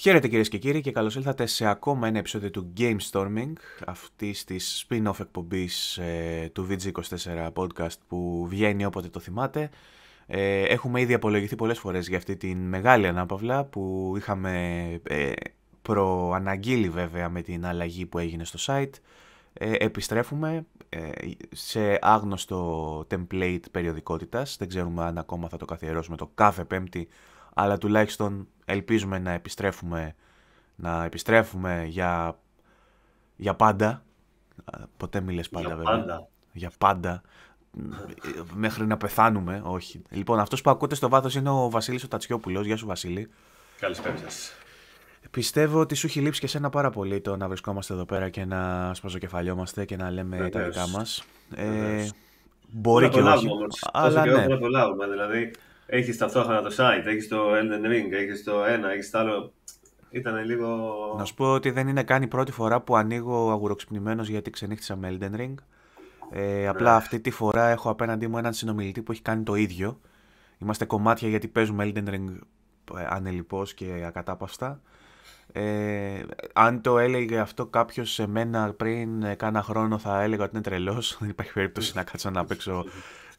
Χαίρετε κυρίες και κύριοι και καλώς ήλθατε σε ακόμα ένα επεισόδιο του Game Storming, αυτής της spin-off εκπομπής ε, του VG24 podcast που βγαίνει όποτε το θυμάται. Ε, έχουμε ήδη απολογηθεί πολλές φορές για αυτή την μεγάλη ανάπαυλα που είχαμε ε, προαναγγείλει βέβαια με την αλλαγή που έγινε στο site. Ε, επιστρέφουμε ε, σε άγνωστο template περιοδικότητας, δεν ξέρουμε αν ακόμα θα το καθιερώσουμε το κάθε πέμπτη αλλά τουλάχιστον ελπίζουμε να επιστρέφουμε, να επιστρέφουμε για, για πάντα. Ποτέ μιλες πάντα Για βέβαια. πάντα. Για πάντα. Μέχρι να πεθάνουμε, όχι. Λοιπόν, αυτός που ακούτε στο βάθος είναι ο Βασίλης ο Τατσιόπουλος. Γεια σου Βασίλη. Καλησπέρα σας. Πιστεύω ότι σου έχει λείψει και σένα πάρα πολύ το να βρισκόμαστε εδώ πέρα και να σπαζοκεφαλιόμαστε και να λέμε τα Βεβαίως. δικά μας. Ε, Βεβαίως. μπορεί και να όχι. προλάβουμε όμως. Αλλά Τόσο καιρό ναι. που να προλάβουμε. Δηλαδή, έχεις ταυτόχρονα το site, έχεις το Elden Ring, έχεις το ένα, έχεις το άλλο. Ήταν λίγο... Να σου πω ότι δεν είναι καν η πρώτη φορά που ανοίγω αγουροξυπνημένος γιατί ξενύχτησα με Elden Ring. Ε, απλά αυτή τη φορά έχω απέναντί μου έναν συνομιλητή που έχει κάνει το ίδιο. Είμαστε κομμάτια γιατί παίζουμε Elden Ring ε, ανελιπώς και ακατάπαυστα. Ε, αν το έλεγε αυτό κάποιος σε μένα πριν ε, κάνα χρόνο θα έλεγα ότι είναι τρελός. Δεν υπάρχει περίπτωση να κάτσω να παίξω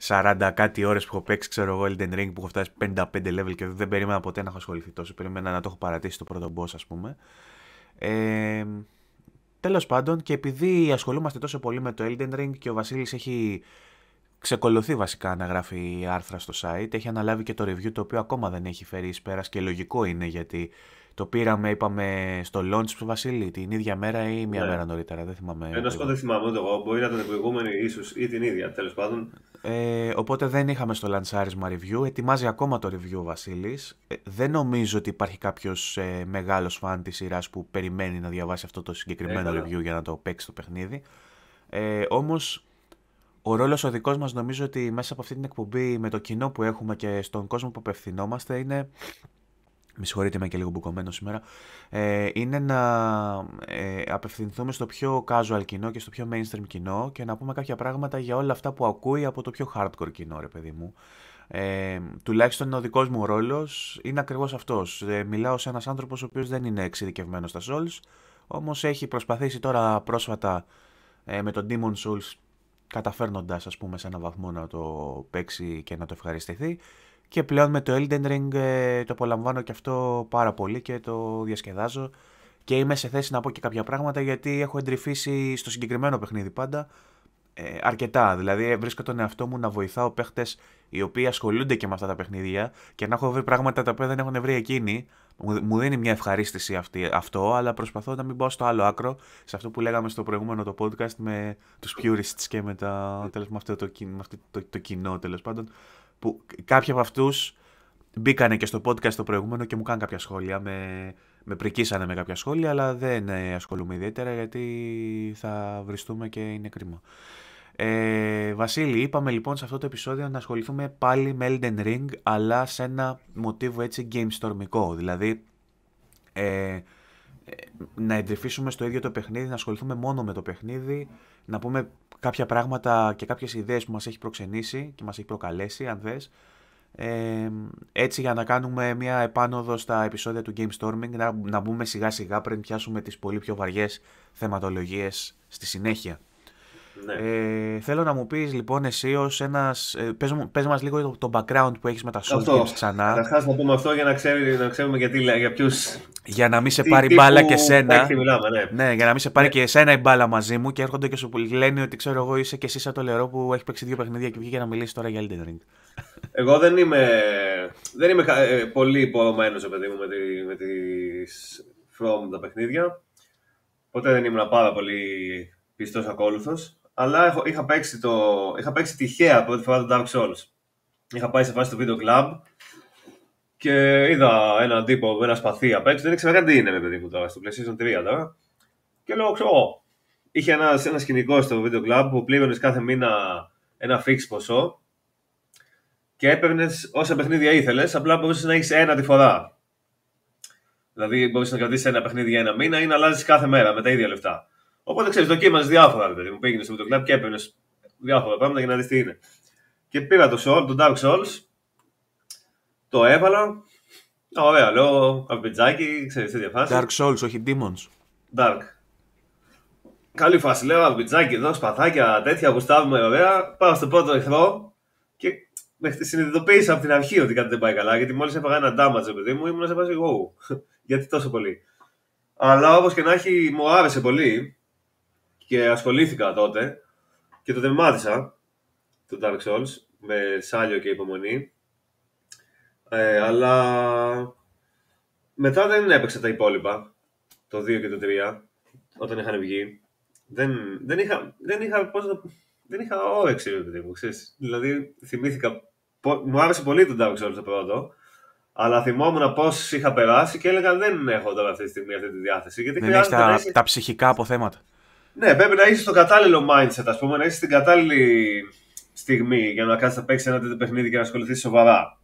40 κάτι ώρες που έχω παίξει, ξέρω εγώ, Elden Ring που έχω φτάσει 55 level και δεν περίμενα ποτέ να έχω ασχοληθεί τόσο. Περίμενα να το έχω παρατήσει το πρώτο boss, ας πούμε. Ε, τέλος πάντων, και επειδή ασχολούμαστε τόσο πολύ με το Elden Ring και ο Βασίλης έχει ξεκολουθεί βασικά να γράφει άρθρα στο site, έχει αναλάβει και το review το οποίο ακόμα δεν έχει φέρει εις πέρας και λογικό είναι γιατί το πήραμε, είπαμε, στο launch του Βασίλη την ίδια μέρα ή μία Ναι. μέρα νωρίτερα, δεν θυμάμαι. Ενώ σου πω ακριβώς. δεν θυμάμαι ούτε εγώ, μπορεί να ήταν την προηγούμενη ίσως ή την ίδια, τέλος πάντων. Ε, οπότε δεν είχαμε στο λανσάρισμα review. Ετοιμάζει ακόμα το review ο Βασίλης. Ε, δεν νομίζω ότι υπάρχει κάποιος ε, μεγάλος φαν της σειράς που περιμένει να διαβάσει αυτό το συγκεκριμένο Ε, καλά. review για να το παίξει το παιχνίδι. Ε, όμως ο ρόλος ο δικός μας νομίζω ότι μέσα από αυτή την εκπομπή με το κοινό που έχουμε και στον κόσμο που απευθυνόμαστε είναι με συγχωρείτε είμαι και λίγο μπουκωμένος σήμερα, ε, είναι να ε, απευθυνθούμε στο πιο casual κοινό και στο πιο mainstream κοινό και να πούμε κάποια πράγματα για όλα αυτά που ακούει από το πιο hardcore κοινό, ρε παιδί μου. Ε, τουλάχιστον ο δικός μου ρόλος είναι ακριβώς αυτός. Ε, μιλάω σε ένας άνθρωπος ο οποίος δεν είναι εξειδικευμένος στα Souls, όμως έχει προσπαθήσει τώρα πρόσφατα ε, με τον Demon Souls καταφέρνοντας ας πούμε σε έναν βαθμό να το παίξει και να το ευχαριστηθεί και πλέον με το Elden Ring ε, το απολαμβάνω και αυτό πάρα πολύ και το διασκεδάζω και είμαι σε θέση να πω και κάποια πράγματα γιατί έχω εντρυφήσει στο συγκεκριμένο παιχνίδι πάντα ε, αρκετά. Δηλαδή ε, βρίσκω τον εαυτό μου να βοηθάω παίχτες οι οποίοι ασχολούνται και με αυτά τα παιχνίδια και να έχω βρει πράγματα τα οποία δεν έχουν βρει εκείνοι. Μου, μου δίνει μια ευχαρίστηση αυτή, αυτό, αλλά προσπαθώ να μην πάω στο άλλο άκρο, σε αυτό που λέγαμε στο προηγούμενο το podcast με τους purists και με, τα, τέλος, με αυτό το, κι- με αυτό το, το κοινό τέλος πάντων, που κάποιοι από αυτούς μπήκανε και στο podcast το προηγούμενο και μου κάνουν κάποια σχόλια, με, με πρικίσανε με κάποια σχόλια, αλλά δεν ε, ασχολούμαι ιδιαίτερα γιατί θα βριστούμε και είναι κρίμα. Ε, Βασίλη, είπαμε λοιπόν σε αυτό το επεισόδιο να ασχοληθούμε πάλι με Elden Ring, αλλά σε ένα μοτίβο έτσι game stormικό, δηλαδή ε, ε, να εντρυφήσουμε στο ίδιο το παιχνίδι, να ασχοληθούμε μόνο με το παιχνίδι, να πούμε κάποια πράγματα και κάποιες ιδέες που μας έχει προξενήσει και μας έχει προκαλέσει, αν θες. Ε, έτσι για να κάνουμε μια επάνωδο στα επεισόδια του Game Storming, να, να μπούμε σιγά σιγά πριν πιάσουμε τις πολύ πιο βαριές θεματολογίες στη συνέχεια. Ναι. Ε, θέλω να μου πεις λοιπόν εσύ ως ένας, ε, πες, μου- πες μας λίγο το, το background που έχεις με τα Souls Αυτό. Games ξανά, Καταρχάς να πούμε αυτό για να, ξέρει, να ξέρουμε γιατί, λέ- για ποιους... για να μην σε τι πάρει τύπου μπάλα και σένα. παίκτη μιλάμε, ναι. Ναι, για να μην σε πάρει και εσένα η μπάλα μαζί μου και έρχονται και σου λένε ότι ξέρω εγώ είσαι και εσύ σαν το λερό που έχει παίξει δύο παιχνίδια και βγήκε να μιλήσει τώρα για Elden Ring. Εγώ δεν είμαι, δεν είμαι κα- ε, πολύ υπορωμένος, παιδί μου, με, τη, με τις From τα παιχνίδια. Ποτέ δεν ήμουν πάρα πολύ πιστός ακόλουθος. Αλλά έχω, είχα, παίξει το, είχα παίξει τυχαία πρώτη φορά το Dark Souls. Είχα πάει σε φάση στο video club και είδα έναν τύπο με ένα σπαθί απ' έξω. Δεν ήξερα καν τι είναι, ρε παιδί μου τώρα, στο PlayStation 3 τώρα. Και λέω, ξέρω, «Ω». είχε ένα, ένα σκηνικό στο video club που πλήρωνες κάθε μήνα ένα fix ποσό και έπαιρνες όσα παιχνίδια ήθελες, απλά μπορούσες να έχεις ένα τη φορά. Δηλαδή, μπορούσες να κρατήσεις ένα παιχνίδι για ένα μήνα ή να αλλάζεις κάθε μέρα με τα ίδια λεφτά. Οπότε ξέρεις, δοκίμαζες διάφορα, ρε παιδί μου. Πήγαινες στο video club και έπαιρνε διάφορα πράγματα για να δεις τι είναι. Και πήρα το, Soul, το Dark Souls, το έβαλα Ωραία, λέω αρπιτζάκι, ξέρεις τι διαφάση. Dark Souls, όχι Demons. Dark. Καλή φάση, λέω αρπιτζάκι εδώ, σπαθάκια, τέτοια, γουστάβουμε, ωραία. Πάω στο πρώτο εχθρό και με συνειδητοποίησα από την αρχή ότι κάτι δεν πάει καλά. Γιατί μόλις έφαγα ένα damage, παιδί μου, ήμουν σε φάση εγώ. γιατί τόσο πολύ. Αλλά όπως και να έχει, μου άρεσε πολύ και ασχολήθηκα τότε και το τερμάτισα το Dark Souls με σάλιο και υπομονή. Ε, αλλά μετά δεν έπαιξα τα υπόλοιπα, το 2 και το 3, όταν είχαν βγει. Δεν, δεν είχα, δεν είχα, πώς να, δεν είχα όρεξη, παιδί μου, ξέρεις. Δηλαδή, θυμήθηκα, μου άρεσε πολύ το Dark Souls το πρώτο, αλλά θυμόμουν πώς είχα περάσει και έλεγα δεν έχω τώρα αυτή τη στιγμή αυτή τη διάθεση. Γιατί δεν έχεις τα, τα ψυχικά αποθέματα. Ναι, πρέπει να είσαι στο κατάλληλο mindset, ας πούμε, να είσαι στην κατάλληλη στιγμή για να κάτσει να παίξεις ένα τέτοιο παιχνίδι και να ασχοληθείς σοβαρά.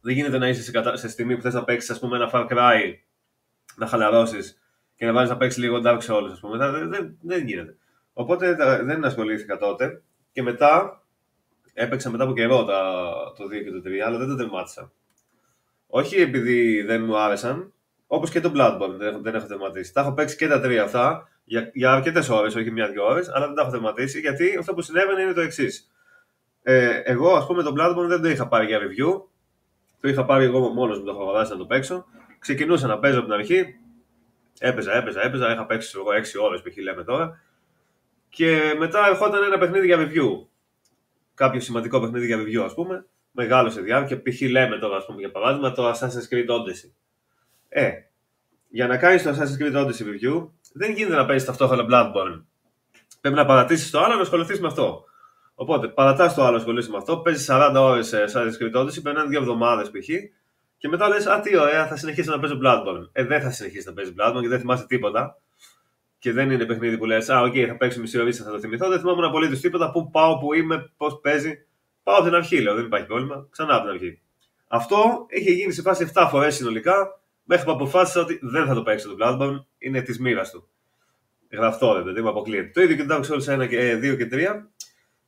Δεν γίνεται να είσαι σε, κατα... σε στιγμή που θες να παίξεις, ας πούμε, ένα Far Cry, να χαλαρώσεις και να βάλεις να παίξεις λίγο Dark Souls, ας πούμε. Δεν, δεν, δεν γίνεται. Οπότε δεν ασχολήθηκα τότε και μετά έπαιξα μετά από καιρό τα, το 2 και το 3, αλλά δεν το τερμάτισα. Όχι επειδή δεν μου άρεσαν, όπως και το Bloodborne δεν έχω, δεν έχω τερματίσει. Τα έχω παίξει και τα τρία αυτά για, για αρκετές ώρες, όχι μια-δυο ώρες, αλλά δεν τα έχω τερματίσει γιατί αυτό που συνέβαινε είναι το εξής. Ε, εγώ, ας πούμε, το Bloodborne δεν το είχα πάρει για review. Το είχα πάρει εγώ μόνος μου, το έχω αγοράσει να το παίξω. Ξεκινούσα να παίζω από την αρχή. Έπαιζα, έπαιζα, έπαιζα. Είχα παίξει εγώ 6 ώρες, π.χ. λέμε τώρα. Και μετά ερχόταν ένα παιχνίδι για review. Κάποιο σημαντικό παιχνίδι για review, ας πούμε. Μεγάλο σε διάρκεια. Π.χ. λέμε τώρα, ας πούμε, για παράδειγμα, το Assassin's Creed Odyssey. Ε, για να κάνεις το Assassin's Creed Odyssey review, δεν γίνεται να παίζεις ταυτόχρονα Bloodborne. Πρέπει να παρατήσεις το άλλο να ασχοληθείς με αυτό. Οπότε παρατάς το άλλο, ασχολείσαι με αυτό, παίζεις 40 ώρες σε Assassin's Creed Odyssey, περνάνε δύο εβδομάδες π.χ. Και μετά λες: Α, τι ωραία, θα συνεχίσω να παίζω Bloodborne. Ε, δεν θα συνεχίσεις να παίζεις Bloodborne γιατί δεν θυμάσαι τίποτα. Και δεν είναι παιχνίδι που λες: Α, OK, okay, θα παίξω μισή ώρα, θα το θυμηθώ. Δεν θυμάμαι απολύτως τίποτα. Πού πάω, πού είμαι, πώς παίζει. Πάω από την αρχή, λέω: Δεν υπάρχει πρόβλημα. Ξανά από την αρχή. Αυτό έχει γίνει σε φάση 7 φορές συνολικά μέχρι που αποφάσισα ότι δεν θα το παίξω το Bloodborne. Είναι της μοίρας του. Γραφτό δεν παιδί μου αποκλείεται. Το ίδιο και το Dark Souls 1 και 2 ε, και 3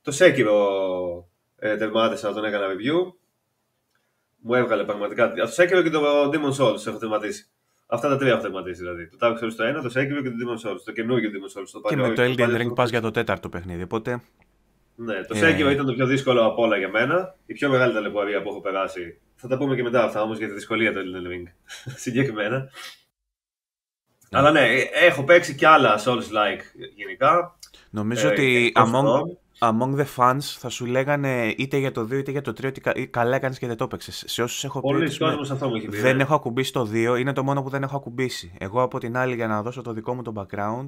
το Sekiro ε, τερμάτισα, τον έκανα review. Μου έβγαλε πραγματικά. Το Sekiro και το Demon Souls έχω τερματίσει. Αυτά τα τρία έχω τερματίσει δηλαδή. Το Dark Souls το ένα, το Sekiro και το Demon Souls. Το καινούργιο Demon Souls. Το και με το Elden Ring πας για το τέταρτο παιχνίδι. Οπότε... Ναι, το ε... Sekiro ήταν το πιο δύσκολο από όλα για μένα. Η πιο μεγάλη ταλαιπωρία που έχω περάσει. Θα τα πούμε και μετά αυτά όμως για τη δυσκολία του Elden Ring. Συγκεκριμένα. Ναι. Αλλά ναι, έχω παίξει και άλλα Souls-like γενικά. Νομίζω ε, ότι among, among the fans θα σου λέγανε είτε για το 2 είτε για το 3 ότι καλά έκανες και δεν το έπαιξες. Σε όσους έχω πει. αυτό μου έχει πει. Δεν ναι. έχω ακουμπήσει το 2, είναι το μόνο που δεν έχω ακουμπήσει. Εγώ από την άλλη, για να δώσω το δικό μου το background,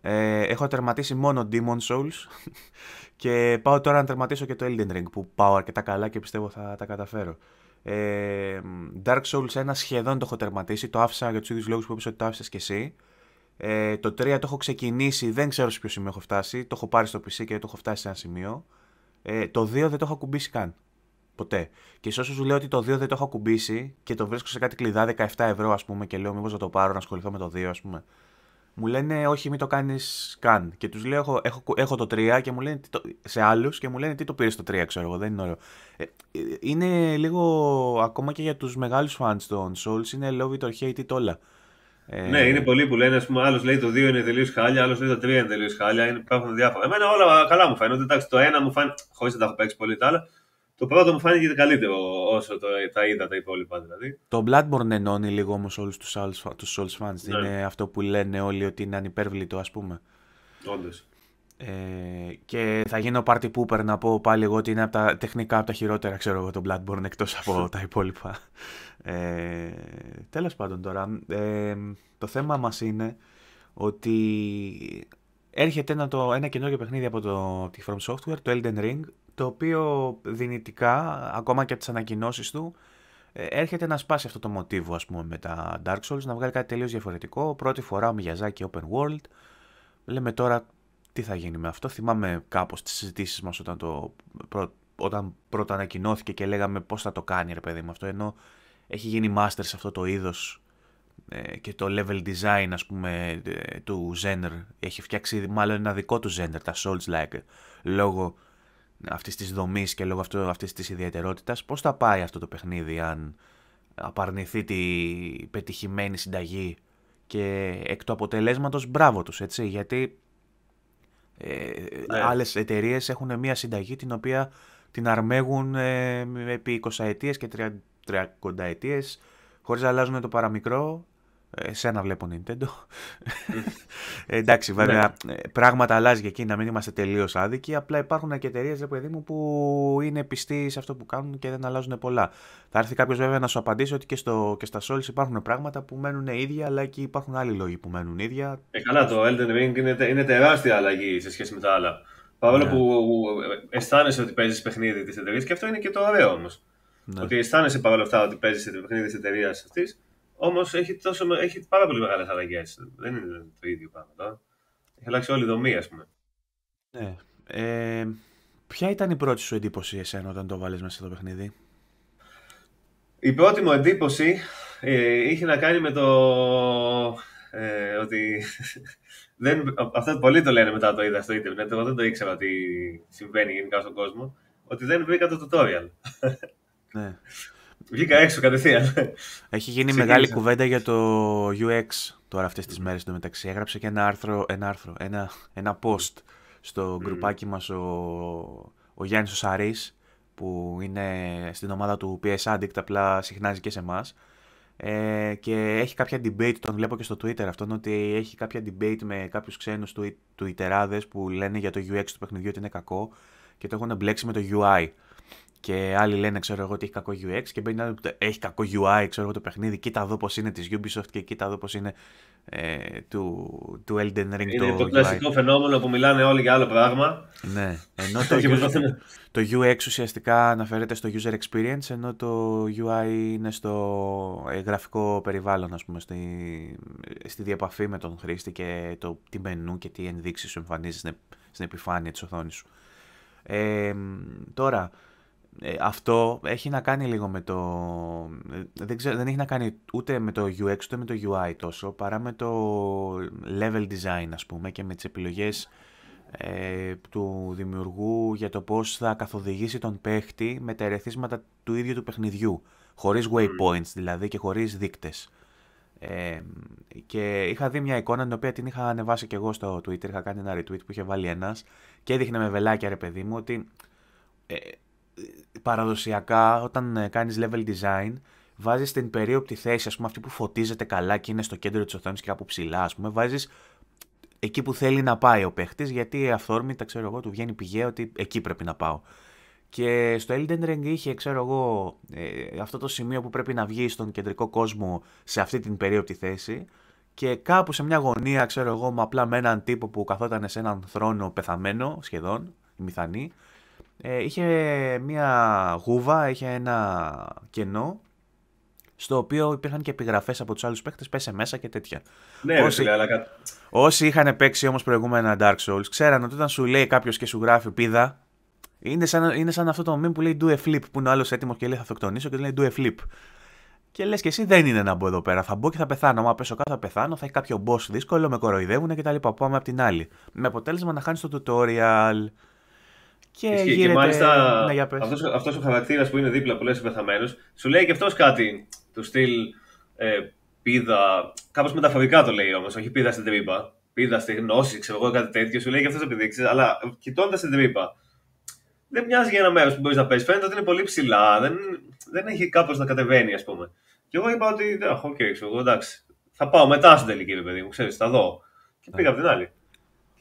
ε, έχω τερματίσει μόνο Demon Souls και πάω τώρα να τερματίσω και το Elden Ring που πάω αρκετά καλά και πιστεύω θα τα καταφέρω. Ε, Dark Souls 1 σχεδόν το έχω τερματίσει, το άφησα για τους ίδιους λόγους που είπες ότι το άφησες και εσύ. Ε, το 3 το έχω ξεκινήσει, δεν ξέρω σε ποιο σημείο έχω φτάσει. Το έχω πάρει στο PC και το έχω φτάσει σε ένα σημείο. Ε, το 2 δεν το έχω ακουμπήσει καν. Ποτέ. Και σε όσους λέω ότι το 2 δεν το έχω ακουμπήσει και το βρίσκω σε κάτι κλειδά 17 ευρώ, ας πούμε, και λέω μήπως να το πάρω να ασχοληθώ με το 2, ας πούμε. Μου λένε όχι, μην το κάνεις καν. Και τους λέω έχω, έχω, έχω το 3 και μου λένε το, σε άλλους και μου λένε τι το πήρες το 3, ξέρω εγώ. Δεν είναι ωραίο. Ε, είναι λίγο ακόμα και για τους μεγάλους fans των Souls, είναι love it or hate it όλα. Ε... Ναι, είναι πολλοί που λένε, ας πούμε, άλλος λέει το 2 είναι τελείως χάλια, άλλος λέει το 3 είναι τελείως χάλια. Είναι, υπάρχουν διάφορα. Εμένα όλα καλά μου φαίνονται. Εντάξει, το ένα μου φάνηκε, χωρίς να τα έχω παίξει πολύ τα άλλα. Το πρώτο μου φάνηκε καλύτερο όσο το, τα είδα τα υπόλοιπα δηλαδή. Το Bloodborne ενώνει λίγο όμως όλους τους Souls fans. Ναι. Είναι αυτό που λένε όλοι ότι είναι ανυπέρβλητο, ας πούμε. Όντως. Ε, και θα γίνω party pooper να πω πάλι εγώ ότι είναι από τα τεχνικά από τα χειρότερα, ξέρω εγώ, το Bloodborne εκτός από τα υπόλοιπα. Ε, τέλος πάντων τώρα, ε, το θέμα μας είναι ότι έρχεται ένα, το, ένα καινούργιο παιχνίδι από το, τη From Software, το Elden Ring, το οποίο δυνητικά, ακόμα και από τις ανακοινώσεις του, ε, έρχεται να σπάσει αυτό το μοτίβο ας πούμε με τα Dark Souls, να βγάλει κάτι τελείως διαφορετικό. Πρώτη φορά ο Miyazaki Open World. Λέμε τώρα τι θα γίνει με αυτό. Θυμάμαι κάπως τις συζητήσεις μας όταν, το, όταν πρώτα ανακοινώθηκε και λέγαμε πώς θα το κάνει ρε παιδί με αυτό, ενώ έχει γίνει master σε αυτό το είδος ε, και το level design ας πούμε ε, του Zener έχει φτιάξει μάλλον ένα δικό του Zener, τα Souls-like λόγω αυτής της δομής και λόγω αυτού, αυτής της ιδιαιτερότητας πώς θα πάει αυτό το παιχνίδι αν απαρνηθεί τη πετυχημένη συνταγή και εκ του αποτελέσματος μπράβο τους, έτσι, γιατί ε, ναι. άλλες εταιρείες έχουν μια συνταγή την οποία την αρμέγουν ε, επί 20 ετίες και 30 ετίες χωρίς να αλλάζουν το παραμικρό Εσένα βλέπω Nintendo. ε, εντάξει, βέβαια, ναι. πράγματα αλλάζει και εκεί να μην είμαστε τελείως άδικοι. Απλά υπάρχουν και εταιρείες, ρε παιδί μου, που είναι πιστοί σε αυτό που κάνουν και δεν αλλάζουν πολλά. Θα έρθει κάποιος βέβαια να σου απαντήσει ότι και, στο, και στα Souls υπάρχουν πράγματα που μένουν ίδια, αλλά και υπάρχουν άλλοι λόγοι που μένουν ίδια. Ε, καλά, το Elden Ring είναι, είναι τεράστια αλλαγή σε σχέση με τα άλλα. Παρόλο ναι. που αισθάνεσαι ότι παίζεις παιχνίδι της εταιρείας και αυτό είναι και το ωραίο όμως. Ναι. Ότι αισθάνεσαι παρόλα αυτά ότι παίζεις παιχνίδι της εταιρείας αυτής Όμως έχει, έχει πάρα πολύ μεγάλες αλλαγές. Δεν είναι το ίδιο πράγμα τώρα. Έχει αλλάξει όλη η δομή, ας πούμε. Ναι. Ε, ποια ήταν η πρώτη σου εντύπωση εσένα όταν το βάλες μέσα στο παιχνίδι; Η πρώτη μου εντύπωση ε, είχε να κάνει με το ε, ότι δεν, αυτό πολλοί το λένε μετά το είδα στο ίντερνετ, εγώ δεν το ήξερα τι συμβαίνει γενικά στον κόσμο, ότι δεν βρήκα το tutorial. Ναι. Βγήκα έξω κατευθείαν. Έχει γίνει μεγάλη κουβέντα για το UX τώρα αυτές τις μέρες μεταξύ. Έγραψε και ένα άρθρο, ένα, άρθρο, ένα, ένα post στο mm. γκρουπάκι μας ο, ο Γιάννης ο Σαρής, που είναι στην ομάδα του PS Addict, απλά συχνάζει και σε εμάς. Ε, και έχει κάποια debate, τον βλέπω και στο Twitter αυτόν, ότι έχει κάποια debate με κάποιους ξένους του, Twitterάδες που λένε για το UX του παιχνιδιού ότι είναι κακό και το έχουν μπλέξει με το UI και άλλοι λένε, ξέρω εγώ, ότι έχει κακό UX και μπαίνει άλλο που έχει κακό UI, ξέρω εγώ το παιχνίδι. Κοίτα εδώ πώς είναι της Ubisoft και κοίτα εδώ πώς είναι ε, του, του Elden Ring. Είναι το, το κλασικό φαινόμενο που μιλάνε όλοι για άλλο πράγμα. Ναι, ενώ το, user, το UX ουσιαστικά αναφέρεται στο user experience, ενώ το UI είναι στο ε, γραφικό περιβάλλον, ας πούμε, στη, στη διαπαφή με τον χρήστη και το τι μενού και τι ενδείξεις σου εμφανίζεις στην, στην επιφάνεια της οθόνης σου. Ε, τώρα, ε, αυτό έχει να κάνει λίγο με το... Ε, δεν, ξέρω, δεν έχει να κάνει ούτε με το UX ούτε με το UI τόσο, παρά με το level design ας πούμε και με τις επιλογές ε, του δημιουργού για το πώς θα καθοδηγήσει τον παίχτη με τα ερεθίσματα του ίδιου του παιχνιδιού, χωρίς waypoints δηλαδή και χωρίς δείκτες. Ε, και είχα δει μια εικόνα την οποία την είχα ανεβάσει και εγώ στο Twitter, είχα κάνει ένα retweet που είχε βάλει ένας και έδειχνε με βελάκια ρε παιδί μου ότι ε, παραδοσιακά όταν ε, κάνεις level design βάζεις την περίοπτη θέση, ας πούμε αυτή που φωτίζεται καλά και είναι στο κέντρο της οθόνης και κάπου ψηλά, ας πούμε, βάζεις εκεί που θέλει να πάει ο παίχτης γιατί αυθόρμητα, ξέρω εγώ, του βγαίνει πηγαία ότι εκεί πρέπει να πάω. Και στο Elden Ring είχε, ξέρω εγώ, ε, αυτό το σημείο που πρέπει να βγει στον κεντρικό κόσμο σε αυτή την περίοπτη θέση και κάπου σε μια γωνία, ξέρω εγώ, με απλά με έναν τύπο που καθόταν σε έναν θρόνο πεθαμένο σχεδόν, μηθανή, ε, είχε μία γούβα, είχε ένα κενό στο οποίο υπήρχαν και επιγραφές από τους άλλους παίχτε, πέσε μέσα και τέτοια. Ναι, όσοι, αλλά... όσοι είχαν παίξει όμως προηγούμενα Dark Souls, ξέραν ότι όταν σου λέει κάποιος και σου γράφει πίδα, είναι σαν, είναι σαν αυτό το meme που λέει do a flip, που είναι ο άλλος έτοιμος και λέει θα αυτοκτονήσω και λέει do a flip. Και λες και εσύ δεν είναι να μπω εδώ πέρα. Θα μπω και θα πεθάνω. Μα πέσω κάτω θα πεθάνω, θα έχει κάποιο boss δύσκολο, με κοροϊδεύουν κτλ. Πάμε από την άλλη. Με αποτέλεσμα να χάνεις το tutorial. Και, Ισχύει, και μάλιστα ναι, αυτός, αυτός ο χαρακτήρας που είναι δίπλα που λες πεθαμένος, σου λέει και αυτός κάτι του στυλ ε, πίδα, κάπως μεταφορικά το λέει όμως, όχι πίδα στην τρύπα, πίδα στη γνώση, ξέρω εγώ κάτι τέτοιο, σου λέει και αυτός επιδείξεις, αλλά κοιτώντας την τρύπα, δεν μοιάζει για ένα μέρος που μπορείς να πέσει. Φαίνεται ότι είναι πολύ ψηλά, δεν, δεν έχει κάπως να κατεβαίνει, ας πούμε. Και εγώ είπα ότι, OK, okay, ξέρω εγώ, εντάξει, θα πάω μετά στην τελική, παιδί μου, ξέρεις, θα δω. Και πήγα από την άλλη.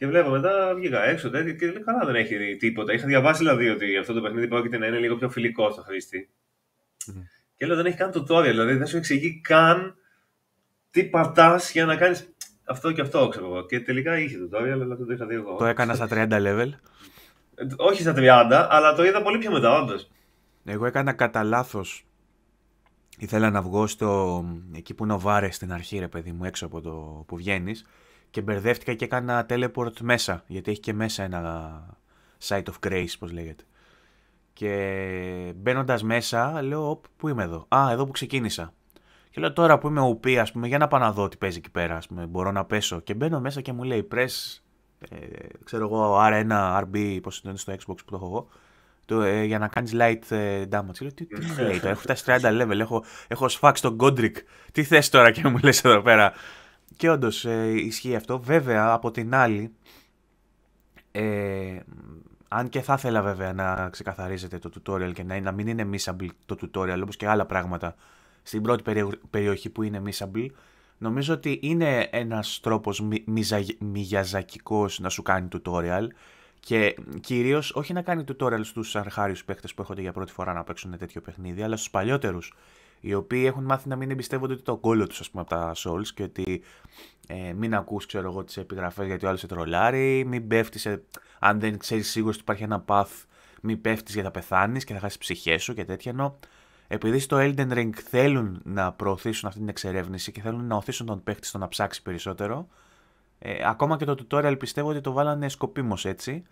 Και βλέπω μετά, βγήκα έξω τέτοιο και λέει καλά δεν έχει δει τίποτα. Είχα διαβάσει δηλαδή ότι αυτό το παιχνίδι πρόκειται να είναι λίγο πιο φιλικό στο χρήστη. Mm. Και λέω δεν έχει καν tutorial, δηλαδή δεν σου εξηγεί καν τι πατάς για να κάνεις αυτό και αυτό, ξέρω εγώ. Και τελικά είχε tutorial, αλλά δεν το είχα δει εγώ. Το έκανα στα 30 level. Ε, όχι στα 30, αλλά το είδα πολύ πιο μετά, όντως. Εγώ έκανα κατά λάθος. Ήθελα να βγω στο. εκεί που είναι ο Βάρες στην αρχή, ρε παιδί μου, έξω από το που βγαίνεις και μπερδεύτηκα και έκανα teleport μέσα, γιατί έχει και μέσα ένα site of grace, πώς λέγεται. Και μπαίνοντας μέσα, λέω, πού είμαι εδώ; Α, εδώ που ξεκίνησα. Και λέω τώρα που είμαι OP, ας πούμε, για να πάω να δω τι παίζει εκεί πέρα. Ας πούμε, μπορώ να πέσω. Και μπαίνω μέσα και μου λέει press, ε, ξέρω εγώ, R1, RB, πώς είναι στο Xbox που το έχω εγώ. το, ε, για να κάνεις light ε, damage. Λέω, τι, τι μου λέει τώρα, έχω φτάσει 30 level, έχω, έχω σφάξει τον Godric. Τι θες τώρα και μου λες εδώ πέρα; Και όντως ε, ισχύει αυτό. Βέβαια, από την άλλη, ε, αν και θα ήθελα βέβαια να ξεκαθαρίζετε το tutorial και να, να μην είναι missable το tutorial όπως και άλλα πράγματα στην πρώτη περιοχή που είναι missable, νομίζω ότι είναι ένας τρόπος μιζακικός να σου κάνει tutorial και κυρίως όχι να κάνει tutorial στους αρχάριους παίχτες που έρχονται για πρώτη φορά να παίξουν τέτοιο παιχνίδι, αλλά στους παλιότερους οι οποίοι έχουν μάθει να μην εμπιστεύονται το κόλλο τους ας πούμε, από τα Souls και ότι ε, μην ακούς ξέρω εγώ τις επιγραφές γιατί ο άλλος σε τρολάρει, μην πέφτεις αν δεν ξέρεις σίγουρα ότι υπάρχει ένα path μην πέφτεις για να πεθάνεις και θα χάσεις ψυχές σου και τέτοια ενώ επειδή στο Elden Ring θέλουν να προωθήσουν αυτή την εξερεύνηση και θέλουν να οθήσουν τον παίχτη στο να ψάξει περισσότερο ε, ακόμα και το tutorial πιστεύω ότι το βάλανε σκοπίμως έτσι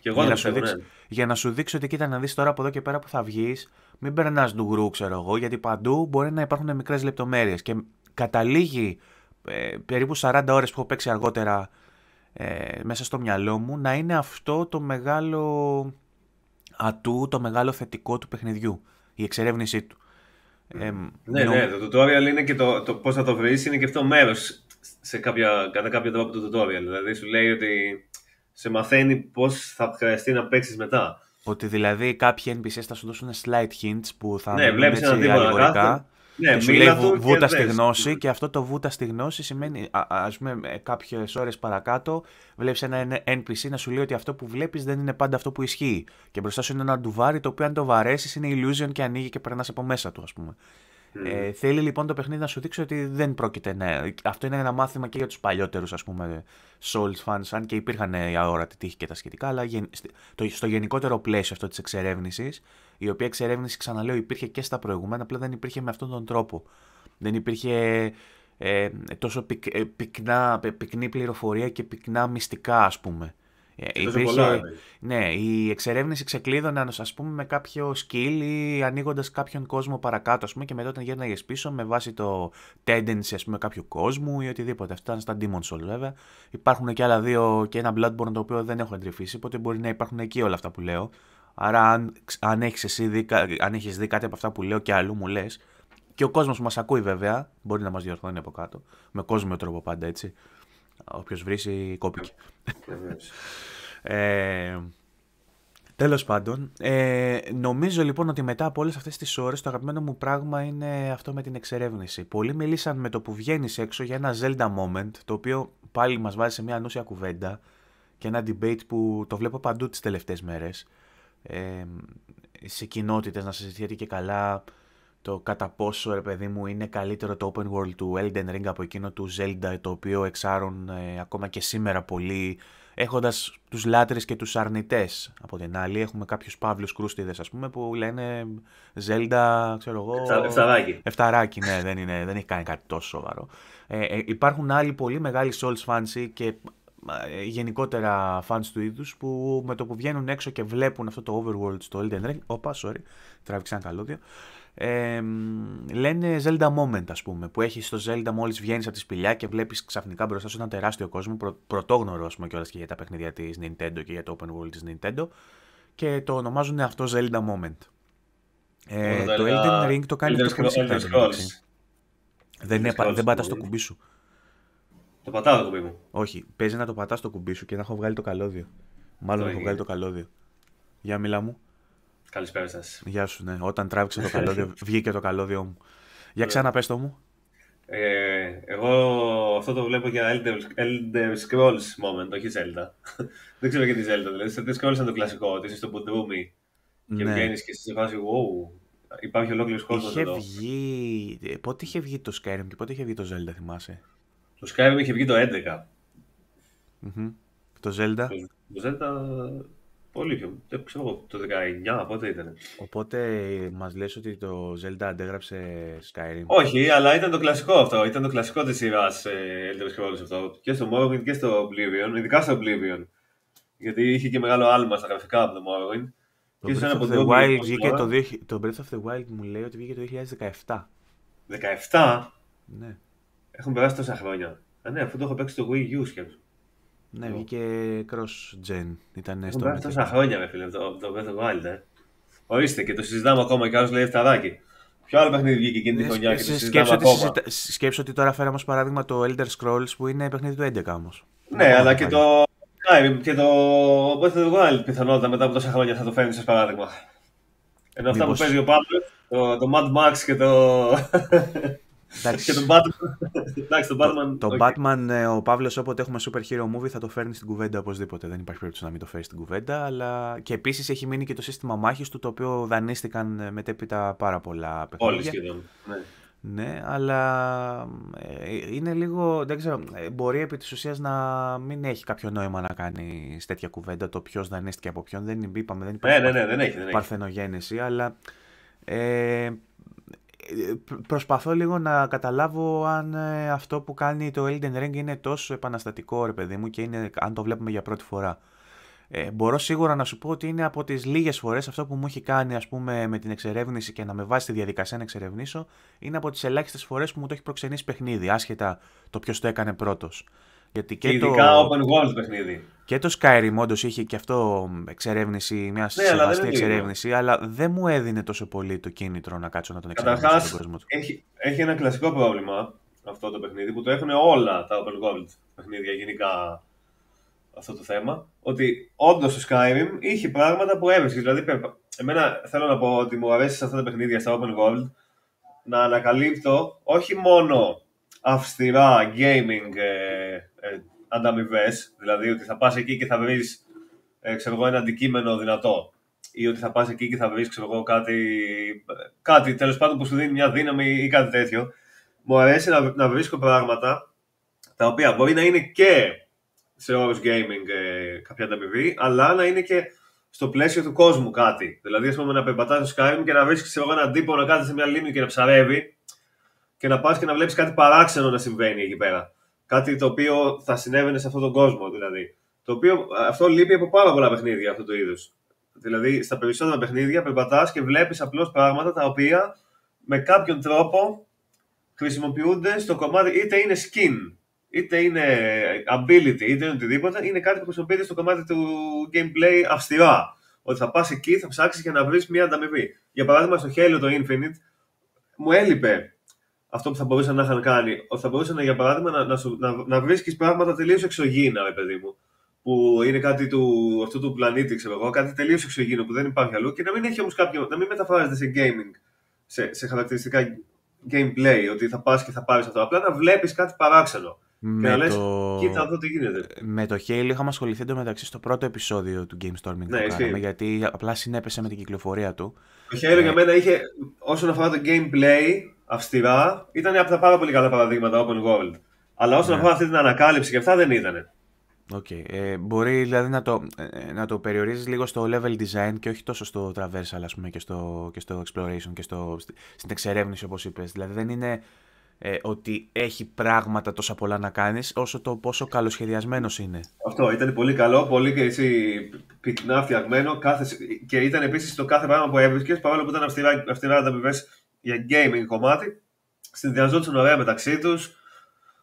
και εγώ για, να σου δείξω, ναι. για να σου δείξω ότι κοίτα να δεις τώρα από εδώ και πέρα που θα βγεις μην περνάς ντουγρού, ξέρω εγώ, γιατί παντού μπορεί να υπάρχουν μικρές λεπτομέρειες. Και καταλήγει ε, περίπου 40 ώρες που έχω παίξει αργότερα ε, μέσα στο μυαλό μου να είναι αυτό το μεγάλο ατού, το μεγάλο θετικό του παιχνιδιού. Η εξερεύνησή του. Ε, ναι, νο... ναι, το tutorial είναι και το, το πώς θα το βρεις είναι και αυτό μέρος σε κάποια, κατά κάποιο τρόπο το tutorial. Δηλαδή σου λέει ότι σε μαθαίνει πώς θα χρειαστεί να παίξεις μετά. Ότι δηλαδή κάποιοι NPCs θα σου δώσουν slight hints που θα ναι, βλέπεις ένα αλληγορικά. Ναι, και σου λέει βούτας στη γνώση και αυτό το βούτας στη γνώση σημαίνει α πούμε κάποιες ώρες παρακάτω βλέπεις ένα NPC να σου λέει ότι αυτό που βλέπεις δεν είναι πάντα αυτό που ισχύει και μπροστά σου είναι ένα ντουβάρι το οποίο αν το βαρέσεις είναι illusion και ανοίγει και περνάς από μέσα του ας πούμε. Ε, θέλει λοιπόν το παιχνίδι να σου δείξει ότι δεν πρόκειται. Ναι. Αυτό είναι ένα μάθημα και για τους παλιότερους ας πούμε Souls fans, αν και υπήρχαν η αόρατη τύχη και τα σχετικά, αλλά στο γενικότερο πλαίσιο αυτό της εξερεύνησης, η οποία εξερεύνηση, ξαναλέω, υπήρχε και στα προηγούμενα, απλά δεν υπήρχε με αυτόν τον τρόπο. Δεν υπήρχε ε, τόσο πυκ, ε, πυκνά, πυκνή πληροφορία και πυκνά μυστικά, ας πούμε. Ε, υπήρχε, ναι, η εξερεύνηση ξεκλείδωνε ας πούμε με κάποιο skill ή ανοίγοντας κάποιον κόσμο παρακάτω ας πούμε, και μετά όταν γέρναγες πίσω με βάση το tendency ας πούμε, κάποιου κόσμου ή οτιδήποτε. Αυτά ήταν στα Demon Souls βέβαια. Υπάρχουν και άλλα δύο και ένα Bloodborne το οποίο δεν έχω εντρυφήσει, οπότε μπορεί να υπάρχουν εκεί όλα αυτά που λέω. Άρα αν, αν έχεις εσύ δει, αν έχεις δει κάτι από αυτά που λέω και αλλού μου λες και ο κόσμος που μας ακούει βέβαια, μπορεί να μας διορθώνει από κάτω, με κόσμο τρόπο πάντα έτσι, Όποιος βρει, κόπηκε. ε, τέλος πάντων, ε, νομίζω λοιπόν ότι μετά από όλες αυτές τις ώρες το αγαπημένο μου πράγμα είναι αυτό με την εξερεύνηση. Πολλοί μιλήσαν με το που βγαίνεις έξω για ένα Zelda moment, το οποίο πάλι μας βάζει σε μια ανούσια κουβέντα και ένα debate που το βλέπω παντού τις τελευταίες μέρες. Ε, σε κοινότητες να συζητιέται και καλά το κατά πόσο ρε παιδί μου είναι καλύτερο το open world του Elden Ring από εκείνο του Zelda το οποίο εξάρουν ε, ακόμα και σήμερα πολύ έχοντας τους λάτρες και τους αρνητές. Από την άλλη έχουμε κάποιους παύλους κρούστιδες ας πούμε που λένε Zelda ξέρω εγώ Εφταράκι Εφταράκι ναι δεν, είναι, δεν έχει κάνει κάτι τόσο σοβαρό. Ε, ε, υπάρχουν άλλοι πολύ μεγάλοι Souls fans και ε, γενικότερα fans του είδους που με το που βγαίνουν έξω και βλέπουν αυτό το overworld στο Elden Ring όπα sorry τράβηξε ένα καλώδιο ε, λένε Zelda Moment, ας πούμε, που έχεις στο Zelda μόλις βγαίνεις από τη σπηλιά και βλέπεις ξαφνικά μπροστά σου ένα τεράστιο κόσμο, πρω, πρωτόγνωρο, ας πούμε, κιόλας και για τα παιχνίδια της Nintendo και για το open world της Nintendo. Και το ονομάζουν αυτό Zelda Moment. Ε, το Elden Ring το κάνει αυτό πολύ Δεν, είναι, δεν πατάς το κουμπί σου. Το πατάω το κουμπί μου. Όχι, παίζει να το πατάς το κουμπί σου και να έχω βγάλει το καλώδιο. Μάλλον έχω βγάλει το καλώδιο. Για μιλά μου. Καλησπέρα σας. Γεια σου, ναι. Όταν τράβηξε το καλώδιο, βγήκε το καλώδιο μου. Για ναι. ξανά πες το μου. Ε, εγώ αυτό το βλέπω για Elder, Elder Scrolls moment, όχι Zelda. Δεν ξέρω γιατί Zelda. Δηλαδή, Elder Scrolls είναι το κλασικό, ότι είσαι στο Πουντρούμι και ναι. βγαίνεις και σε φάση wow, υπάρχει ολόκληρος κόσμος εδώ. Βγει... Πότε είχε βγει το Skyrim και πότε είχε βγει το Zelda, θυμάσαι; Το Skyrim είχε βγει το 11. Mm-hmm. Το Zelda. Το Zelda Πολύ πιο. Δεν ξέρω το 19 πότε ήταν. Οπότε μας λες ότι το Zelda αντέγραψε Skyrim. Όχι, αλλά ήταν το κλασικό αυτό. Ήταν το κλασικό της σειράς ε, Elder Scrolls αυτό. Και στο Morrowind και στο Oblivion. Ειδικά στο Oblivion. Γιατί είχε και μεγάλο άλμα στα γραφικά από το Morrowind. Το, και Breath, of the Wild βγήκε το, το Breath of the Wild μου λέει ότι βγήκε το 2017. 17? Ναι. Έχουν περάσει τόσα χρόνια. Α, ναι, αφού το έχω παίξει στο Wii U σκέψου. Ναι, βγήκε cross-gen. Ήταν στο τόσα χρόνια, με φίλε, το, το Breath of the Wild, ε. Ορίστε και το συζητάμε ακόμα και άλλος λέει φταράκι. Ποιο άλλο παιχνίδι βγήκε εκείνη τη Ναι, χρονιά και το σκέψου συζητάμε ότι, ακόμα; συζητα- σκέψου ότι τώρα φέραμε ως παράδειγμα το Elder Scrolls που είναι παιχνίδι του 11 όμως. Ναι, αλλά και το. Skyrim και το. Breath of the Wild πιθανότατα μετά από τόσα χρόνια θα το φέρνεις ως παράδειγμα. Ενώ αυτά Μήπως- που παίζει ο Παύλος, το, το Mad Max και το. Εντάξει. και το Batman. Εντάξει, το Batman. Το OK. Batman, ε, ο Παύλος, όποτε έχουμε super hero movie θα το φέρνει στην κουβέντα οπωσδήποτε. Δεν υπάρχει περίπτωση να μην το φέρει στην κουβέντα. Αλλά... Και επίσης έχει μείνει και το σύστημα μάχης του, το οποίο δανείστηκαν ε, μετέπειτα πάρα πολλά Όλοι παιχνίδια. σχεδόν. Ναι. Ναι, αλλά ε, είναι λίγο, δεν ξέρω, ε, μπορεί επί της ουσίας να μην έχει κάποιο νόημα να κάνει τέτοια κουβέντα το ποιος δανείστηκε από ποιον, δεν είπαμε, δεν Ναι, υπάρχει ναι, ναι, δεν έχει. Δεν έχει. παρθενογένεση, αλλά ε, ε, π- προσπαθώ λίγο να καταλάβω αν ε, αυτό που κάνει το Elden Ring είναι τόσο επαναστατικό, ρε παιδί μου, και είναι, αν το βλέπουμε για πρώτη φορά. Ε, μπορώ σίγουρα να σου πω ότι είναι από τις λίγες φορές αυτό που μου έχει κάνει ας πούμε με την εξερεύνηση και να με βάζει στη διαδικασία να εξερευνήσω είναι από τις ελάχιστες φορές που μου το έχει προξενήσει παιχνίδι, άσχετα το ποιος το έκανε πρώτος. Γιατί Και και, το, ειδικά open world παιχνίδι. και το Skyrim όντως είχε και αυτό εξερεύνηση, μια Ναι, αλλά δεν σεβαστή είναι ίδιο. εξερεύνηση, αλλά δεν μου έδινε τόσο πολύ το κίνητρο να κάτσω να τον εξερευνήσω Καταρχάς, τον κόσμο του. έχει, έχει ένα κλασικό πρόβλημα αυτό το παιχνίδι που το έχουν όλα τα open world παιχνίδια γενικά αυτό το θέμα. Ότι όντως το Skyrim είχε πράγματα που έβρισκες. Δηλαδή, πε- εμένα θέλω να πω ότι μου αρέσει σε αυτά τα παιχνίδια στα open world να ανακαλύπτω όχι μόνο αυστηρά gaming ε, ε, ανταμοιβές, δηλαδή ότι θα πας εκεί και θα βρεις ε, ξέρω εγώ, ένα αντικείμενο δυνατό ή ότι θα πας εκεί και θα βρεις ξέρω εγώ, κάτι, κάτι τέλος πάντων που σου δίνει μια δύναμη ή κάτι τέτοιο. Μου αρέσει να, να βρίσκω πράγματα τα οποία μπορεί να είναι και σε όρους gaming ε, κάποια ανταμοιβή, αλλά να είναι και στο πλαίσιο του κόσμου κάτι. Δηλαδή, ας πούμε, να περπατάς στο Skyrim και να βρίσκεις ξέρω, εγώ, έναν τύπο να κάθεται σε μια λίμνη και να ψαρεύει και να πας και να βλέπεις κάτι παράξενο να συμβαίνει εκεί πέρα. Κάτι το οποίο θα συνέβαινε σε αυτόν τον κόσμο, δηλαδή. Το οποίο αυτό λείπει από πάρα πολλά παιχνίδια αυτού του είδους. Δηλαδή, στα περισσότερα παιχνίδια περπατάς και βλέπεις απλώς πράγματα τα οποία με κάποιον τρόπο χρησιμοποιούνται στο κομμάτι, είτε είναι skin, είτε είναι ability, είτε είναι οτιδήποτε, είναι κάτι που χρησιμοποιείται στο κομμάτι του gameplay αυστηρά. Ότι θα πας εκεί, θα ψάξεις για να βρεις μια ανταμοιβή. Για παράδειγμα, στο Halo το Infinite, μου έλειπε αυτό που θα μπορούσαν να είχαν κάνει. Ότι θα μπορούσαν, για παράδειγμα, να, να, σου- να, να βρίσκεις πράγματα τελείως εξωγήινα, ρε παιδί μου. Που είναι κάτι του, αυτού του πλανήτη, ξέρω εγώ, κάτι τελείως εξωγήινο που δεν υπάρχει αλλού και να μην έχει όμως κάποιο, να μην μεταφράζεται σε gaming, σε, σε χαρακτηριστικά gameplay, ότι θα πας και θα πάρεις αυτό. Απλά να βλέπεις κάτι παράξενο. Και να Με λες, το... κοίτα εδώ τι γίνεται. Με το Halo είχαμε ασχοληθεί εντωμεταξύ στο πρώτο επεισόδιο του GameStorming Ναι, που ισχύει. κάναμε, γιατί απλά συνέπεσε με την κυκλοφορία του. Το Halo για μένα είχε, όσον αφορά το gameplay, αυστηρά, ήταν από τα πάρα πολύ καλά παραδείγματα open world. Αλλά όσον Ναι. αφορά αυτή την ανακάλυψη και αυτά δεν ήταν. Οκ. Ε, μπορεί δηλαδή να το, ε, να το περιορίζεις λίγο στο level design και όχι τόσο στο traversal ας πούμε και στο, και στο exploration και στο, στη- στην εξερεύνηση όπως είπες. Δηλαδή δεν είναι ε, ότι έχει πράγματα τόσα πολλά να κάνεις όσο το πόσο καλοσχεδιασμένος είναι. Αυτό ήταν πολύ καλό, πολύ και έτσι πυκνά φτιαγμένο. Κάθε... Και ήταν επίσης το κάθε πράγμα που έβρισκες, παρόλο που ήταν αυστηρά, αυστηρά ανταμοιβέ για gaming κομμάτι, συνδυαζόντουσαν ωραία μεταξύ τους.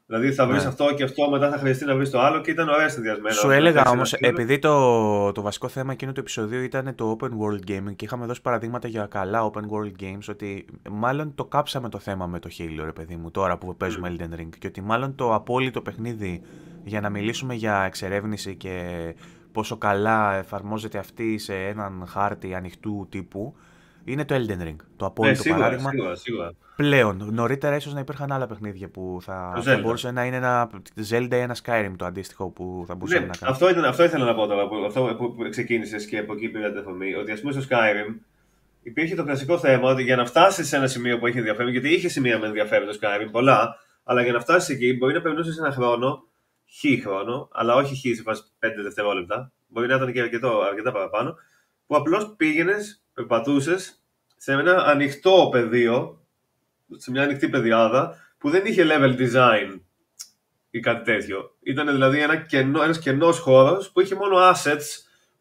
Δηλαδή θα βρεις Ναι. αυτό και αυτό, μετά θα χρειαστεί να βρεις το άλλο και ήταν ωραία συνδυασμένα. Σου Να έλεγα φτιάξεις όμως, ένα κείμενο. επειδή το, το βασικό θέμα εκείνο του επεισοδίου ήταν το open world gaming και είχαμε δώσει παραδείγματα για καλά open world games, ότι μάλλον το κάψαμε το θέμα με το Halo, ρε παιδί μου, τώρα που παίζουμε Elden Ring. Και ότι μάλλον το απόλυτο παιχνίδι για να μιλήσουμε για εξερεύνηση και πόσο καλά εφαρμόζεται αυτή σε έναν χάρτη ανοιχτού τύπου, είναι το Elden Ring. Το Ναι, απόλυτο σίγουρα, παράδειγμα. σίγουρα, σίγουρα. Πλέον, νωρίτερα ίσως να υπήρχαν άλλα παιχνίδια που θα, Το θα Zelda. μπορούσε να είναι ένα Zelda ή ένα Skyrim το αντίστοιχο που θα μπορούσαμε Ναι, να κάνουμε. αυτό, ήταν, αυτό ήθελα να πω τώρα, που, αυτό που ξεκίνησες και από εκεί πήρε την αφορμή. Ότι ας πούμε στο Skyrim υπήρχε το κλασικό θέμα ότι για να φτάσεις σε ένα σημείο που έχει ενδιαφέρον, γιατί είχε σημεία με ενδιαφέρον το Skyrim, πολλά, αλλά για να φτάσεις εκεί μπορεί να περνούσες ένα χρόνο, χ χρόνο, αλλά όχι χ σε φάση 5 δευτερόλεπτα, μπορεί να ήταν και αρκετό, αρκετά παραπάνω, που απλώς πήγαινες, περπατούσε σε ένα ανοιχτό πεδίο, σε μια ανοιχτή πεδιάδα, που δεν είχε level design ή κάτι τέτοιο. Ήταν δηλαδή ένα κενό, ένας κενός χώρος που είχε μόνο assets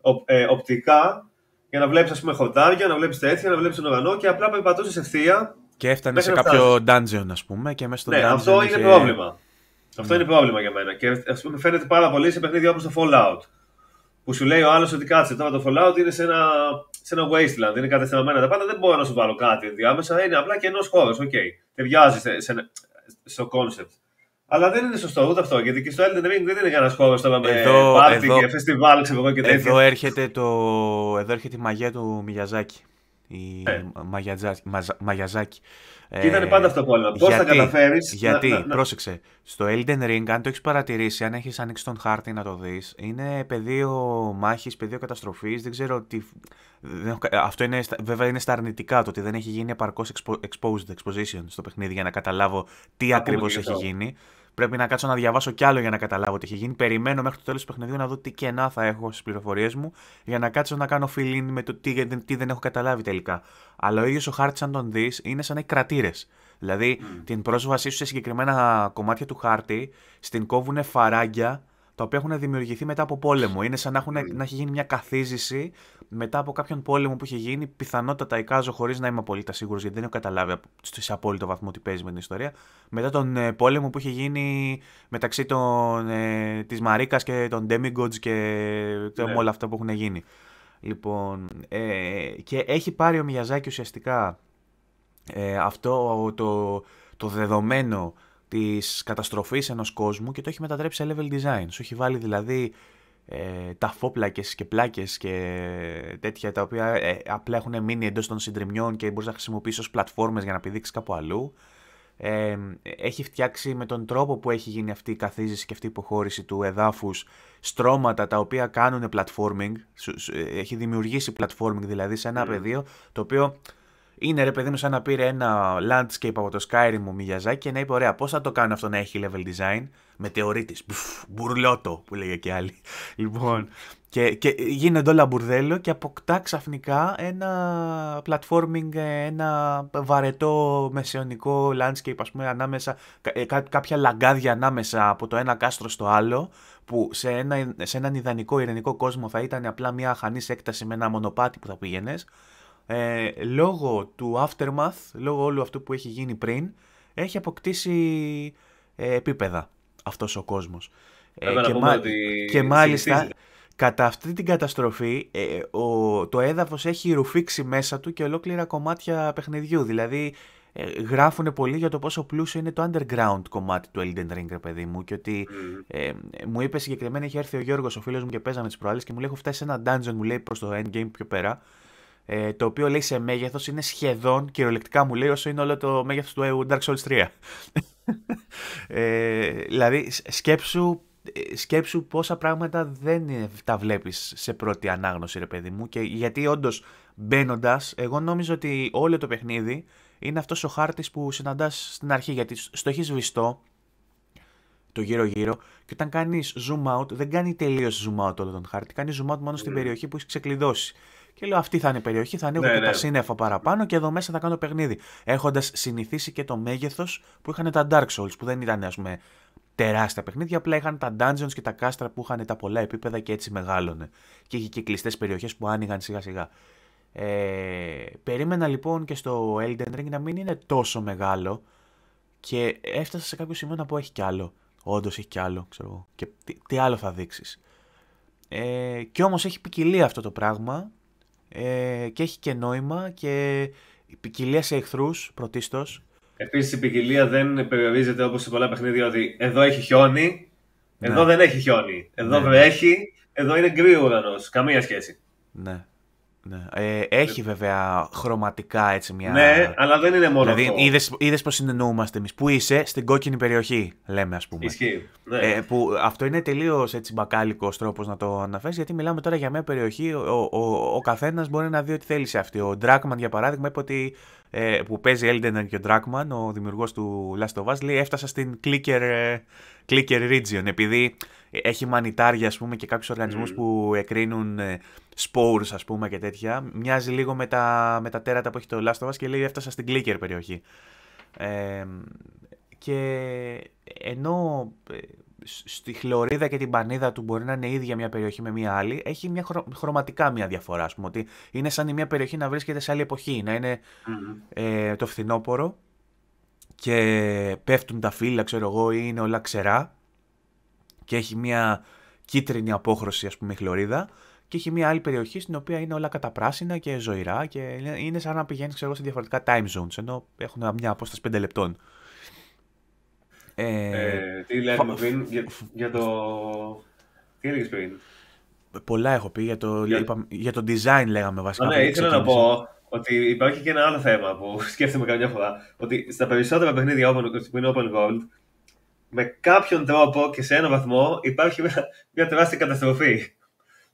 οπ- ε, οπτικά για να βλέπεις ας πούμε χορτάρια, να βλέπεις τέτοια, να βλέπεις τον ουρανό και απλά περπατούσες ευθεία. Και έφτανε Μέχρι σε να κάποιο dungeon, ας πούμε, και μέσα στο ναι, dungeon. αυτό είχε- είναι πρόβλημα. Αυτό είναι πρόβλημα για μένα και ας πούμε φαίνεται πάρα πολύ σε παιχνίδια όπως το Fallout. Που σου λέει ο άλλος ότι κάτσε τώρα το Fallout είναι σε ένα, σε ένα wasteland, είναι κατεστραμμένα τα πάντα, δεν μπορώ να σου βάλω κάτι διάμεσα, είναι απλά κενός χώρος. OK, okay. ταιριάζει σε, σε, στο concept. Αλλά δεν είναι σωστό ούτε αυτό, γιατί και στο Elden Ring δεν είναι κανένας χώρος τώρα με πάρτι και φεστιβάλ, ξέρω εγώ και τέτοια. Εδώ έρχεται, το... εδώ έρχεται η μαγεία του Μιγιαζάκη. Η ε. Μαγιαζάκη. Και ήταν πάντα αυτό το πόλεμο. Πώς θα καταφέρεις. Γιατί, να, να, πρόσεξε, στο Elden Ring, αν το έχεις παρατηρήσει, αν έχεις ανοίξει τον χάρτη να το δεις, είναι πεδίο μάχης, πεδίο καταστροφής. Δεν ξέρω τι. Αυτό είναι, βέβαια είναι στα αρνητικά το ότι δεν έχει γίνει επαρκώς exposed exposition στο παιχνίδι για να καταλάβω τι ακριβώς έχει γίνει. Πρέπει να κάτσω να διαβάσω κι άλλο για να καταλάβω τι έχει γίνει. Περιμένω μέχρι το τέλος του παιχνιδιού να δω τι κενά θα έχω στις πληροφορίες μου για να κάτσω να κάνω feeling με το τι, τι δεν έχω καταλάβει τελικά. Αλλά ο ίδιος ο χάρτη, αν τον δεις, είναι σαν να έχει κρατήρες. Δηλαδή την πρόσβασή σου σε συγκεκριμένα κομμάτια του χάρτη στην κόβουν φαράγγια τα οποία έχουν δημιουργηθεί μετά από πόλεμο. Είναι σαν να, έχουν, να έχει γίνει μια καθίζηση μετά από κάποιον πόλεμο που έχει γίνει. Πιθανότατα εικάζω χωρίς να είμαι απολύτω σίγουρος, γιατί δεν έχω καταλάβει σε απόλυτο βαθμό τι παίζει με την ιστορία. Μετά τον ε, πόλεμο που έχει γίνει μεταξύ των, ε, της Μαρίκας και των Demigods και ναι. όλα αυτά που έχουν γίνει. Λοιπόν, ε, και έχει πάρει ο Μιαζάκη ουσιαστικά ε, αυτό το, το δεδομένο της καταστροφής ενός κόσμου και το έχει μετατρέψει σε level design. Σου έχει βάλει δηλαδή ε, ταφόπλακες και πλάκες και τέτοια τα οποία ε, απλά έχουν μείνει εντός των συντριμιών και μπορείς να χρησιμοποιήσεις ως πλατφόρμες για να πηδήξεις κάπου αλλού. Ε, έχει φτιάξει με τον τρόπο που έχει γίνει αυτή η καθίζηση και αυτή η υποχώρηση του εδάφους στρώματα τα οποία κάνουν platforming, έχει δημιουργήσει platforming δηλαδή σε ένα mm. πεδίο το οποίο είναι ρε παιδί μου σαν να πήρε ένα landscape από το Skyrim μου Μιγιαζάκι και να είπε ωραία πώς θα το κάνω αυτό να έχει level design; Μετεωρίτης, μπουρλότο που λέγε και άλλοι. Λοιπόν, και, και γίνεται όλα μπουρδέλο και αποκτά ξαφνικά ένα platforming, ένα βαρετό μεσαιωνικό landscape ας πούμε ανάμεσα, ε, κάποια λαγκάδια ανάμεσα από το ένα κάστρο στο άλλο που σε, ένα, σε έναν ιδανικό ειρηνικό κόσμο θα ήταν απλά μια αχανής έκταση με ένα μονοπάτι που θα πήγαινες ε, λόγω του aftermath, λόγω όλου αυτού που έχει γίνει πριν, έχει αποκτήσει ε, επίπεδα αυτός ο κόσμος. Ε, και, μα... και μάλιστα κατά αυτή την καταστροφή ε, ο... το έδαφος έχει ρουφήξει μέσα του και ολόκληρα κομμάτια παιχνιδιού. Δηλαδή ε, γράφουν πολύ για το πόσο πλούσιο είναι το underground κομμάτι του Elden Ring, ρε παιδί μου. Και ότι ε, μου είπε συγκεκριμένα, έχει έρθει ο Γιώργος, ο φίλος μου και παίζαμε τις προάλλες και μου λέει: Έχω φτάσει σε ένα dungeon, μου λέει προς το endgame πιο πέρα ε, το οποίο λέει σε μέγεθος είναι σχεδόν, κυριολεκτικά μου λέει, όσο είναι όλο το μέγεθος του Dark Souls 3. ε, δηλαδή, σκέψου, ε, σκέψου πόσα πράγματα δεν τα βλέπεις σε πρώτη ανάγνωση, ρε παιδί μου. Και γιατί όντως μπαίνοντας, εγώ νόμιζα ότι όλο το παιχνίδι είναι αυτός ο χάρτης που συναντάς στην αρχή. Γιατί στο έχεις σβηστό, το γύρω-γύρω, και όταν κάνεις zoom out, δεν κάνει τελείως zoom out όλο τον χάρτη. Κάνει zoom out μόνο στην περιοχή που έχεις ξεκλειδώσει. Και λέω αυτή θα είναι η περιοχή, θα ανοίγω ναι, και ναι. τα σύννεφα παραπάνω και εδώ μέσα θα κάνω παιχνίδι. Έχοντας συνηθίσει και το μέγεθος που είχαν τα Dark Souls, που δεν ήταν ας πούμε τεράστια παιχνίδια, απλά είχαν τα dungeons και τα κάστρα που είχαν τα πολλά επίπεδα και έτσι μεγάλωνε. Και είχε και κλειστές περιοχές που άνοιγαν σιγά σιγά. Ε, περίμενα λοιπόν και στο Elden Ring να μην είναι τόσο μεγάλο και έφτασα σε κάποιο σημείο να πω έχει κι άλλο. Όντως έχει κι άλλο, ξέρω εγώ. Και τι, τι άλλο θα δείξεις. Ε, και όμως έχει ποικιλία αυτό το πράγμα ε, και έχει και νόημα και ποικιλία σε εχθρούς πρωτίστως. Επίσης η ποικιλία δεν περιορίζεται όπως σε πολλά παιχνίδια ότι εδώ έχει χιόνι, εδώ ναι. δεν έχει χιόνι. Εδώ ναι. βρέχει, εδώ είναι γκρι ουρανός. Καμία σχέση. Ναι. Ναι. Ε, έχει βέβαια χρωματικά έτσι μια. Ναι, αλλά δεν είναι μόνο δηλαδή, αυτό. Είδε πώς συνεννοούμαστε εμείς. Πού είσαι, στην κόκκινη περιοχή, λέμε ας πούμε. Ισχύει. Ναι. Ε, που αυτό είναι τελείως μπακάλικος τρόπος να το αναφέρεις, γιατί μιλάμε τώρα για μια περιοχή. Ο, ο, ο, ο καθένας μπορεί να δει ό,τι θέλει σε αυτή. Ο Ντράκμαν, για παράδειγμα, είπε ότι. Ε, που παίζει Elden και ο Ντράκμαν, ο δημιουργός του Last of Us, λέει έφτασα στην Clicker, ε, Clicker Region. Επειδή έχει μανιτάρια ας πούμε και κάποιους οργανισμούς που εκρίνουν ε, spores ας πούμε και τέτοια. Μοιάζει λίγο με τα, με τα τέρατα που έχει το Last of Us και λέει έφτασα στην Clicker περιοχή. Ε, και ενώ ε, στη χλωρίδα και την πανίδα του μπορεί να είναι ίδια μια περιοχή με μια άλλη, έχει μια χρωματικά μια διαφορά. Ας πούμε, ότι είναι σαν η μια περιοχή να βρίσκεται σε άλλη εποχή, να ειναι ε, το φθινόπωρο και πέφτουν τα φύλλα, ξέρω εγώ, ή είναι όλα ξερά και έχει μια κίτρινη απόχρωση, ας πούμε, η χλωρίδα. Και έχει μια άλλη περιοχή στην οποία είναι όλα καταπράσινα και ζωηρά και είναι σαν να πηγαίνεις ξέρω, σε διαφορετικά time zones, ενώ έχουν μια απόσταση 5 λεπτών. Ε, ε, τι λέμε πριν για, για το... Τι έλεγες πριν; Πολλά έχω πει για το, για... Είπα, για το design λέγαμε βασικά. ναι, ήθελα να πω ότι υπάρχει και ένα άλλο θέμα που σκέφτομαι καμιά φορά. Ότι στα περισσότερα παιχνίδια που είναι open world, με κάποιον τρόπο και σε έναν βαθμό υπάρχει μια, μια τεράστια καταστροφή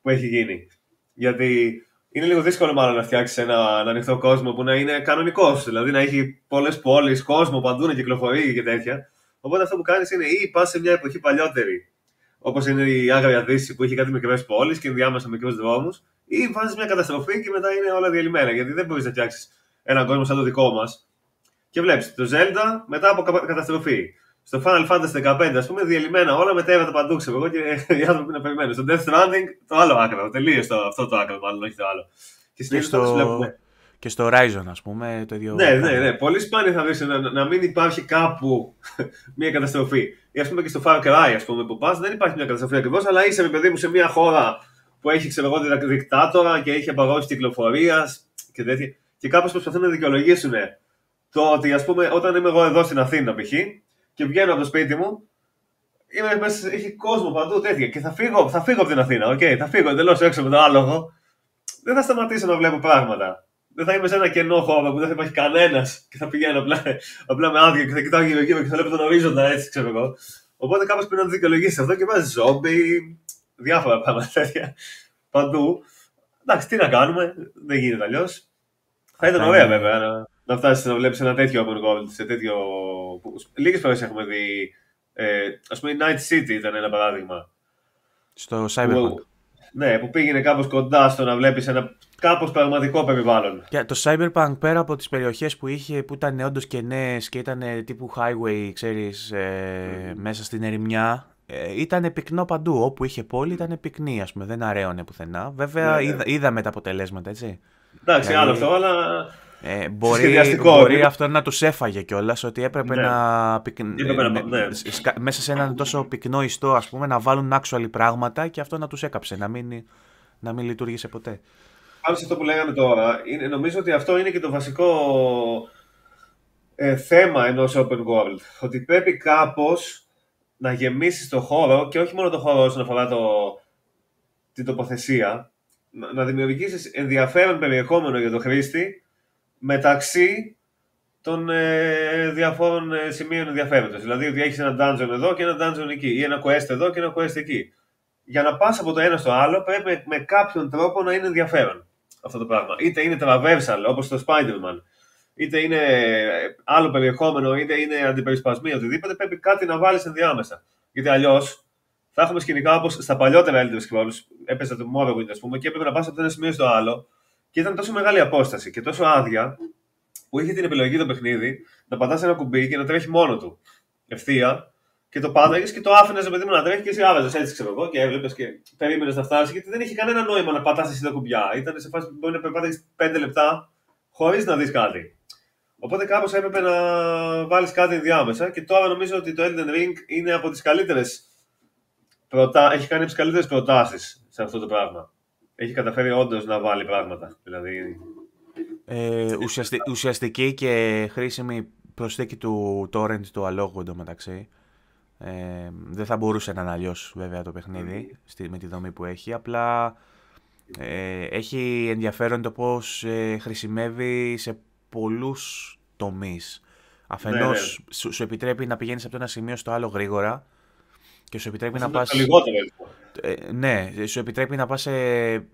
που έχει γίνει. Γιατί είναι λίγο δύσκολο μάλλον να φτιάξεις ένα, ένα ανοιχτό κόσμο που να είναι κανονικός. Δηλαδή να έχει πολλές πόλεις, κόσμο παντού να κυκλοφορεί και τέτοια. Οπότε αυτό που κάνεις είναι ή πας σε μια εποχή παλιότερη, όπως είναι η Άγρια Δύση που έχει κάτι μικρές πόλεις και ενδιάμεσα μικρούς δρόμους, ή βάζεις μια καταστροφή και μετά είναι όλα διαλυμένα. Γιατί δεν μπορείς να φτιάξεις έναν κόσμο σαν το δικό μας. Και βλέπεις το Zelda μετά από καταστροφή. Στο Final Fantasy 15, ας πούμε, διαλυμένα όλα μετέβατα παντού, ξέρω εγώ και οι άνθρωποι να περιμένουν. Στο Death Stranding το άλλο άκρο. Τελείω το, αυτό το άκρο, μάλλον, όχι το άλλο. Και, και στο... βλέπουμε και στο Horizon, ας πούμε, το ίδιο. Ναι, ναι, ναι. Πολύ σπάνια θα δεις να, να μην υπάρχει κάπου μια καταστροφή. Ή ας πούμε και στο Far Cry, ας πούμε, που πας, δεν υπάρχει μια καταστροφή ακριβώς, αλλά είσαι, με παιδί μου, σε μια χώρα που έχει, ξέρω εγώ, δικτάτορα και έχει απαγόρευση κυκλοφορίας και τέτοια. Και κάπως προσπαθούν να δικαιολογήσουν το ότι, ας πούμε, όταν είμαι εγώ εδώ στην Αθήνα, π.χ. και βγαίνω από το σπίτι μου, είμαι μέσα, έχει κόσμο παντού τέτοια. Και θα φύγω, θα φύγω από την Αθήνα, okay, θα φύγω εντελώς έξω με το άλογο. Δεν θα σταματήσω να βλέπω πράγματα δεν θα είμαι σε ένα κενό χώρο που δεν θα υπάρχει κανένας και θα πηγαίνω απλά, απλά με άδεια και θα κοιτάω γύρω γύρω και θα βλέπω τον ορίζοντα έτσι, ξέρω εγώ. Οπότε κάπως πρέπει να το δικαιολογήσεις αυτό και βάζεις ζόμπι, διάφορα πράγματα τέτοια παντού. Εντάξει, τι να κάνουμε, δεν γίνεται αλλιώς. Θα ήταν ωραία βέβαια να, να φτάσεις να βλέπεις ένα τέτοιο open world σε τέτοιο. Λίγες φορές έχουμε δει. Ε, Α πούμε, η Night City ήταν ένα παράδειγμα. Στο Cyberpunk. Ναι, που πήγαινε κάπως κοντά στο να βλέπεις ένα κάπως πραγματικό περιβάλλον. Και το Cyberpunk πέρα από τις περιοχές που είχε που ήταν όντως κενές και ήταν τύπου highway, ξέρεις, ε, μέσα στην ερημιά. Ε, ήταν πυκνό παντού. Όπου είχε πόλη ήταν πυκνή, ας πούμε. Δεν αραίωνε πουθενά. Βέβαια, ναι, ναι. Είδα, είδαμε τα αποτελέσματα, έτσι. Εντάξει, δηλαδή, άλλο αυτό, αλλά. Ε, μπορεί μπορεί αυτό να τους έφαγε κιόλας ότι έπρεπε ναι. να. ναι. Μέσα σε έναν τόσο πυκνό ιστό, ας πούμε, να βάλουν actual πράγματα και αυτό να τους έκαψε. Να μην, να μην λειτουργήσε ποτέ. Πάνω σε αυτό που λέγαμε τώρα, είναι, νομίζω ότι αυτό είναι και το βασικό ε, θέμα ενός open world. Ότι πρέπει κάπως να γεμίσεις το χώρο και όχι μόνο το χώρο όσον αφορά το, την τοποθεσία, να, να δημιουργήσεις ενδιαφέρον περιεχόμενο για τον χρήστη μεταξύ των ε, διαφόρων ε, σημείων ενδιαφέροντος. Δηλαδή ότι έχεις ένα dungeon εδώ και ένα dungeon εκεί, ή ένα quest εδώ και ένα quest εκεί. Για να πας από το ένα στο άλλο πρέπει με κάποιον τρόπο να είναι ενδιαφέρον αυτό το πράγμα. Είτε είναι traversal όπως το Spider-Man, είτε είναι άλλο περιεχόμενο, είτε είναι αντιπερισπασμοί, οτιδήποτε, πρέπει κάτι να βάλεις ενδιάμεσα. Γιατί αλλιώς θα έχουμε σκηνικά όπως στα παλιότερα Elder Scrolls, έπαιζε το Morrowind, ας πούμε, και έπρεπε να πας από το ένα σημείο στο άλλο και ήταν τόσο μεγάλη απόσταση και τόσο άδεια που είχε την επιλογή το παιχνίδι να πατάς ένα κουμπί και να τρέχει μόνο του. Ευθεία. Και το πάταγες και το άφηνες παιδί μου να τρέχει και εσύ άβαζες έτσι ξέρω εγώ και έβλεπες και περίμενες να φτάσεις γιατί δεν είχε κανένα νόημα να πατάς εσύ τα κουμπιά. Ήταν σε φάση που μπορεί να περπάταγες 5 λεπτά χωρίς να δεις κάτι. Οπότε κάπως έπρεπε να βάλεις κάτι ενδιάμεσα και τώρα νομίζω ότι το Elden Ring είναι από τις καλύτερες. Προτα... Έχει κάνει τις καλύτερες προτάσεις σε αυτό το πράγμα έχει καταφέρει όντως να βάλει πράγματα. Δηλαδή... Ε, ουσιαστι, ουσιαστική και χρήσιμη προσθήκη του torrent του αλόγου εντωμεταξύ. Ε, δεν θα μπορούσε να είναι αλλιώς βέβαια το παιχνίδι στη, με τη δομή που έχει. Απλά ε, έχει ενδιαφέρον το πώς ε, χρησιμεύει σε πολλούς τομείς. Αφενός ναι, ναι. Σου, σου επιτρέπει να πηγαίνεις από το ένα σημείο στο άλλο γρήγορα και σου επιτρέπει να πας... Ε, ναι, σου επιτρέπει να πας σε ε,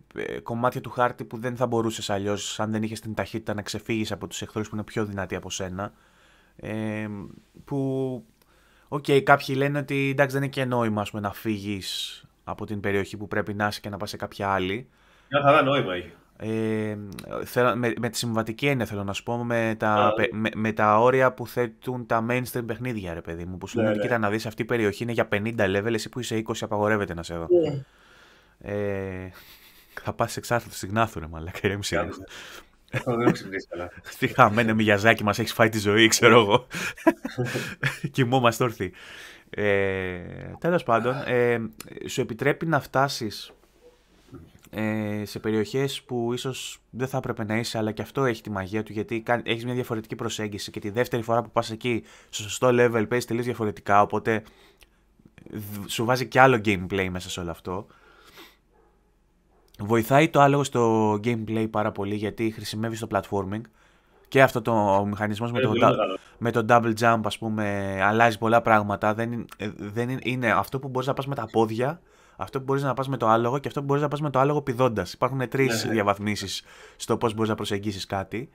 κομμάτια του χάρτη που δεν θα μπορούσες αλλιώς αν δεν είχες την ταχύτητα να ξεφύγεις από τους εχθρούς που είναι πιο δυνατοί από σένα. Ε, που, OK, okay, κάποιοι λένε ότι εντάξει δεν είναι και νόημα πούμε, να φύγεις από την περιοχή που πρέπει να είσαι και να πας σε κάποια άλλη. Μια χαρά νόημα έχει. Ε, με, με τη συμβατική έννοια θέλω να σου πω, με τα, με, με, τα όρια που θέτουν τα mainstream παιχνίδια, ρε παιδί μου. Που σου λένε, ναι, ναι. κοίτα να δεις αυτή η περιοχή είναι για 50 level, εσύ που είσαι 20 απαγορεύεται να σε δω. Ναι. Ε, θα πας σε εξάρτητος στην Gnάθου, ρε μαλάκα, ηρέμησε. Τι χαμένε Μιαζάκι μας έχει φάει τη ζωή, ξέρω εγώ. Κοιμόμαστε όρθιοι. Ε, τέλος πάντων, ε, σου επιτρέπει να φτάσεις ε, σε περιοχές που ίσως δεν θα έπρεπε να είσαι, αλλά και αυτό έχει τη μαγεία του, γιατί έχεις μια διαφορετική προσέγγιση και τη δεύτερη φορά που πας εκεί, στο σωστό level, παίζεις τελείως διαφορετικά, οπότε σου βάζει και άλλο gameplay μέσα σε όλο αυτό. Βοηθάει το άλογο στο gameplay πάρα πολύ γιατί χρησιμεύει στο platforming και αυτό το ο μηχανισμός με, το, με το double jump ας πούμε αλλάζει πολλά πράγματα δεν, ε, δεν είναι αυτό που μπορείς να πας με τα πόδια αυτό που μπορείς να πας με το άλογο και αυτό που μπορείς να πας με το άλογο πηδώντας υπάρχουν τρεις ναι, ναι. διαβαθμίσεις στο πώς μπορείς να προσεγγίσεις κάτι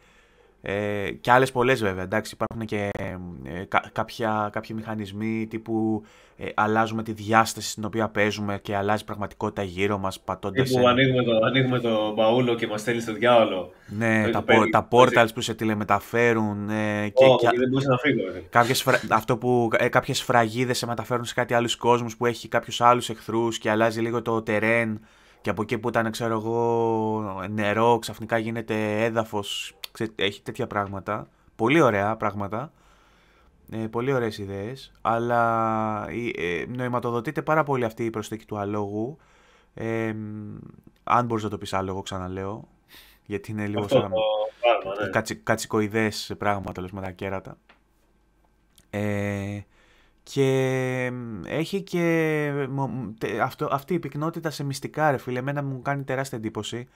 ε, και άλλες πολλές βέβαια. Εντάξει, υπάρχουν και ε, κάποια, κάποιοι μηχανισμοί τύπου ε, αλλάζουμε τη διάσταση στην οποία παίζουμε και αλλάζει πραγματικότητα γύρω μας πατώντας. Τύπου ανοίγουμε, το, ανοίγουμε το μπαούλο και μας στέλνει στο διάολο. Ναι, τα, πο, τα portals που σε τηλεμεταφέρουν. Ε, και, oh, και, δεν μπορούσα να φύγω. Κάποιες, αυτό που ε, κάποιες φραγίδες σε μεταφέρουν σε κάτι άλλους κόσμους που έχει κάποιους άλλους εχθρούς και αλλάζει λίγο το terrain. Και από εκεί που ήταν, ξέρω εγώ, νερό, ξαφνικά γίνεται έδαφος έχει τέτοια πράγματα. Πολύ ωραία πράγματα. Ε, πολύ ωραίες ιδέες. Αλλά ε, νοηματοδοτείται πάρα πολύ αυτή η προσθήκη του αλόγου. Ε, αν μπορείς να το πεις άλογο, ξαναλέω. Γιατί είναι λίγο σαν ναι. κατσι, κατσικοειδές πράγμα, τέλος με τα κέρατα. Ε, και έχει και αυτό, αυτή η πυκνότητα σε μυστικά ρε φίλε, εμένα μου κάνει τεράστια εντύπωση.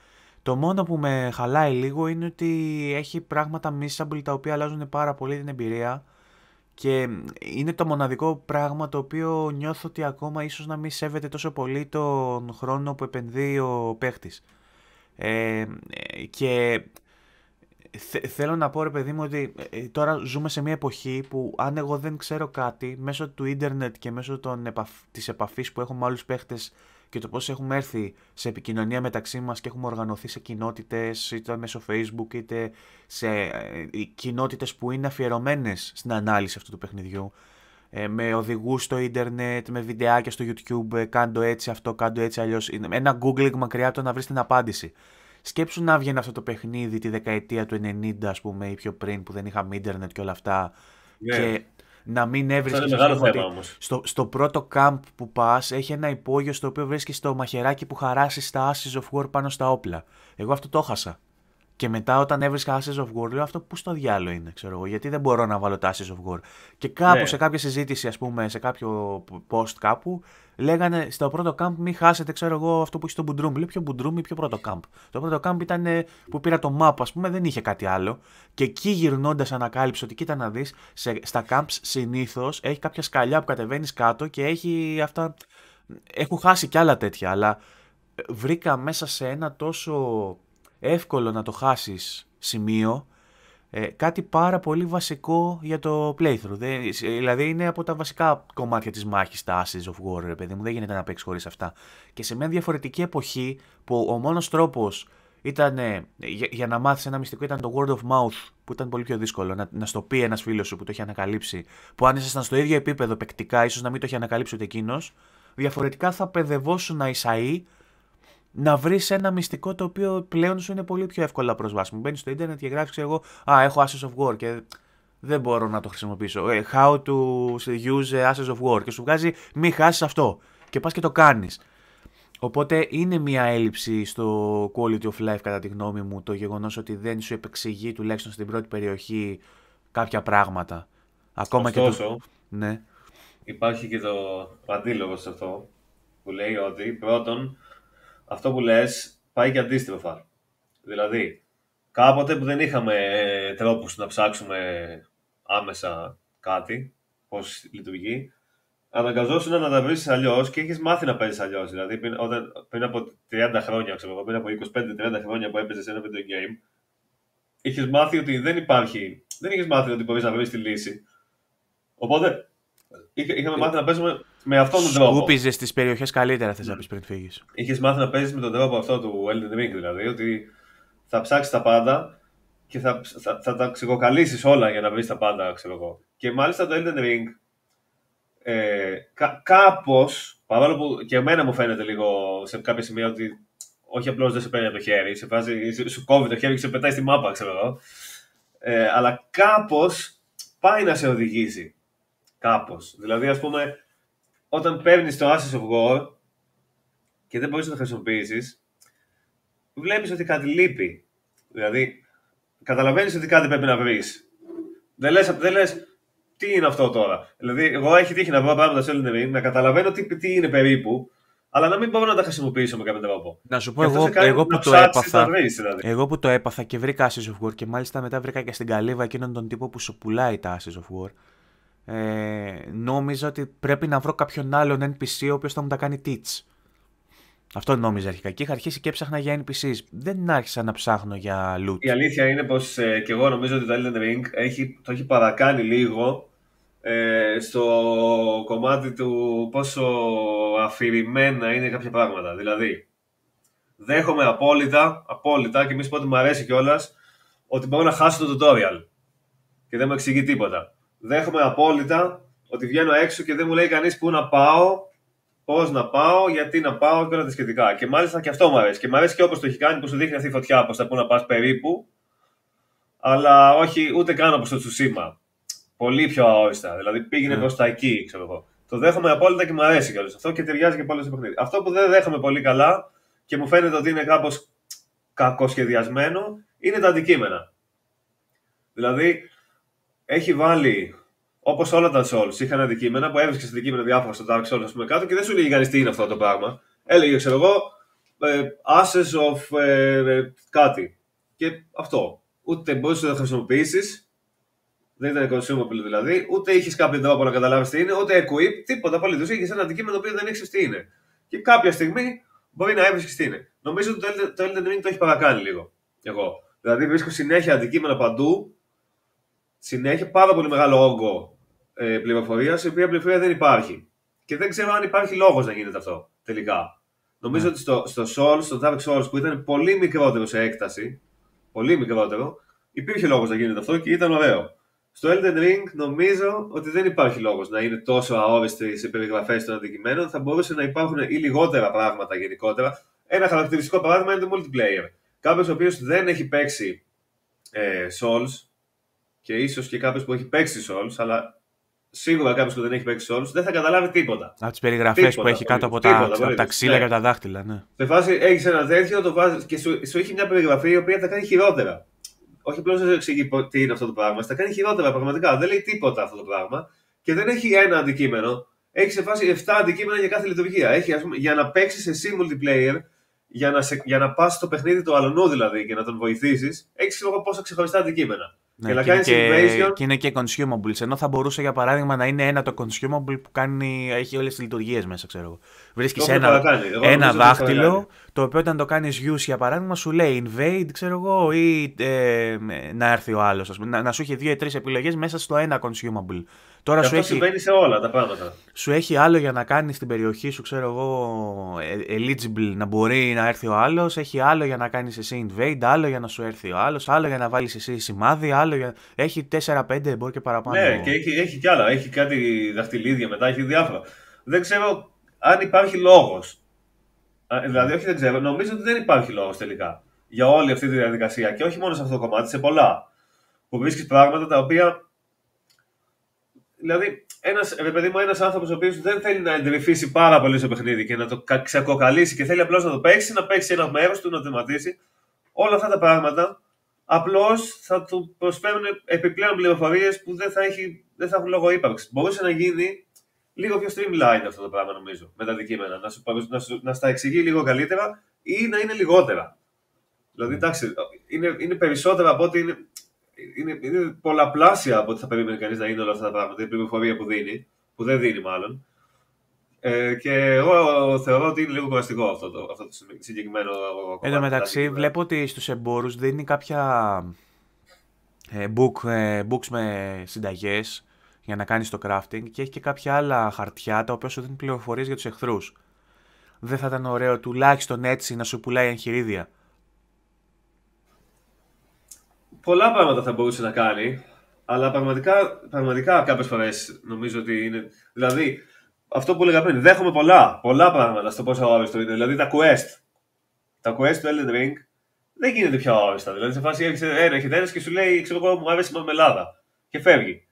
Το μόνο που με χαλάει λίγο είναι ότι έχει πράγματα missable τα οποία αλλάζουν πάρα πολύ την εμπειρία και είναι το μοναδικό πράγμα το οποίο νιώθω ότι ακόμα ίσως να μην σέβεται τόσο πολύ τον χρόνο που επενδύει ο παίχτης. Ε, και θέλω να πω ρε παιδί μου ότι ε, τώρα ζούμε σε μια εποχή που αν εγώ δεν ξέρω κάτι μέσω του ίντερνετ και μέσω των επαφ... της επαφής που έχω με άλλους παίχτες και το πώς έχουμε έρθει σε επικοινωνία μεταξύ μας και έχουμε οργανωθεί σε κοινότητες είτε μέσω facebook είτε σε ε, κοινότητες που είναι αφιερωμένες στην ανάλυση αυτού του παιχνιδιού ε, με οδηγούς στο ίντερνετ, με βιντεάκια στο YouTube, ε, κάντο έτσι αυτό, κάντο έτσι αλλιώς. Ένα googling μακριά από το να βρεις την απάντηση. Σκέψου να βγαίνει αυτό το παιχνίδι τη δεκαετία του 90, ας πούμε, ή πιο πριν, που δεν είχαμε ίντερνετ και όλα αυτά. Ναι. Και να μην έβρισκες. Στο, στο πρώτο camp που πας έχει ένα υπόγειο στο οποίο βρίσκεις το μαχαιράκι που χαράσεις τα Ashes of War πάνω στα όπλα. Εγώ αυτό το έχασα. Και μετά όταν έβρισκα Ashes of War, λέω αυτό που στο διάλογο είναι, ξέρω εγώ, γιατί δεν μπορώ να βάλω τα Ashes of War. Και κάπου ναι. σε κάποια συζήτηση, ας πούμε, σε κάποιο post κάπου, λέγανε στο πρώτο camp μην χάσετε, ξέρω εγώ, αυτό που έχει στο Μπουντρούμ. Λέει ποιο Μπουντρούμ ή ποιο πρώτο camp. Το πρώτο camp ήταν που πήρα το map, ας πούμε, δεν είχε κάτι άλλο. Και εκεί γυρνώντας ανακάλυψε ότι κοίτα να δεις, στα camps συνήθως έχει κάποια σκαλιά που κατεβαίνεις κάτω και έχει αυτά. Έχουν χάσει κι άλλα τέτοια, αλλά βρήκα μέσα σε ένα τόσο εύκολο να το χάσεις σημείο ε, κάτι πάρα πολύ βασικό για το playthrough. δηλαδή είναι από τα βασικά κομμάτια της μάχης τα Ashes of War, ρε παιδί μου. Δεν γίνεται να παίξεις χωρίς αυτά. Και σε μια διαφορετική εποχή που ο μόνος τρόπος ήταν, για, για, να μάθεις ένα μυστικό ήταν το word of mouth που ήταν πολύ πιο δύσκολο να, να στο πει ένας φίλος σου που το έχει ανακαλύψει που αν ήσασταν στο ίδιο επίπεδο παικτικά ίσως να μην το έχει ανακαλύψει ούτε εκείνος διαφορετικά θα παιδευόσουν να εισαεί να βρεις ένα μυστικό το οποίο πλέον σου είναι πολύ πιο εύκολα προσβάσιμο. Μπαίνεις στο Ιντερνετ και γράφεις εγώ, Α, έχω Ashes of War και δεν μπορώ να το χρησιμοποιήσω. Ε, how to use Ashes of War. Και σου βγάζει, μη χάσεις αυτό. Και πας και το κάνεις. Οπότε είναι μια έλλειψη στο quality of life κατά τη γνώμη μου το γεγονός ότι δεν σου επεξηγεί τουλάχιστον στην πρώτη περιοχή κάποια πράγματα. Ακόμα Ωστόσο, και το... Ναι. Υπάρχει και το αντίλογο σε αυτό που λέει ότι πρώτον αυτό που λες πάει και αντίστροφα. Δηλαδή, κάποτε που δεν είχαμε ε, τρόπους να ψάξουμε άμεσα κάτι, πώς λειτουργεί, αναγκαζόσουν να τα βρεις αλλιώς και έχεις μάθει να παίζεις αλλιώς. Δηλαδή, πριν, όταν, πριν από 30 χρόνια, ξέρω, πριν από 25-30 χρόνια που έπαιζες ένα video game, είχες μάθει ότι δεν υπάρχει, δεν είχες μάθει ότι μπορείς να βρεις τη λύση. Οπότε, είχαμε μάθει να παίζουμε με αυτόν τον τρόπο. Σκούπιζε τις περιοχές καλύτερα, θες να πεις πριν φύγεις. Είχες μάθει να παίζεις με τον τρόπο αυτό του Elden Ring, δηλαδή, ότι θα ψάξεις τα πάντα και θα, θα, θα τα ξεκοκαλίσει όλα για να βρεις τα πάντα, ξέρω εγώ. Και μάλιστα το Elden Ring ε, κα, κάπως, παρόλο που και εμένα μου φαίνεται λίγο σε κάποια σημεία ότι όχι απλώς δεν σε παίρνει από το χέρι, σε βάζει, σου κόβει το χέρι και σε πετάει στη μάπα, ξέρω εγώ. Ε, αλλά κάπως πάει να σε οδηγήσει. Κάπως. Δηλαδή, ας πούμε, όταν παίρνεις το Ashes of War και δεν μπορείς να το χρησιμοποιήσεις, βλέπεις ότι κάτι λείπει. Δηλαδή, καταλαβαίνεις ότι κάτι πρέπει να βρεις. Δεν λες, δεν λες, τι είναι αυτό τώρα; Δηλαδή, εγώ έχει τύχει να βρω πράγματα σε Elden Ring, να καταλαβαίνω τι, τι είναι περίπου, αλλά να μην μπορώ να τα χρησιμοποιήσω με κάποιο τρόπο. Να σου πω, εγώ, εγώ, που το έπαθα, βρεις, δηλαδή. εγώ που το έπαθα και βρήκα Ashes of War και μάλιστα μετά βρήκα και στην καλύβα εκείνον τον τύπο που σου πουλάει τα Ashes of War. Ε, νόμιζα ότι πρέπει να βρω κάποιον άλλον NPC ο οποίος θα μου τα κάνει teach. Αυτό νόμιζα αρχικά. Και είχα αρχίσει και έψαχνα για NPCs. Δεν άρχισα να ψάχνω για loot. Η αλήθεια είναι πως ε, και εγώ νομίζω ότι το Elden Ring έχει, το έχει παρακάνει λίγο ε, στο κομμάτι του πόσο αφηρημένα είναι κάποια πράγματα. Δηλαδή, δέχομαι απόλυτα, απόλυτα και μη σου πω ότι μου αρέσει κιόλας ότι μπορώ να χάσω το tutorial και δεν μου εξηγεί τίποτα. Δέχομαι απόλυτα ότι βγαίνω έξω και δεν μου λέει κανείς πού να πάω, πώς να πάω, γιατί να πάω και όλα τα σχετικά. Και μάλιστα και αυτό μου αρέσει. Και μου αρέσει και όπως το έχει κάνει που σου δείχνει αυτή η φωτιά, πώ θα πού να πας περίπου. Αλλά όχι ούτε καν όπως το Τσουσίμα πολύ πιο αόριστα. Δηλαδή πήγαινε yeah. προς τα εκεί, ξέρω εγώ. Το δέχομαι απόλυτα και μου αρέσει κιόλας αυτό και ταιριάζει και πολύ στο παιχνίδι. Αυτό που δεν δέχομαι πολύ καλά και μου φαίνεται ότι είναι κάπως κακοσχεδιασμένο είναι τα αντικείμενα. Δηλαδή, έχει βάλει όπως όλα τα Souls είχαν αντικείμενα που έβρισκες αντικείμενα διάφορα στο Dark Souls, ας πούμε κάτω και δεν σου λέγει κανείς τι είναι αυτό το πράγμα. Έλεγε, ξέρω εγώ, ε, asses of ε, ε, κάτι. Και αυτό. Ούτε μπορείς να το χρησιμοποιήσεις, δεν ήταν consumable δηλαδή, ούτε είχες κάποιο τρόπο να καταλάβεις τι είναι, ούτε equip, τίποτα απολύτως. Είχες ένα αντικείμενο το οποίο δεν ήξερες τι είναι. Και κάποια στιγμή μπορεί να έβρισκες τι είναι. Νομίζω ότι το Elden Ring το έχει παρακάνει λίγο. Εγώ. Δηλαδή βρίσκω συνέχεια αντικείμενα παντού, συνέχεια πάρα πολύ μεγάλο όγκο ε, πληροφορίας, η οποία πληροφορία δεν υπάρχει. Και δεν ξέρω αν υπάρχει λόγος να γίνεται αυτό τελικά. Νομίζω ναι. ότι στο, στο Souls, στο Dark Souls που ήταν πολύ μικρότερο σε έκταση, πολύ μικρότερο, υπήρχε λόγος να γίνεται αυτό και ήταν ωραίο. Στο Elden Ring νομίζω ότι δεν υπάρχει λόγος να είναι τόσο αόριστε οι περιγραφές των αντικειμένων. Θα μπορούσε να υπάρχουν ή λιγότερα πράγματα γενικότερα. Ένα χαρακτηριστικό παράδειγμα είναι το multiplayer. Κάποιος ο οποίος δεν έχει παίξει ε, Souls και ίσως και κάποιος που έχει παίξει Souls, αλλά σίγουρα κάποιος που δεν έχει παίξει Souls δεν θα καταλάβει τίποτα. Από τις περιγραφές που έχει κάτω από τα, τίποτα, τα ξύλα ναι. και τα δάχτυλα. Ναι. Σε φάση έχεις ένα τέτοιο το βάζεις, και σου, σου έχει μια περιγραφή η οποία θα κάνει χειρότερα όχι απλώς να εξηγεί τι είναι αυτό το πράγμα, θα κάνει χειρότερα πραγματικά. Δεν λέει τίποτα αυτό το πράγμα και δεν έχει ένα αντικείμενο. Έχει σε φάση 7 αντικείμενα για κάθε λειτουργία. Έχει, ας πούμε, για να παίξεις εσύ multiplayer, για να, για να πας στο παιχνίδι του αλωνού δηλαδή και να τον βοηθήσεις, έχεις λίγο πόσα ξεχωριστά αντικείμενα. Ναι, και, να κάνεις invasion. Και είναι και consumables. Ενώ θα μπορούσε για παράδειγμα να είναι ένα το consumable που κάνει, έχει όλες τις λειτουργίες μέσα, ξέρω εγώ. Βρίσκεις ένα, ένα δάχτυλο, το οποίο όταν το κάνεις use για παράδειγμα σου λέει invade, ξέρω εγώ, ή ε, να έρθει ο άλλος. Να, να σου έχει δύο ή τρεις επιλογές μέσα στο ένα consumable. Τώρα και σου αυτό έχει... συμβαίνει σε όλα τα πράγματα. Σου έχει άλλο για να κάνεις στην περιοχή σου, ξέρω εγώ, ε, eligible να μπορεί να έρθει ο άλλος. Έχει άλλο για να κάνεις εσύ invade, άλλο για να σου έρθει ο άλλος, άλλο για να βάλεις εσύ σημάδι, άλλο για. Έχει 4-5 μπορεί και παραπάνω. Ναι, και έχει, έχει κι άλλα. Έχει κάτι δαχτυλίδια μετά, έχει διάφορα. Δεν ξέρω αν υπάρχει λόγος. Δηλαδή, όχι δεν ξέρω, νομίζω ότι δεν υπάρχει λόγος τελικά για όλη αυτή τη διαδικασία και όχι μόνο σε αυτό το κομμάτι, σε πολλά. Που βρίσκεις πράγματα τα οποία Δηλαδή, ένας, παιδί μου, ένας άνθρωπος ο οποίος δεν θέλει να εντρυφήσει πάρα πολύ στο παιχνίδι και να το ξεκοκαλίσει και θέλει απλώς να το παίξει, να παίξει ένα μέρος του, να το τερματίσει, όλα αυτά τα πράγματα απλώς θα του προσφέρουν επιπλέον πληροφορίες που δεν θα, έχει, δεν θα έχουν λόγο ύπαρξης. Μπορούσε να γίνει λίγο πιο streamlined αυτό το πράγμα νομίζω, με τα αντικείμενα. Να, σου, να, σου, να στα εξηγεί λίγο καλύτερα ή να είναι λιγότερα. Δηλαδή, εντάξει, είναι, είναι περισσότερα από ότι είναι, είναι, είναι πολλαπλάσια από ό,τι θα περίμενε κανείς να είναι όλα αυτά τα πράγματα. Η πληροφορία που δίνει, που δεν δίνει μάλλον. Ε, και εγώ θεωρώ ότι είναι λίγο κουραστικό αυτό το, αυτό το συγκεκριμένο κομμάτι. Εν τω μεταξύ, δηλαδή, βλέπω ότι στους εμπόρους δίνει κάποια ε, book, ε, books με συνταγές για να κάνεις το crafting και έχει και κάποια άλλα χαρτιά τα οποία σου δίνουν πληροφορίες για τους εχθρούς. Δεν θα ήταν ωραίο τουλάχιστον έτσι να σου πουλάει εγχειρίδια πολλά πράγματα θα μπορούσε να κάνει, αλλά πραγματικά, πραγματικά κάποιες φορές νομίζω ότι είναι. Δηλαδή, αυτό που έλεγα πριν, δέχομαι πολλά, πολλά πράγματα στο πόσο αόριστο είναι. Δηλαδή τα quest. Τα quest του Elden Ring δεν γίνεται πιο αόριστα. Δηλαδή, σε φάση έρχεται ένα, έρχεται ένας και σου λέει, ξέρω εγώ, μου άρεσε η μαρμελάδα. Και φεύγει.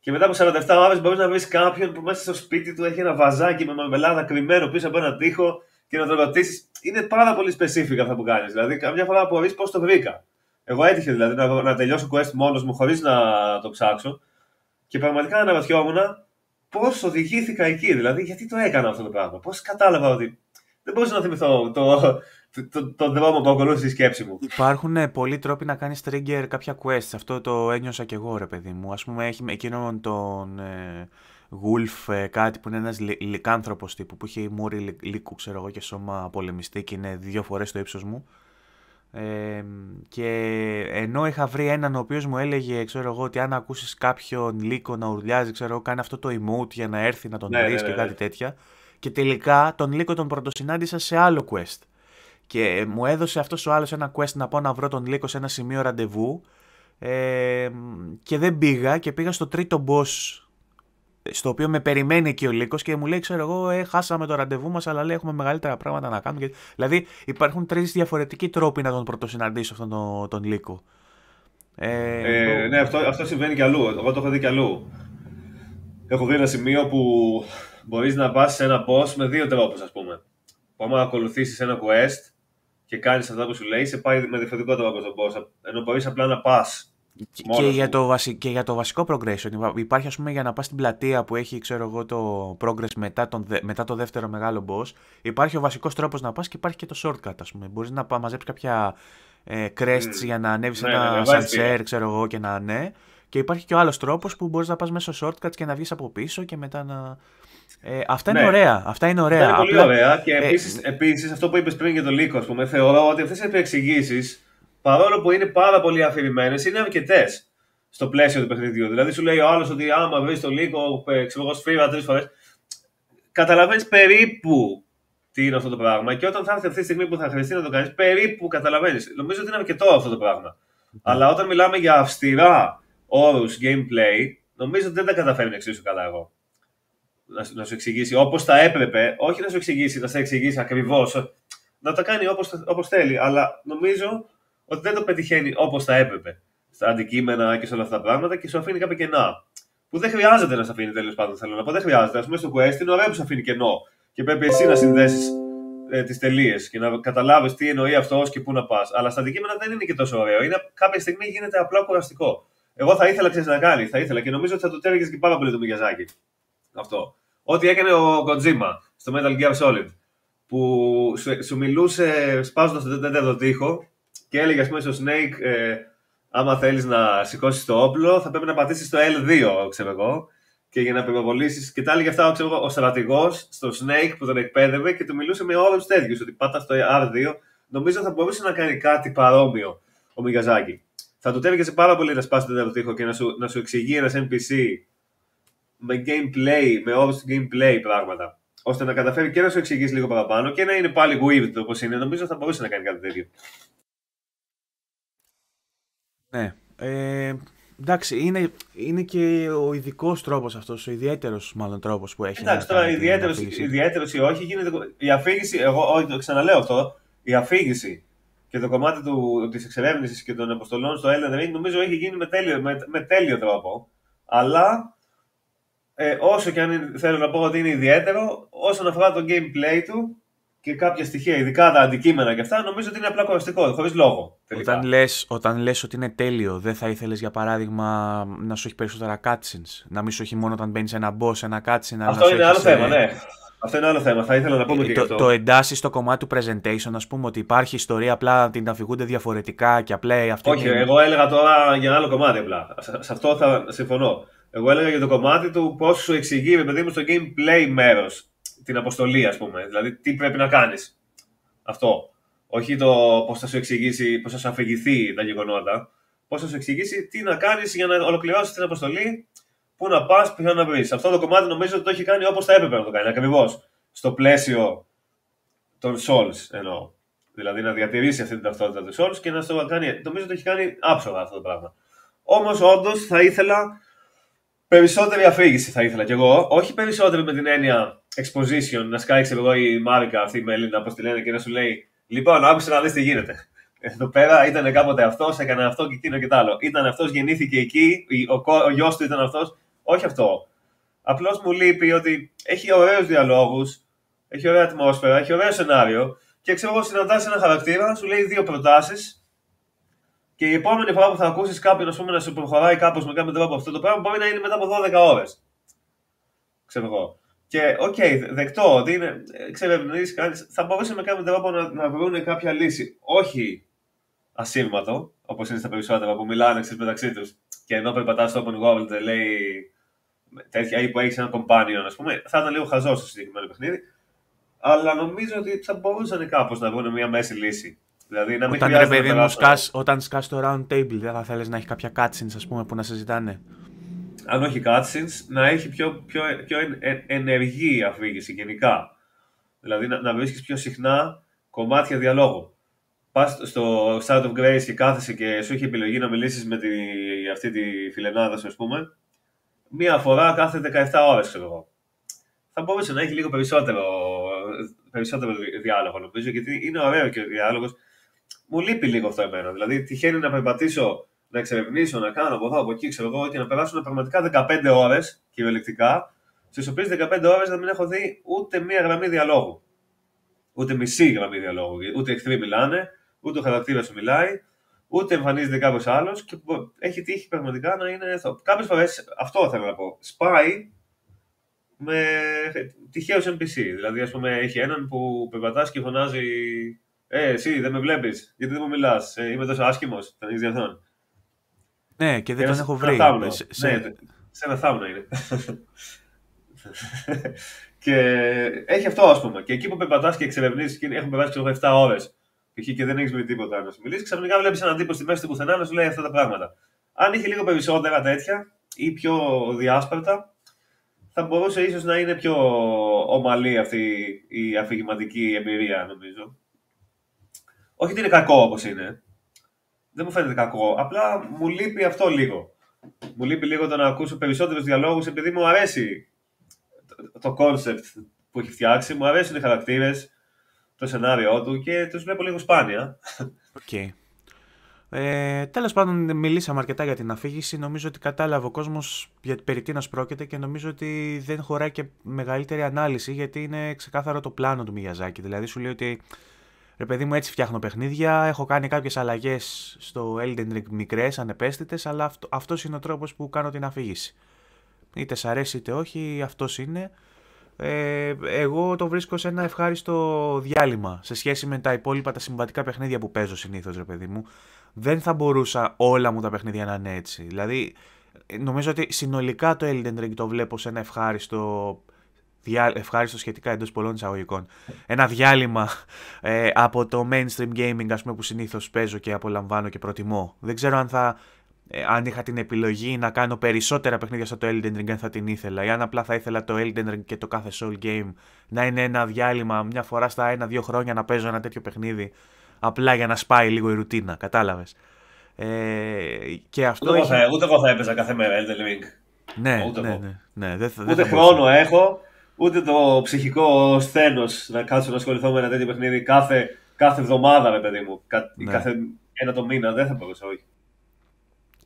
Και μετά από 47 ώρες μπορείς να βρεις κάποιον που μέσα στο σπίτι του έχει ένα βαζάκι με μαρμελάδα κρυμμένο πίσω από ένα τοίχο και να το ρωτήσεις. Είναι πάρα πολύ specific αυτά που κάνεις. Δηλαδή, καμιά φορά απορρεί πώς το βρήκα. Εγώ έτυχε δηλαδή να, να τελειώσω quest μόνος μου χωρίς να το ψάξω και πραγματικά αναρωτιόμουν πώς οδηγήθηκα εκεί. Δηλαδή, γιατί το έκανα αυτό το πράγμα. Πώς κατάλαβα ότι. Δεν μπορούσα να θυμηθώ το, το, το, το δρόμο που ακολούθησε η σκέψη μου. Υπάρχουν ε, πολλοί τρόποι να κάνεις trigger κάποια quest. Αυτό το ένιωσα κι εγώ, ρε παιδί μου. Α πούμε, έχει εκείνον τον ε, Wolf, ε, κάτι που είναι ένας λικάνθρωπο τύπου που έχει μούρι λύκου, ξέρω εγώ, και σώμα πολεμιστή και είναι δύο φορές το ύψος μου. Ε, και ενώ είχα βρει έναν ο οποίος μου έλεγε ξέρω εγώ, ότι αν ακούσεις κάποιον λύκο να ουρλιάζει, ξέρω εγώ, κάνει αυτό το emote για να έρθει να τον ναι, δει ναι, και ναι, κάτι ναι. τέτοια. Και τελικά τον λύκο τον πρωτοσυνάντησα σε άλλο quest. Και μου έδωσε αυτός ο άλλος ένα quest να πάω να βρω τον Λύκο σε ένα σημείο ραντεβού. Ε, και δεν πήγα και πήγα στο τρίτο boss στο οποίο με περιμένει εκεί ο Λύκος και μου λέει: Ξέρω εγώ, ε, χάσαμε το ραντεβού μας, αλλά λέει: Έχουμε μεγαλύτερα πράγματα να κάνουμε. Δηλαδή, υπάρχουν τρεις διαφορετικοί τρόποι να τον πρωτοσυναντήσω αυτόν τον, τον Λύκο. Ε, ε, ναι, αυτό, αυτό συμβαίνει κι αλλού. Εγώ το έχω δει κι αλλού. Έχω δει ένα σημείο που μπορείς να πας σε ένα boss με δύο τρόπους, ας πούμε. Που άμα ακολουθήσεις ένα quest, και κάνεις αυτά που σου λέει, σε πάει με διαφορετικό τρόπο στον boss. Ενώ μπορείς απλά να πας. Και, για το βασι... και για το βασικό progression. Υπάρχει, ας πούμε, για να πας στην πλατεία που έχει, ξέρω εγώ, το progress μετά, τον... μετά το δεύτερο μεγάλο boss. Υπάρχει ο βασικός τρόπος να πας και υπάρχει και το shortcut, ας πούμε. Μπορείς να μαζέψεις κάποια ε, crests mm. για να ανέβεις ναι, ένα ναι, ναι, ξέρω εγώ, και να ναι. Και υπάρχει και ο άλλος τρόπος που μπορείς να πας μέσω shortcuts και να βγεις από πίσω και μετά να. Ε, αυτά είναι ναι. ωραία. Αυτά είναι ωραία. είναι πολύ ωραία. Και επίση, ε, επίσης, αυτό που είπες πριν για τον Λύκο, ας πούμε, θεωρώ ότι αυτές οι επεξηγήσεις, παρόλο που είναι πάρα πολύ αφηρημένες, είναι αρκετές στο πλαίσιο του παιχνιδιού. Δηλαδή, σου λέει ο άλλος ότι άμα βρεις τον Λύκο, ε, ξέρω εγώ, σφύρα τρεις φορές. Καταλαβαίνεις περίπου τι είναι αυτό το πράγμα. Και όταν θα έρθει αυτή τη στιγμή που θα χρειαστεί να το κάνεις, περίπου καταλαβαίνεις. Νομίζω ότι είναι αρκετό αυτό το πράγμα. Mm. Αλλά όταν μιλάμε για αυστηρά όρους gameplay, νομίζω ότι δεν τα καταφέρνει εξίσου καλά εγώ να, να σου εξηγήσει όπως θα έπρεπε, όχι να σου εξηγήσει, να σε εξηγήσει ακριβώς, να το κάνει όπω όπως θέλει. Αλλά νομίζω ότι δεν το πετυχαίνει όπως θα έπρεπε στα αντικείμενα και σε όλα αυτά τα πράγματα και σου αφήνει κάποια κενά. Που δεν χρειάζεται να σε αφήνει τέλος πάντων. Θέλω να πω, δεν χρειάζεται. Α πούμε στο Quest είναι ωραίο που σου αφήνει κενό και πρέπει εσύ να συνδέσεις ε, τις τελείες και να καταλάβεις τι εννοεί αυτός και πού να πας. Αλλά στα αντικείμενα δεν είναι και τόσο ωραίο. Είναι, κάποια στιγμή γίνεται απλά κουραστικό. Εγώ θα ήθελα ξέρεις να κάνει, θα ήθελα και νομίζω ότι θα το τέργε και πάρα πολύ το Μιγιαζάκι. Αυτό. Ό,τι έκανε ο Kojima στο Metal Gear Solid. Που σου, σου μιλούσε σπάζοντας τον τέταρτο τοίχο και έλεγε ας πούμε στο Snake, ε, άμα θέλεις να σηκώσεις το όπλο, θα πρέπει να πατήσεις το L2, ξέρω εγώ. Και για να πυροβολήσει. Και τα έλεγε αυτά ξέρω, ο στρατηγός στο Snake που τον εκπαίδευε και του μιλούσε με όρου τέτοιους. Ότι πάτα στο R2. Νομίζω θα μπορούσε να κάνει κάτι παρόμοιο ο Μιγαζάκη. Θα του τέβηκε πάρα πολύ να σπάσει τον τέταρτο τοίχο και να σου, να σου εξηγεί ένας NPC με gameplay, με όρους του gameplay πράγματα. ώστε να καταφέρει και να σου εξηγήσει λίγο παραπάνω και να είναι πάλι weird όπως είναι. Νομίζω θα μπορούσε να κάνει κάτι τέτοιο. Ναι. Ε, εντάξει, είναι, είναι και ο ειδικός τρόπος αυτός, ο ιδιαίτερος μάλλον τρόπος που έχει. Εντάξει, τώρα ιδιαίτερο ή όχι, γίνεται. Η αφήγηση, εγώ όχι, το ξαναλέω αυτό, η αφήγηση και το κομμάτι της εξερεύνησης και των αποστολών στο Elden Ring νομίζω έχει γίνει με τέλειο, με, με τέλειο τρόπο. Αλλά ε, όσο και αν θέλω να πω ότι είναι ιδιαίτερο, όσον αφορά το gameplay του και κάποια στοιχεία, ειδικά τα αντικείμενα και αυτά, νομίζω ότι είναι απλά κοραστικό, χωρίς λόγο. Τελικά. Όταν λες, όταν λες ότι είναι τέλειο, δεν θα ήθελες για παράδειγμα να σου έχει περισσότερα cutscenes. Να μην σου έχει μόνο όταν μπαίνεις ένα boss, ένα cutscene. Αυτό είναι άλλο θέμα, ναι. Αυτό είναι άλλο θέμα. Θα ήθελα να πούμε και το, αυτό. Το εντάσσει στο κομμάτι του presentation, ας πούμε, ότι υπάρχει ιστορία απλά την αφηγούνται διαφορετικά και απλά αυτή. Όχι, εγώ έλεγα τώρα για ένα άλλο κομμάτι απλά. Σε αυτό θα συμφωνώ. Εγώ έλεγα για το κομμάτι του πώς σου εξηγεί, με παιδί μου, στο gameplay μέρος την αποστολή, ας πούμε. Δηλαδή, τι πρέπει να κάνεις; Αυτό. Όχι το πώς θα σου εξηγήσει, πώς θα σου αφηγηθεί τα γεγονότα. Πώς θα σου εξηγήσει τι να κάνεις για να ολοκληρώσεις την αποστολή, πού να πας, ποιο να βρεις. Αυτό το κομμάτι νομίζω ότι το έχει κάνει όπως θα έπρεπε να το κάνει. Ακριβώς. Στο πλαίσιο των Souls εννοώ. Δηλαδή να διατηρήσει αυτή την ταυτότητα του Souls και να το κάνει. Νομίζω ότι το έχει κάνει άψογα αυτό το πράγμα. Όμως, όντως, θα ήθελα Περισσότερη αφήγηση θα ήθελα κι εγώ. Όχι περισσότερη με την έννοια exposition, να σκάει εγώ η Μάρικα αυτή η Μελίνα, όπως τη λένε, και να σου λέει Λοιπόν, άκουσε να δεις τι γίνεται. Εδώ πέρα ήταν κάποτε αυτός, έκανε αυτό και εκείνο και τ' άλλο. Ήταν αυτός, γεννήθηκε εκεί, ο, ο γιος του ήταν αυτός. Όχι αυτό. Απλώς μου λείπει ότι έχει ωραίους διαλόγους, έχει ωραία ατμόσφαιρα, έχει ωραίο σενάριο και ξέρω εγώ συναντάς ένα χαρακτήρα, σου λέει δύο προτάσεις και η επόμενη φορά που θα ακούσεις κάποιον ας πούμε, να σου προχωράει κάπως με κάποιο τρόπο αυτό το πράγμα μπορεί να είναι μετά από 12 ώρες. Ξέρω εγώ. Και OK, okay, δεκτό ότι είναι εξερευνήσει κανείς, θα μπορούσε με κάποιο τρόπο να, να βρουν κάποια λύση. Όχι ασύρματο, όπως είναι στα περισσότερα που μιλάνε μεταξύ τους. Και ενώ περπατάς στο open world, λέει τέτοια ή που έχεις ένα companion, ας πούμε, θα ήταν λίγο χαζό στο συγκεκριμένο παιχνίδι. Αλλά νομίζω ότι θα μπορούσαν κάπως να βρουν μια μέση λύση. Δηλαδή, να μην όταν, ρε παιδί μου, σκάς, όταν σκάς το round table, δεν θα θέλεις να έχεις κάποια cutscenes ας πούμε, που να συζητάνε; Αν όχι cutscenes, να έχει πιο, πιο, πιο ενεργή αφήγηση γενικά. Δηλαδή να, να βρίσκεις πιο συχνά κομμάτια διαλόγου. Πας στο Start of Grace και κάθεσαι και σου έχει επιλογή να μιλήσεις με τη, αυτή τη φιλενάδα σου, ας πούμε, μία φορά κάθε 17 ώρες, ξέρω εγώ. Θα μπορούσε να έχει λίγο περισσότερο, περισσότερο διάλογο, νομίζω, γιατί είναι ωραίο και ο διάλογος. Μου λείπει λίγο αυτό εμένα. Δηλαδή, τυχαίνει να περπατήσω, να εξερευνήσω, να κάνω από εδώ, από εκεί, ξέρω εγώ, και να περάσουν πραγματικά 15 ώρες κυριολεκτικά, στις οποίες 15 ώρες να μην έχω δει ούτε μία γραμμή διαλόγου. Ούτε μισή γραμμή διαλόγου. Ούτε εχθροί μιλάνε, ούτε ο χαρακτήρας σου μιλάει, ούτε εμφανίζεται κάποιος άλλος και έχει τύχει πραγματικά να είναι. Κάποιες φορές αυτό θέλω να πω. Σπάει με τυχαίους NPC. Δηλαδή, ας πούμε, έχει έναν που περπατάς και φωνάζει Ε, εσύ δεν με βλέπεις, γιατί δεν μου μιλάς. Ε, είμαι τόσο άσχημος, θα έχει διαθόν. Ναι, και δεν τον έχω βρει. Σε, σε... Ναι, σε ένα θάμνο είναι. και έχει αυτό, ας πούμε. Και εκεί που περπατά και εξερευνήσεις και έχουν περάσει 7 ώρες και δεν έχεις με τίποτα να σου μιλήσεις, ξαφνικά βλέπεις έναν τύπο στη μέση του πουθενά να σου λέει αυτά τα πράγματα. Αν είχε λίγο περισσότερα τέτοια ή πιο διάσπαρτα, θα μπορούσε ίσως να είναι πιο ομαλή αυτή η αφηγηματική εμπειρία, νομίζω. Όχι ότι είναι κακό όπως είναι. Δεν μου φαίνεται κακό. Απλά μου λείπει αυτό λίγο. Μου λείπει λίγο το να ακούσω περισσότερους διαλόγους επειδή μου αρέσει το concept που έχει φτιάξει, μου αρέσουν οι χαρακτήρες, το σενάριό του και τους βλέπω λίγο σπάνια. Okay. Ε, Τέλος πάντων, μιλήσαμε αρκετά για την αφήγηση. Νομίζω ότι κατάλαβε ο κόσμος για περί τίνος πρόκειται και νομίζω ότι δεν χωράει και μεγαλύτερη ανάλυση γιατί είναι ξεκάθαρο το πλάνο του Μιγιαζάκι. Δηλαδή, σου λέει ότι ρε παιδί μου, έτσι φτιάχνω παιχνίδια. Έχω κάνει κάποιες αλλαγές στο Elden Ring μικρές, ανεπαίσθητες, αλλά αυτό αυτός είναι ο τρόπος που κάνω την αφήγηση. Είτε σ' αρέσει είτε όχι, αυτός είναι ε, εγώ το βρίσκω σε ένα ευχάριστο διάλειμμα σε σχέση με τα υπόλοιπα τα συμβατικά παιχνίδια που παίζω συνήθως, ρε παιδί μου. Δεν θα μπορούσα όλα μου τα παιχνίδια να είναι έτσι. Δηλαδή, νομίζω ότι συνολικά το Elden Ring το βλέπω σε ένα ευχάριστο ευχάριστο σχετικά εντός πολλών εισαγωγικών. Ένα διάλειμμα ε, από το mainstream gaming ας πούμε, που συνήθως παίζω και απολαμβάνω και προτιμώ. Δεν ξέρω αν θα ε, αν είχα την επιλογή να κάνω περισσότερα παιχνίδια στο Elden Ring, αν θα την ήθελα. Ή αν απλά θα ήθελα το Elden Ring και το κάθε Soul Game να είναι ένα διάλειμμα μια φορά στα ένα-δύο χρόνια να παίζω ένα τέτοιο παιχνίδι. Απλά για να σπάει λίγο η ρουτίνα, κατάλαβες. Ε, και αυτό ούτε, έχει... ούτε εγώ θα έπαιζα κάθε μέρα Elden Ring. Ναι, ούτε ναι, ναι, ναι, δεν, ούτε δεν χρόνο έχω, ούτε το ψυχικό σθένος να κάτσω να ασχοληθώ με ένα τέτοιο παιχνίδι κάθε, κάθε εβδομάδα, ρε παιδί μου. Ναι. Κάθε ένα το μήνα. Δεν θα μπορούσα, όχι.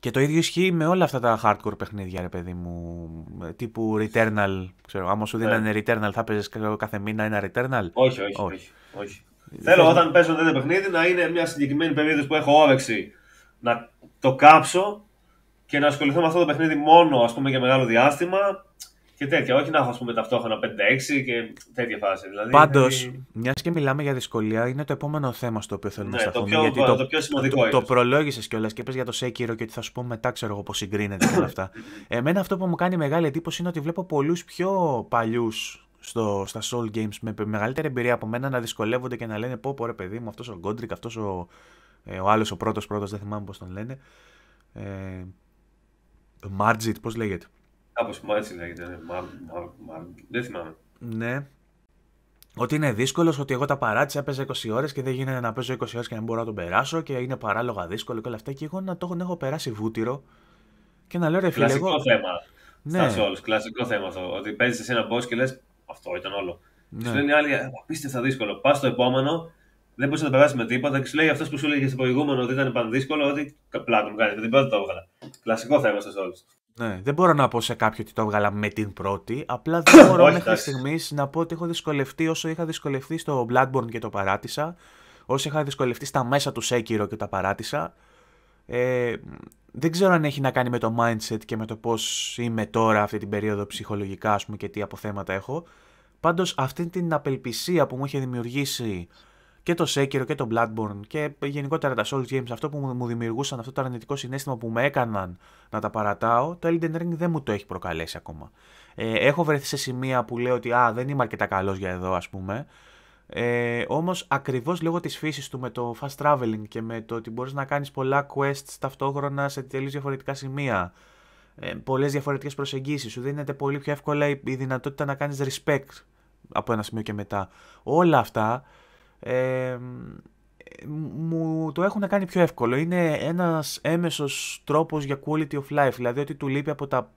Και το ίδιο ισχύει με όλα αυτά τα hardcore παιχνίδια, ρε παιδί μου. Τύπου Returnal. Ξέρω, άμα σου δίνανε ναι. Returnal, θα παίζει κάθε μήνα ένα Returnal; Όχι, όχι. όχι. όχι. Θέλω όταν παίζω τέτοιο παιχνίδι να είναι μια συγκεκριμένη περίοδος που έχω όρεξη να το κάψω και να ασχοληθώ με αυτό το παιχνίδι μόνο ας πούμε, για μεγάλο διάστημα και τέτοια. Όχι να έχω ας πούμε, ταυτόχρονα 5-6 και τέτοια φάση. Δηλαδή, Πάντως, μιας και μιλάμε για δυσκολία, είναι το επόμενο θέμα στο οποίο θέλουμε ναι, να σταθούμε. γιατί το, το, πιο σημαντικό το, το, το προλόγησες κιόλας και είπες για το Sekiro και ότι θα σου πω μετά, ξέρω εγώ πώς συγκρίνεται και όλα αυτά. Εμένα αυτό που μου κάνει μεγάλη εντύπωση είναι ότι βλέπω πολλούς πιο παλιούς στο, στα Souls Games με μεγαλύτερη εμπειρία από μένα να δυσκολεύονται και να λένε πω πω ρε παιδί μου αυτός ο Godrick, αυτός ο, ε, ο άλλος ο πρώτος πρώτος δεν θυμάμαι πώς τον λένε ε, Μάρτζιτ πώς λέγεται Κάπως μου έτσι λέγεται. Ναι. Δεν θυμάμαι. Ναι. Ότι είναι δύσκολος, ότι εγώ τα παράτησα, έπαιζα 20 ώρες και δεν γίνεται να παίζω 20 ώρες και να μπορώ να τον περάσω και είναι παράλογα δύσκολο και όλα αυτά. Και εγώ να το έχω περάσει βούτυρο και να λέω ρε φίλε. Κλασικό θέμα. Ναι. Στα όλους. Κλασικό θέμα αυτό. Ότι παίζεις σε ένα boss και λες αυτό ήταν όλο. Ναι. Σου λένε οι άλλοι απίστευτα δύσκολο. Πας στο επόμενο, δεν μπορείς να το περάσεις με τίποτα και σου λέει αυτός που σου έλεγε στο προηγούμενο ότι ήταν πανδύσκολο, ότι πλάτο μου κάνει. Δεν το έβγαλα. Κλασικό θέμα σε όλους. Ναι, δεν μπορώ να πω σε κάποιον ότι το έβγαλα με την πρώτη. Απλά δεν μπορώ μέχρι στιγμής να πω ότι έχω δυσκολευτεί όσο είχα δυσκολευτεί στο Bloodborne και το παράτησα. Όσο είχα δυσκολευτεί στα μέσα του Sekiro και τα παράτησα. Ε, δεν ξέρω αν έχει να κάνει με το mindset και με το πώς είμαι τώρα αυτή την περίοδο ψυχολογικά ας πούμε, και τι αποθέματα έχω. Πάντως αυτή την απελπισία που μου είχε δημιουργήσει και το Sekiro και το Bloodborne και γενικότερα τα Souls Games, αυτό που μου δημιουργούσαν αυτό το αρνητικό συνέστημα που με έκαναν να τα παρατάω, το Elden Ring δεν μου το έχει προκαλέσει ακόμα. Ε, έχω βρεθεί σε σημεία που λέω ότι α, δεν είμαι αρκετά καλός για εδώ, ας πούμε. Ε, Όμως ακριβώς λόγω της φύσης του με το fast traveling και με το ότι μπορείς να κάνεις πολλά quests ταυτόχρονα σε τελείως διαφορετικά σημεία. Ε, Πολλές διαφορετικές προσεγγίσεις. Σου δίνεται πολύ πιο εύκολα η, η δυνατότητα να κάνεις respect από ένα σημείο και μετά. Όλα αυτά ε, μου το έχουν κάνει πιο εύκολο. Είναι ένας έμεσος τρόπος για quality of life, δηλαδή ότι του λείπει από τα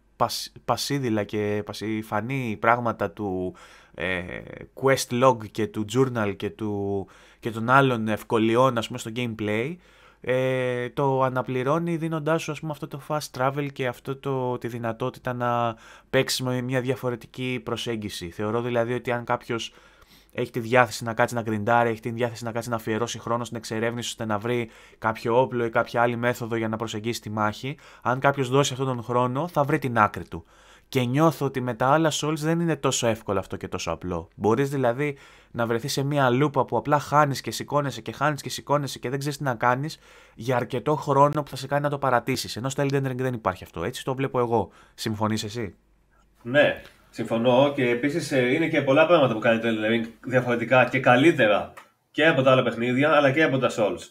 πασίδηλα και πασιφανή πράγματα του ε, quest log και του journal και, του, και των άλλων ευκολιών ας πούμε στο gameplay ε, το αναπληρώνει δίνοντάς σου ας πούμε αυτό το fast travel και αυτό το, τη δυνατότητα να παίξεις με μια διαφορετική προσέγγιση. Θεωρώ δηλαδή ότι αν κάποιος έχει τη διάθεση να κάτσει να γκριντάρει, έχει τη διάθεση να κάτσει να αφιερώσει χρόνο στην εξερεύνηση ώστε να βρει κάποιο όπλο ή κάποια άλλη μέθοδο για να προσεγγίσει τη μάχη. Αν κάποιος δώσει αυτόν τον χρόνο, θα βρει την άκρη του. Και νιώθω ότι με τα άλλα Souls δεν είναι τόσο εύκολο αυτό και τόσο απλό. Μπορείς δηλαδή να βρεθείς σε μια λούπα που απλά χάνεις και σηκώνεσαι και χάνεις και σηκώνεσαι και δεν ξέρεις τι να κάνεις για αρκετό χρόνο που θα σε κάνει να το παρατήσεις. Ενώ στο Elden Ring δεν υπάρχει αυτό. Έτσι το βλέπω εγώ. Συμφωνείς εσύ; Ναι, Συμφωνώ και επίσης ε, είναι και πολλά πράγματα που κάνει το Elden Ring διαφορετικά και καλύτερα και από τα άλλα παιχνίδια αλλά και από τα Souls.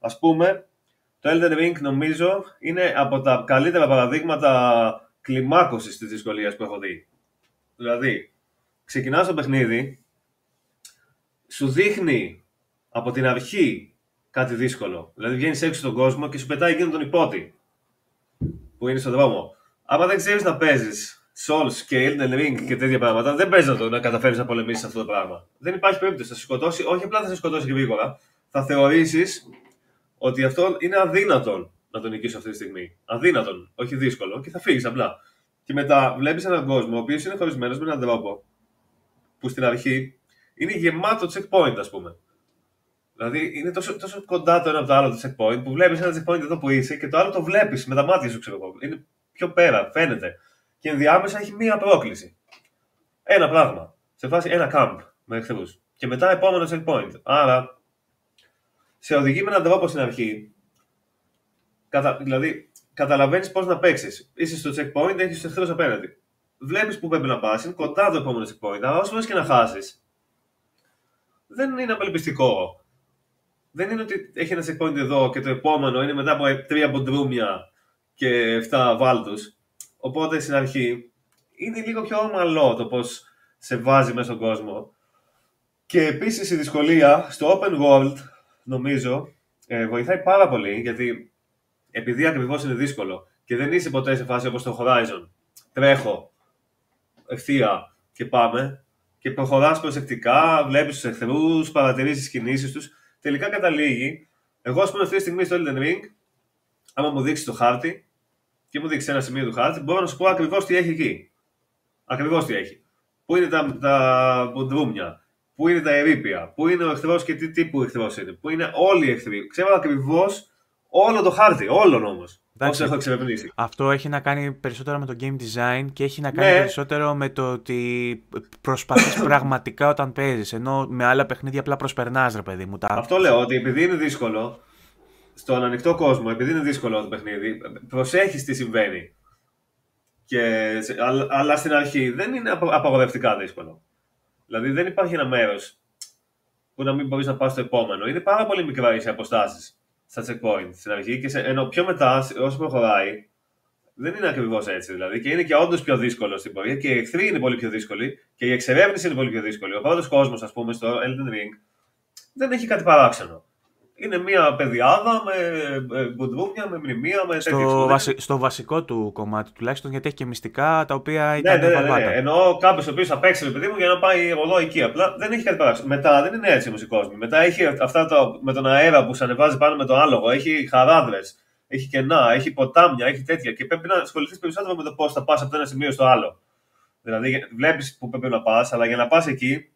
Α πούμε, το Elden Ring νομίζω είναι από τα καλύτερα παραδείγματα κλιμάκωσης της δυσκολίας που έχω δει. Δηλαδή, ξεκινάς το παιχνίδι, σου δείχνει από την αρχή κάτι δύσκολο. Δηλαδή, βγαίνεις έξω στον κόσμο και σου πετάει εκείνον τον υπότι που είναι στον δρόμο. Άμα δεν ξέρεις να παίζεις Souls και Elden Ring και τέτοια πράγματα, δεν παίζει να, το, να καταφέρεις να πολεμήσεις αυτό το πράγμα. Δεν υπάρχει περίπτωση. Θα σε σκοτώσει, όχι απλά θα σε σκοτώσει γρήγορα, θα θεωρήσεις ότι αυτό είναι αδύνατον να τον νικήσει αυτή τη στιγμή. Αδύνατον, όχι δύσκολο, και θα φύγεις απλά. Και μετά βλέπεις έναν κόσμο ο οποίος είναι χωρισμένος με έναν τρόπο που στην αρχή είναι γεμάτο checkpoint, ας πούμε. Δηλαδή είναι τόσο, τόσο κοντά το ένα από το άλλο το checkpoint που βλέπεις ένα checkpoint εδώ που είσαι και το άλλο το βλέπεις με τα μάτια σου, ξέρω εγώ. Είναι πιο πέρα, φαίνεται και ενδιάμεσα έχει μία πρόκληση. Ένα πράγμα. Σε φάση ένα camp με εχθρούς. Και μετά επόμενο checkpoint. Άρα σε οδηγεί με έναν τρόπο στην αρχή. Κατα... Δηλαδή, καταλαβαίνεις πώς να παίξεις. Είσαι στο checkpoint, έχεις τους εχθρούς απέναντι. Βλέπεις που πρέπει να πας, είναι κοντά το επόμενο checkpoint. Αλλά όσο και να χάσεις, δεν είναι απελπιστικό. Δεν είναι ότι έχει ένα checkpoint εδώ και το επόμενο είναι μετά από τρία μποντρούμια και 7 βάλτους. Οπότε στην αρχή είναι λίγο πιο ομαλό το πώς σε βάζει μέσα στον κόσμο. Και επίσης η δυσκολία στο open world, νομίζω, ε, βοηθάει πάρα πολύ, γιατί επειδή ακριβώς είναι δύσκολο και δεν είσαι ποτέ σε φάση όπως το Horizon, τρέχω ευθεία και πάμε και προχωράς προσεκτικά, βλέπεις τους εχθρούς, παρατηρείς τις κινήσεις τους, τελικά καταλήγει, εγώ ας πούμε αυτή τη στιγμή στο Elden Ring, άμα μου δείξει το χάρτη, και μου δείξει ένα σημείο του χάρτη, μπορώ να σου πω ακριβώς τι έχει εκεί. Ακριβώς τι έχει. Πού είναι τα, τα μπουντρούμια, πού είναι τα ερήπια, πού είναι ο εχθρός και τι τύπου εχθρός είναι, πού είναι όλοι οι εχθροί. Ξέρω ακριβώς όλο το χάρτη, όλον όμως. Όσο έχω εξερευνήσει. Αυτό έχει να κάνει περισσότερο με το game design και έχει να κάνει ναι. περισσότερο με το ότι προσπαθείς πραγματικά όταν παίζεις. Ενώ με άλλα παιχνίδια απλά προσπερνάς, ρε παιδί μου. Τα... Αυτό λέω ότι επειδή είναι δύσκολο, στον ανοιχτό κόσμο, επειδή είναι δύσκολο το παιχνίδι, προσέχεις τι συμβαίνει. Και, αλλά στην αρχή δεν είναι απαγορευτικά δύσκολο. Δηλαδή δεν υπάρχει ένα μέρος που να μην μπορείς να πας στο επόμενο. Είναι πάρα πολύ μικρά οι αποστάσεις στα checkpoint στην αρχή και σε, ενώ πιο μετά, όσο προχωράει, δεν είναι ακριβώς έτσι. Δηλαδή και είναι και όντως πιο δύσκολο στην πορεία και οι εχθροί είναι πολύ πιο δύσκολοι και η εξερεύνηση είναι πολύ πιο δύσκολη. Ο πρώτος κόσμος, ας πούμε, στο Elden Ring δεν έχει κάτι παράξενο είναι μια παιδιάδα με μπουντρούμια, με μνημεία, με στο, βασι... στο βασικό του κομμάτι τουλάχιστον, γιατί έχει και μυστικά τα οποία ήταν ναι, ναι, ναι, ναι. Ενώ κάποιος ο οποίος θα παίξει, παιδί μου, για να πάει εδώ εκεί. Απλά δεν έχει κάτι παράξενο. Μετά δεν είναι έτσι όμως η Μετά έχει αυτά το, με τον αέρα που σε ανεβάζει πάνω με το άλογο. Έχει χαράδρες. έχει κενά, έχει ποτάμια, έχει τέτοια. Και πρέπει να ασχοληθείς περισσότερο με το πώς θα πας από το ένα σημείο στο άλλο. Δηλαδή, βλέπεις που πρέπει να πας, αλλά για να πας εκεί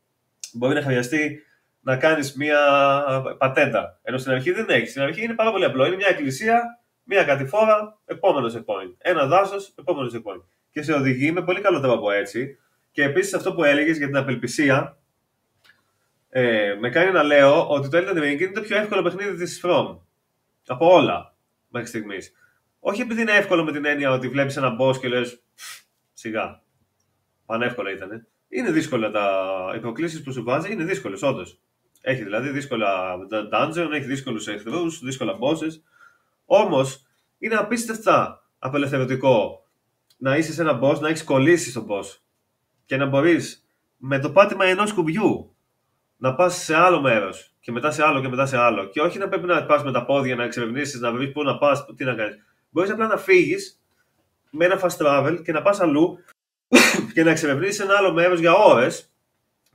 μπορεί να χρειαστεί να κάνεις μία πατέντα. Ενώ στην αρχή δεν έχεις. Στην αρχή είναι πάρα πολύ απλό. Είναι μια εκκλησία, μία κατηφόρα, επόμενος checkpoint. Ένα δάσος, επόμενος checkpoint. Και σε οδηγεί με πολύ καλό τρόπο έτσι. Και επίσης αυτό που έλεγες για την απελπισία, ε, με κάνει να λέω ότι το Elden Ring είναι το πιο εύκολο παιχνίδι της From. Από όλα μέχρι στιγμής. Όχι επειδή είναι εύκολο με την έννοια ότι βλέπεις ένα boss και λες σιγά. Πανεύκολα ήταν. Είναι δύσκολα τα. Οι προκλήσει που σου βάζει είναι δύσκολες, όντως. Έχει δηλαδή δύσκολα dungeon, έχει δύσκολους εχθρούς, δύσκολα bosses. Όμως είναι απίστευτα απελευθερωτικό να είσαι σε ένα boss, να έχεις κολλήσει στον boss και να μπορείς με το πάτημα ενός κουμπιού να πας σε άλλο μέρος και μετά σε άλλο και μετά σε άλλο. Και όχι να πρέπει να πας με τα πόδια, να εξερευνήσεις, να βρεις πού να πας, τι να κάνεις. Μπορείς απλά να φύγεις με ένα fast travel και να πας αλλού και να εξερευνήσεις ένα άλλο μέρος για ώρες.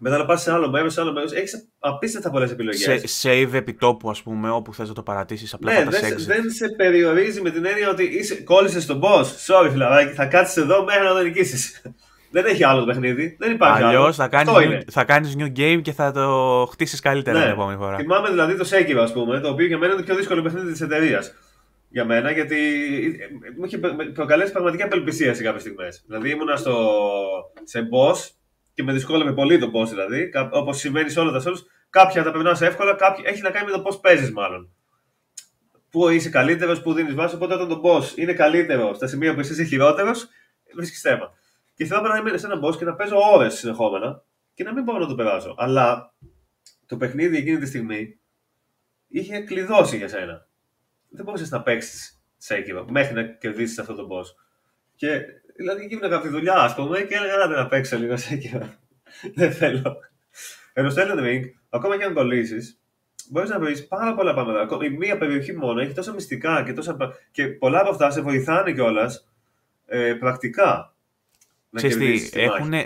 Μετά να πας σε άλλο μέρος, σε άλλο μέρος. Έχεις απίστευτα πολλές επιλογές. Σε save επιτόπου, ας πούμε, όπου θες να το παρατήσεις. Απλά ναι, δεν, δεν σε περιορίζει με την έννοια ότι κόλλησες στον boss. Sorry, φιλαράκι, θα κάτσεις εδώ μέχρι να το νικήσεις. Δεν έχει άλλο το παιχνίδι. Δεν υπάρχει Αλλιώς άλλο. θα κάνεις new, κάνεις new game και θα το χτίσεις καλύτερα ναι. την επόμενη φορά. Θυμάμαι δηλαδή το Sekiro, ας πούμε, το οποίο για μένα είναι το πιο δύσκολο παιχνίδι της εταιρείας. Για μένα, γιατί μου είχε προκαλέσει πραγματική απελπισία σε κάποιες στιγμές. Δηλαδή ήμουνα στο... σε boss και με δυσκόλευε πολύ το boss δηλαδή. Όπως συμβαίνει σε όλα τα souls, κάποια τα περνάς εύκολα, κάποια... έχει να κάνει με το πώς παίζεις μάλλον. Πού είσαι καλύτερος, πού δίνεις βάση. Οπότε όταν το boss είναι καλύτερο στα σημεία που είσαι χειρότερος, βρίσκεις θέμα. Και θέλω να είμαι σε ένα boss και να παίζω ώρες συνεχόμενα και να μην μπορώ να το περάσω. Αλλά το παιχνίδι εκείνη τη στιγμή είχε κλειδώσει για σένα. Δεν μπορούσες να παίξεις Sekiro μέχρι να κερδίσεις αυτό το boss. Και δηλαδή γύρω από τη δουλειά, ας πούμε, και έλεγα να παίξω λίγο Sekiro. Δεν θέλω. Ενώ στο Elden Ring, ακόμα και αν το λύσει, μπορείς να βρεις πάρα πολλά πράγματα. Η μία περιοχή μόνο έχει τόσα μυστικά και, τόσα... και πολλά από αυτά σε βοηθάνε κιόλας ε, πρακτικά. Ξέρεις έχουν, ε,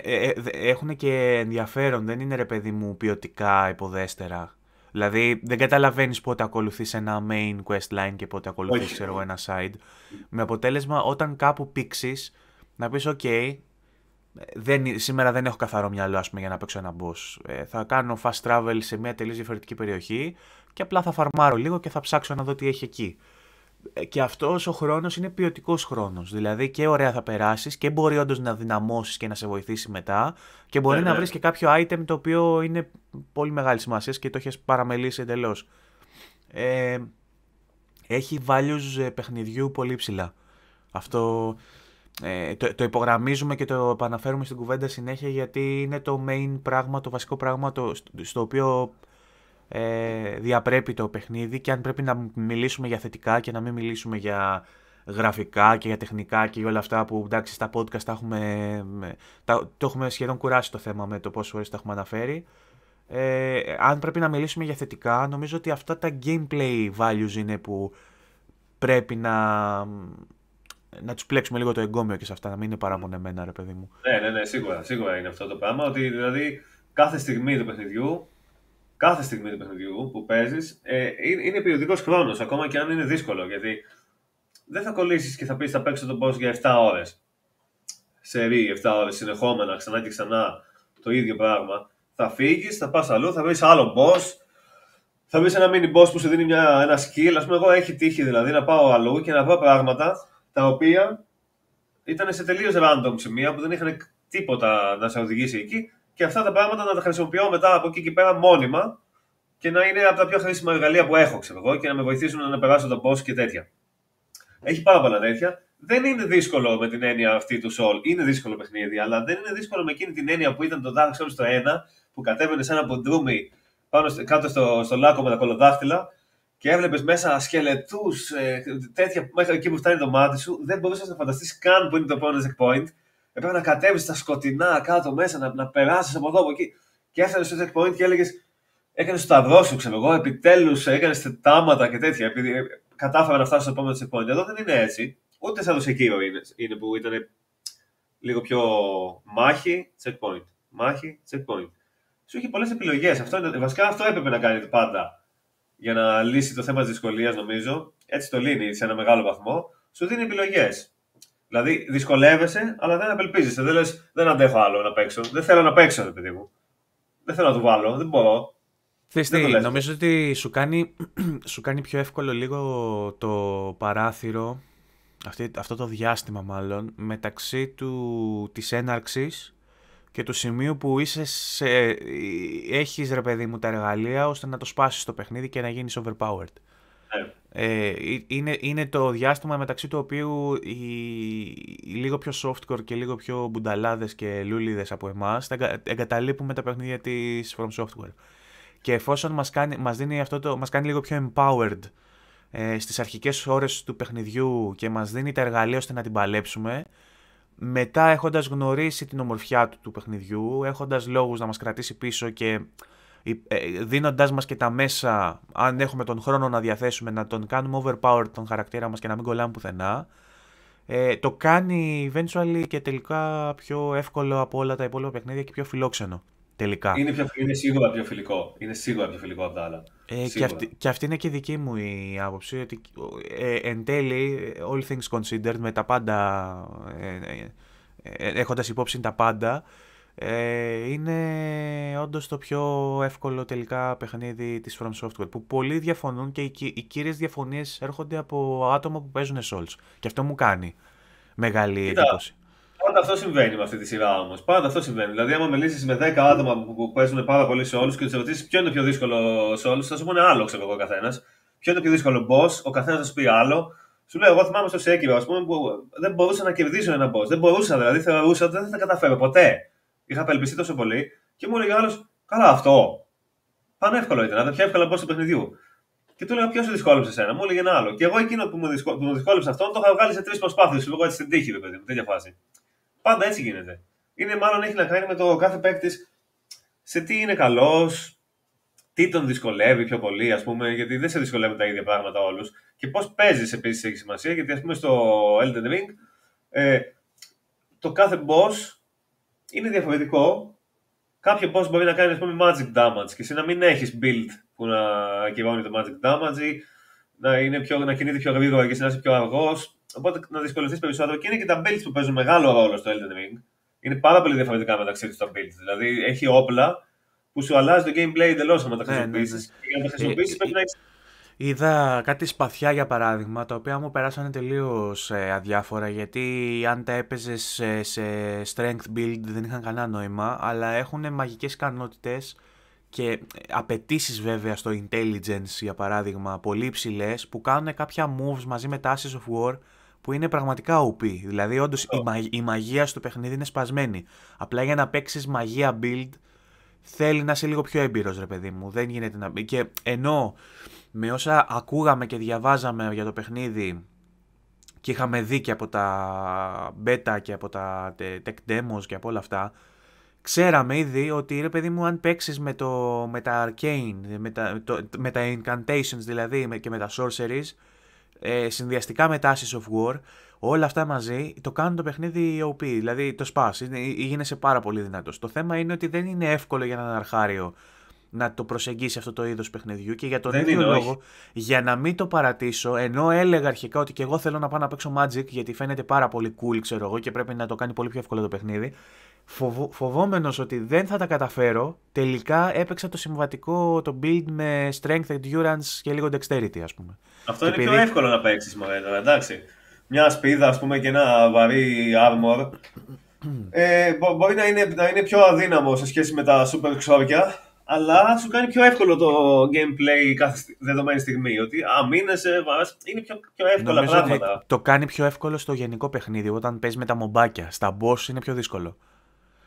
ε, και ενδιαφέρον, δεν είναι ρε παιδί μου ποιοτικά υποδέστερα. Δηλαδή δεν καταλαβαίνεις πότε ακολουθείς ένα main quest line και πότε ακολουθείς ξέρω, ένα side. Με αποτέλεσμα όταν κάπου πήξεις να πεις ok, δεν, σήμερα δεν έχω καθαρό μυαλό ας πούμε, για να παίξω ένα boss. Ε, θα κάνω fast travel σε μια τελείως διαφορετική περιοχή και απλά θα φαρμάρω λίγο και θα ψάξω να δω τι έχει εκεί. Ε, και αυτός ο χρόνος είναι ποιοτικός χρόνος. Δηλαδή και ωραία θα περάσεις και μπορεί όντως να δυναμώσεις και να σε βοηθήσει μετά. Και μπορεί ναι, να ναι. βρεις και κάποιο item το οποίο είναι πολύ μεγάλη σημασία και το έχεις παραμελήσει εντελώς. Ε, έχει values ε, παιχνιδιού πολύ ψηλά. Αυτό ε, το, το υπογραμμίζουμε και το επαναφέρουμε στην κουβέντα συνέχεια γιατί είναι το main πράγμα, το βασικό πράγμα το, στο οποίο ε, διαπρέπει το παιχνίδι και αν πρέπει να μιλήσουμε για θετικά και να μην μιλήσουμε για γραφικά και για τεχνικά και για όλα αυτά που εντάξει στα podcast τα έχουμε, τα, το έχουμε σχεδόν κουράσει το θέμα με το πόσο φορές τα έχουμε αναφέρει. Ε, αν πρέπει να μιλήσουμε για θετικά, νομίζω ότι αυτά τα gameplay values είναι που πρέπει να, να τους πλέξουμε λίγο το εγκόμιο και σε αυτά, να μην είναι παραμονεμένα, ρε παιδί μου. Ναι, ναι, ναι, σίγουρα, σίγουρα είναι αυτό το πράγμα. Ότι δηλαδή κάθε στιγμή του παιχνιδιού κάθε στιγμή του παιχνιδιού που παίζεις ε, είναι ποιοτικό χρόνος, ακόμα και αν είναι δύσκολο. Γιατί δεν θα κολλήσεις και θα πεις θα παίξω τον boss για 7 ώρες. Σε ρί, 7 ώρες συνεχόμενα, ξανά και ξανά το ίδιο πράγμα. Θα φύγεις, θα πας αλλού, θα βρεις άλλο boss. Θα βρεις ένα mini boss που σου δίνει μια, ένα skill. Α πούμε, εγώ έχει τύχει δηλαδή να πάω αλλού και να βρω πράγματα τα οποία ήταν σε τελείως random σημεία που δεν είχαν τίποτα να σε οδηγήσει εκεί και αυτά τα πράγματα να τα χρησιμοποιώ μετά από εκεί και πέρα μόνιμα και να είναι από τα πιο χρήσιμα εργαλεία που έχω, ξέρω εγώ, και να με βοηθήσουν να περάσω τον boss και τέτοια. Έχει πάρα πολλά τέτοια. Δεν είναι δύσκολο με την έννοια αυτή του Soul. Είναι δύσκολο παιχνίδι, αλλά δεν είναι δύσκολο με εκείνη την έννοια που ήταν το Dark Souls το 1, που κατέβαινε σαν ένα ποντρούμι πάνω κάτω στο, στο λάκκο με τα κολοδάχτυλα και έβλεπες μέσα σκελετούς, ε, τέτοια μέχρι εκεί που φτάνει το μάτι σου. Δεν μπορούσες να φανταστείς καν που είναι το επόμενο checkpoint έπρεπε να κατέβεις στα σκοτεινά κάτω μέσα, να, να περάσεις από εδώ από εκεί. Και έφτανες στο checkpoint και έλεγες, έκανες το σταυρό σου, ξέρω εγώ, επιτέλους έκανες τετάματα και τέτοια, επειδή κατάφερα να φτάσω στο επόμενο checkpoint. Εδώ δεν είναι έτσι. Ούτε σαν το Sekiro είναι, είναι που ήταν λίγο πιο μάχη, checkpoint. Μάχη, checkpoint. Σου είχε πολλές επιλογές. Βασικά αυτό έπρεπε να κάνει πάντα για να λύσει το θέμα της δυσκολίας, νομίζω. έτσι το λύνει σε ένα μεγάλο βαθμό, σου δίνει επιλογές. Δηλαδή δυσκολεύεσαι, αλλά δεν απελπίζεσαι. Δεν λες, δεν αντέχω άλλο να παίξω. Δεν θέλω να παίξω, ρε παιδί μου. Δεν θέλω να το βάλω, δεν μπορώ. Θες τι, νομίζω ότι σου κάνει, σου κάνει πιο εύκολο λίγο το παράθυρο, αυτή, αυτό το διάστημα μάλλον, μεταξύ του, της έναρξης και του σημείου που είσαι σε, έχεις ρε παιδί μου τα εργαλεία ώστε να το σπάσεις το παιχνίδι και να γίνεις overpowered. Ναι. Ε, είναι, είναι το διάστημα μεταξύ του οποίου οι, οι λίγο πιο softcore και λίγο πιο μπουνταλάδες και λούλιδες από εμάς εγκαταλείπουμε τα παιχνίδια της From Software. Και εφόσον μας κάνει, μας δίνει αυτό το, μας κάνει λίγο πιο empowered ε, στις αρχικές ώρες του παιχνιδιού και μας δίνει τα εργαλεία ώστε να την παλέψουμε, μετά έχοντας γνωρίσει την ομορφιά του, του παιχνιδιού, έχοντας λόγους να μας κρατήσει πίσω και ε, δίνοντάς μας και τα μέσα, αν έχουμε τον χρόνο να διαθέσουμε, να τον κάνουμε overpowered τον χαρακτήρα μας και να μην κολλάμε πουθενά, ε, το κάνει eventually και τελικά πιο εύκολο από όλα τα υπόλοιπα παιχνίδια και πιο φιλόξενο. Τελικά. Είναι, πιο, είναι σίγουρα πιο φιλικό. Είναι σίγουρα πιο φιλικό από τα άλλα. Ε, και, αυτή, και αυτή είναι και δική μου η άποψη. Ότι ε, εν τέλει, all things considered, με τα πάντα, ε, ε, ε έχοντας υπόψη τα πάντα, ε, είναι όντως το πιο εύκολο τελικά παιχνίδι της From Software που πολλοί διαφωνούν και οι, οι κύριες διαφωνίες έρχονται από άτομα που παίζουν Souls και αυτό μου κάνει μεγάλη εντύπωση. Πάντα αυτό συμβαίνει με αυτή τη σειρά όμως. Πάντα αυτό συμβαίνει. Δηλαδή, άμα μιλήσεις με 10 άτομα που παίζουν πάρα πολύ σε όλους και τους ρωτήσει ποιο είναι το πιο δύσκολο σε όλους, θα σου πούνε άλλο, ξέρω εγώ ο καθένας. Ποιο είναι το πιο δύσκολο boss, ο καθένας θα σου πει άλλο. Σου λέω, εγώ θυμάμαι στο Σέκυρο, ας πούμε, που δεν μπορούσα να κερδίσω ένα boss. Δεν μπορούσα, δηλαδή θεωρούσα ότι δεν θα τα καταφέρω ποτέ. Είχα απελπιστεί τόσο πολύ και μου έλεγε ο άλλος, Καλά, αυτό. Πάνω εύκολο ήταν, ήταν πιο εύκολο boss του παιχνιδιού. Και του έλεγα, Ποιος σε δυσκόλεψε εσένα, μου έλεγε ένα άλλο. Και εγώ εκείνο που μου, δυσκόλεψε αυτό το είχα βγάλει σε τρεις προσπάθειες, λόγω έτσι στην τύχη, παιδί μου, τέτοια φάση. Πάντα έτσι γίνεται. Είναι μάλλον έχει να κάνει με το κάθε παίκτης σε τι είναι καλός, τι τον δυσκολεύει πιο πολύ, ας πούμε, γιατί δεν σε δυσκολεύουν τα ίδια πράγματα όλους. Και πώς παίζεις επίσης έχει σημασία, γιατί ας πούμε στο Elden Ring ε, το κάθε boss είναι διαφορετικό. Κάποιο boss μπορεί να κάνει ας πούμε, magic damage και εσύ να μην έχεις build που να ακυρώνει το magic damage ή να, είναι πιο, να κινείται πιο γρήγορα και εσύ να είσαι πιο αργός. Οπότε να δυσκολευτείς περισσότερο. Και είναι και τα builds που παίζουν μεγάλο ρόλο στο Elden Ring. Είναι πάρα πολύ διαφορετικά μεταξύ τους τα builds. Δηλαδή έχει όπλα που σου αλλάζει το gameplay εντελώς άμα τα χρησιμοποιήσει. Ναι, ναι, ναι. Για να τα χρησιμοποιήσεις πρέπει να έχει. Είδα κάτι σπαθιά για παράδειγμα, τα οποία μου περάσανε τελείως ε, αδιάφορα γιατί αν τα έπαιζες σε, σε strength build δεν είχαν κανένα νόημα, αλλά έχουν μαγικές ικανότητες και απαιτήσεις βέβαια στο intelligence για παράδειγμα πολύ υψηλέ που κάνουν κάποια moves μαζί με τα Ashes of War που είναι πραγματικά OP. Δηλαδή, όντως η, η, μαγεία στο παιχνίδι είναι σπασμένη. Απλά για να παίξεις μαγεία build θέλει να είσαι λίγο πιο έμπειρος, ρε παιδί μου. Δεν γίνεται να. Και ενώ με όσα ακούγαμε και διαβάζαμε για το παιχνίδι και είχαμε δει και από τα beta και από τα tech demos και από όλα αυτά, ξέραμε ήδη ότι ρε παιδί μου αν παίξεις με, με τα arcane, με τα, το, με τα incantations δηλαδή και με τα sorceries, ε, συνδυαστικά με τα Ashes of War, όλα αυτά μαζί το κάνουν το παιχνίδι OP, δηλαδή το σπάς, γίνεσαι πάρα πολύ δυνατός. Το θέμα είναι ότι δεν είναι εύκολο για έναν αρχάριο να το προσεγγίσει αυτό το είδος παιχνιδιού και για τον δεν ίδιο λόγο, για να μην το παρατήσω, ενώ έλεγα αρχικά ότι και εγώ θέλω να πάω να παίξω Magic γιατί φαίνεται πάρα πολύ cool, ξέρω εγώ, και πρέπει να το κάνει πολύ πιο εύκολο το παιχνίδι. Φοβο, Φοβόμενος ότι δεν θα τα καταφέρω, τελικά έπαιξα το συμβατικό το build με strength, endurance και λίγο dexterity, ας πούμε. Αυτό είναι πιο εύκολο να παίξεις, Μωρέ, εντάξει. Μια σπίδα, ας πούμε, και ένα βαρύ armor. ε, μπορεί να είναι, να είναι πιο αδύναμο σε σχέση με τα super ξόρια, αλλά σου κάνει πιο εύκολο το gameplay κάθε δεδομένη στιγμή. Ότι αμήνεσαι, είναι πιο, πιο εύκολα Νομίζω πράγματα. το κάνει πιο εύκολο στο γενικό παιχνίδι. Όταν παίζεις με τα μομπάκια. Στα boss είναι πιο δύσκολο.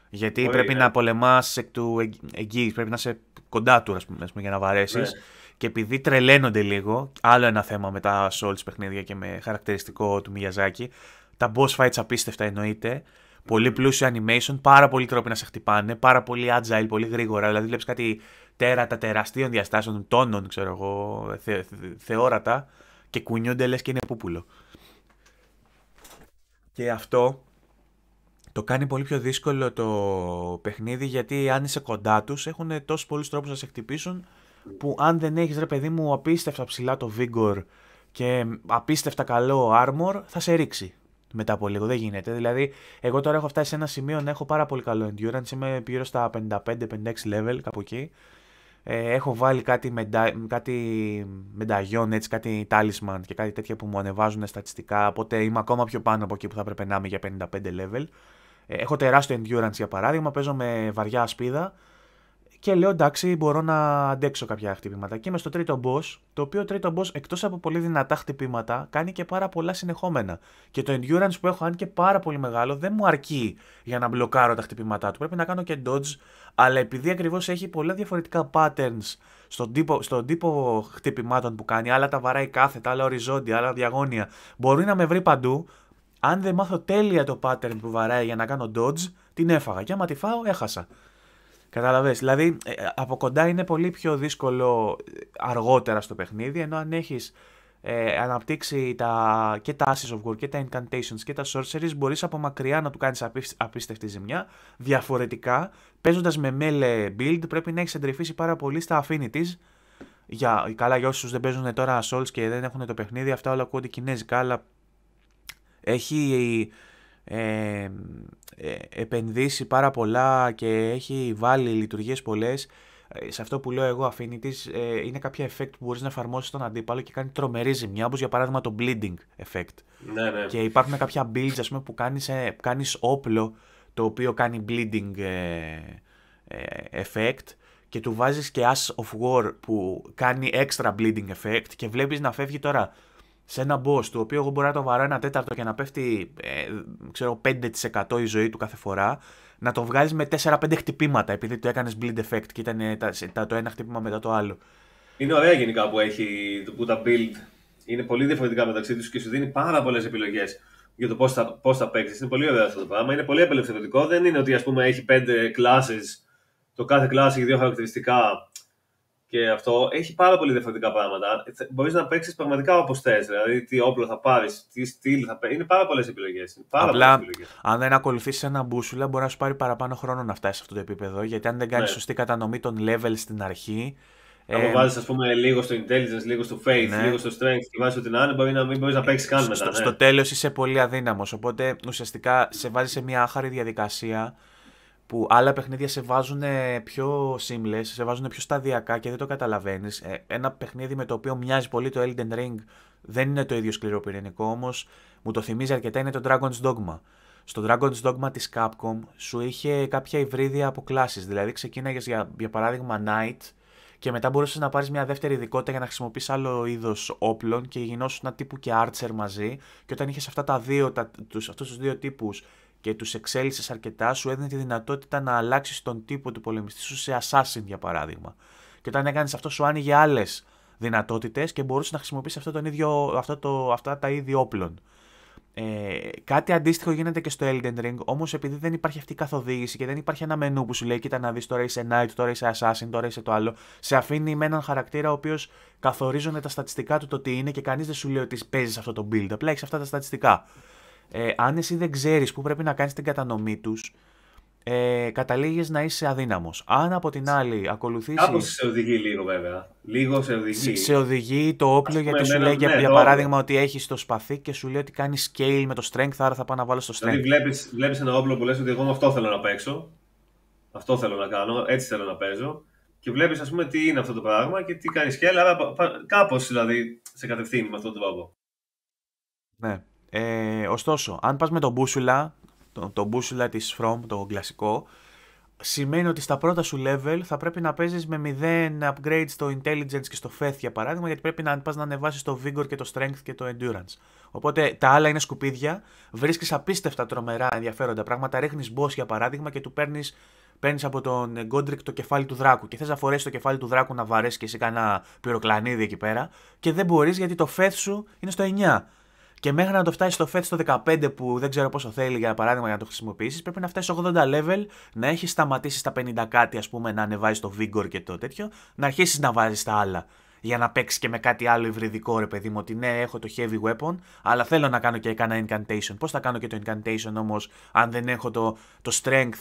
Γιατί πρέπει να πολεμάς εκ του εγγύης, πρέπει να είσαι κοντά του, ας πούμε, για να βαρέσεις. Ναι. Και επειδή τρελαίνονται λίγο, άλλο ένα θέμα με τα Souls παιχνίδια και με χαρακτηριστικό του Μιαζάκη, τα boss fights απίστευτα εννοείται. Πολύ πλούσιο animation, πάρα πολλοί τρόποι να σε χτυπάνε, πάρα πολύ agile, πολύ γρήγορα. Δηλαδή βλέπεις κάτι τέρατα τεραστίων διαστάσεων, τόνων, ξέρω εγώ, θε, θεόρατα και κουνιούνται λες και είναι πούπουλο. Και αυτό το κάνει πολύ πιο δύσκολο το παιχνίδι γιατί αν είσαι κοντά τους έχουν τόσους πολλούς τρόπους να σε χτυπήσουν που αν δεν έχεις ρε παιδί μου απίστευτα ψηλά το vigor και απίστευτα καλό armor, θα σε ρίξει μετά από λίγο. Δεν γίνεται. Δηλαδή, εγώ τώρα έχω φτάσει σε ένα σημείο να έχω πάρα πολύ καλό endurance. Είμαι γύρω στα 55-56 level, κάπου εκεί. Ε, έχω βάλει κάτι, μετα... κάτι μεταγιόν, έτσι, κάτι talisman και κάτι τέτοια που μου ανεβάζουν στατιστικά. Οπότε είμαι ακόμα πιο πάνω από εκεί που θα έπρεπε να είμαι για 55 level. Ε, έχω τεράστιο endurance για παράδειγμα. Παίζω με βαριά ασπίδα και λέω εντάξει, μπορώ να αντέξω κάποια χτυπήματα. Και είμαι στο τρίτο boss, το οποίο τρίτο boss εκτός από πολύ δυνατά χτυπήματα, κάνει και πάρα πολλά συνεχόμενα. Και το endurance που έχω, αν και πάρα πολύ μεγάλο, δεν μου αρκεί για να μπλοκάρω τα χτυπήματά του. Πρέπει να κάνω και dodge, αλλά επειδή ακριβώς έχει πολλά διαφορετικά patterns στον τύπο, στον τύπο χτυπημάτων που κάνει, άλλα τα βαράει κάθετα, άλλα οριζόντια, άλλα διαγώνια, μπορεί να με βρει παντού. Αν δεν μάθω τέλεια το pattern που βαράει για να κάνω dodge, την έφαγα. Και άμα τη φάω, έχασα. Καταλαβες, δηλαδή ε, από κοντά είναι πολύ πιο δύσκολο ε, αργότερα στο παιχνίδι, ενώ αν έχεις ε, αναπτύξει τα, και τα Ashes of War και τα Incantations και τα Sorceries, μπορείς από μακριά να του κάνεις απίστευτη ζημιά. Διαφορετικά, παίζοντας με melee build, πρέπει να έχεις εντρυφήσει πάρα πολύ στα affinities. Για, καλά, για όσους δεν παίζουν τώρα Souls και δεν έχουν το παιχνίδι, αυτά όλα ακούγονται κινέζικα, αλλά έχει ε, ε, επενδύσει πάρα πολλά και έχει βάλει λειτουργίες πολλές ε, σε αυτό που λέω εγώ affinities ε, είναι κάποια effect που μπορείς να εφαρμόσεις στον αντίπαλο και κάνει τρομερή ζημιά όπως για παράδειγμα το bleeding effect ναι, ναι. και υπάρχουν κάποια builds ας πούμε, που κάνεις, κάνεις όπλο το οποίο κάνει bleeding effect και του βάζεις και Ash of War που κάνει extra bleeding effect και βλέπεις να φεύγει τώρα σε ένα boss του οποίο εγώ μπορώ να το βαρώ ένα τέταρτο και να πέφτει ε, ξέρω, 5% η ζωή του κάθε φορά, να το βγάλεις με 4-5 χτυπήματα επειδή το έκανες bleed effect και ήταν τα, το ένα χτύπημα μετά το άλλο. Είναι ωραία γενικά που έχει που τα build είναι πολύ διαφορετικά μεταξύ τους και σου δίνει πάρα πολλές επιλογές για το πώς θα, πώς θα παίξεις. Είναι πολύ ωραίο αυτό το πράγμα. Είναι πολύ απελευθερωτικό. Δεν είναι ότι ας πούμε, έχει 5 classes, το κάθε class έχει δύο χαρακτηριστικά και αυτό έχει πάρα πολύ διαφορετικά πράγματα. Μπορείς να παίξεις πραγματικά όπως θες. Δηλαδή, τι όπλο θα πάρεις, τι στυλ θα παίξει. Είναι πάρα πολλές επιλογές. Απλά, αν δεν ακολουθήσει ένα μπούσουλα, μπορεί να σου πάρει παραπάνω χρόνο να φτάσεις σε αυτό το επίπεδο. Γιατί αν δεν κάνεις ναι. σωστή κατανομή των levels στην αρχή. Αν ε, βάζεις, ας πούμε, λίγο στο intelligence, λίγο στο faith, ναι. λίγο στο strength και βάζεις ό,τι να είναι, μπορεί να μην μπορείς να παίξεις καν μετά. Στο, ναι. στο τέλος είσαι πολύ αδύναμος. Οπότε ουσιαστικά σε βάζει σε μια άχαρη διαδικασία που άλλα παιχνίδια σε βάζουν πιο seamless, σε βάζουν πιο σταδιακά και δεν το καταλαβαίνεις. Ε, ένα παιχνίδι με το οποίο μοιάζει πολύ το Elden Ring δεν είναι το ίδιο σκληροπυρηνικό, όμως μου το θυμίζει αρκετά είναι το Dragon's Dogma. Στο Dragon's Dogma της Capcom σου είχε κάποια υβρίδια από κλάσεις, δηλαδή ξεκίναγες για, για παράδειγμα Knight και μετά μπορούσες να πάρεις μια δεύτερη ειδικότητα για να χρησιμοποιήσει άλλο είδος όπλων και γινόσουν ένα τύπου και Archer μαζί. Και όταν είχες αυτά τα δύο, τα, τους, αυτούς τους δύο τύπους και τους εξέλισε αρκετά, σου έδινε τη δυνατότητα να αλλάξεις τον τύπο του πολεμιστή σου σε assassin για παράδειγμα. Και όταν έκανες αυτό, σου άνοιγε άλλες δυνατότητες και μπορούσες να χρησιμοποιήσεις αυτό τον ίδιο, αυτό το, αυτά τα είδη όπλων. Ε, κάτι αντίστοιχο γίνεται και στο Elden Ring, όμως επειδή δεν υπάρχει αυτή η καθοδήγηση και δεν υπάρχει ένα μενού που σου λέει: Κοίτα να δεις τώρα είσαι Knight, τώρα είσαι Assassin, τώρα είσαι το άλλο, σε αφήνει με έναν χαρακτήρα ο οποίος καθορίζουν τα στατιστικά του το τι είναι και κανείς δεν σου λέει ότι παίζεις αυτό το build. Απλά έχεις αυτά τα στατιστικά ε, αν εσύ δεν ξέρεις πού πρέπει να κάνεις την κατανομή τους, ε, καταλήγεις να είσαι αδύναμος. Αν από την άλλη ακολουθήσεις... Κάπως σε οδηγεί λίγο βέβαια. Λίγο σε οδηγεί. Σε οδηγεί το όπλο γιατί σου λέει για, ναι, παράδειγμα ότι έχεις το σπαθί και σου λέει ότι κάνεις scale με το strength, άρα θα πάω να βάλω στο δηλαδή, strength. Δηλαδή βλέπεις, βλέπεις ένα όπλο που λες ότι εγώ με αυτό θέλω να παίξω. Αυτό θέλω να κάνω, έτσι θέλω να παίζω. Και βλέπεις, ας πούμε, τι είναι αυτό το πράγμα και τι κάνει scale, άρα κάπως δηλαδή σε κατευθύνει με αυτόν τον τρόπο. Ναι. Ε, ωστόσο, αν πας με τον μπούσουλα, το, το μπούσουλα της From, το κλασικό, σημαίνει ότι στα πρώτα σου level θα πρέπει να παίζεις με 0 upgrade στο intelligence και στο faith για παράδειγμα, γιατί πρέπει να πας να ανεβάσεις το vigor και το strength και το endurance. Οπότε τα άλλα είναι σκουπίδια, βρίσκεις απίστευτα τρομερά ενδιαφέροντα πράγματα, ρίχνεις boss για παράδειγμα και του παίρνεις παίρνεις από τον Godrick το κεφάλι του δράκου και θες να φορέσεις το κεφάλι του δράκου να βαρέσεις και εσύ κανένα πυροκλανίδι εκεί πέρα και δεν μπορείς γιατί το faith σου είναι στο 9. Και μέχρι να το φτάσεις το faith στο 15 που δεν ξέρω πόσο θέλει για παράδειγμα για να το χρησιμοποιήσεις, πρέπει να φτάσεις 80 level, να έχεις σταματήσει στα 50 κάτι, ας πούμε, να ανεβάζει το Vigor και το τέτοιο, να αρχίσεις να βάζεις τα άλλα. Για να παίξεις και με κάτι άλλο υβριδικό, ρε παιδί μου, ότι ναι, έχω το heavy weapon, αλλά θέλω να κάνω και ένα incantation. Πώς θα κάνω και το incantation όμως, αν δεν έχω το, το strength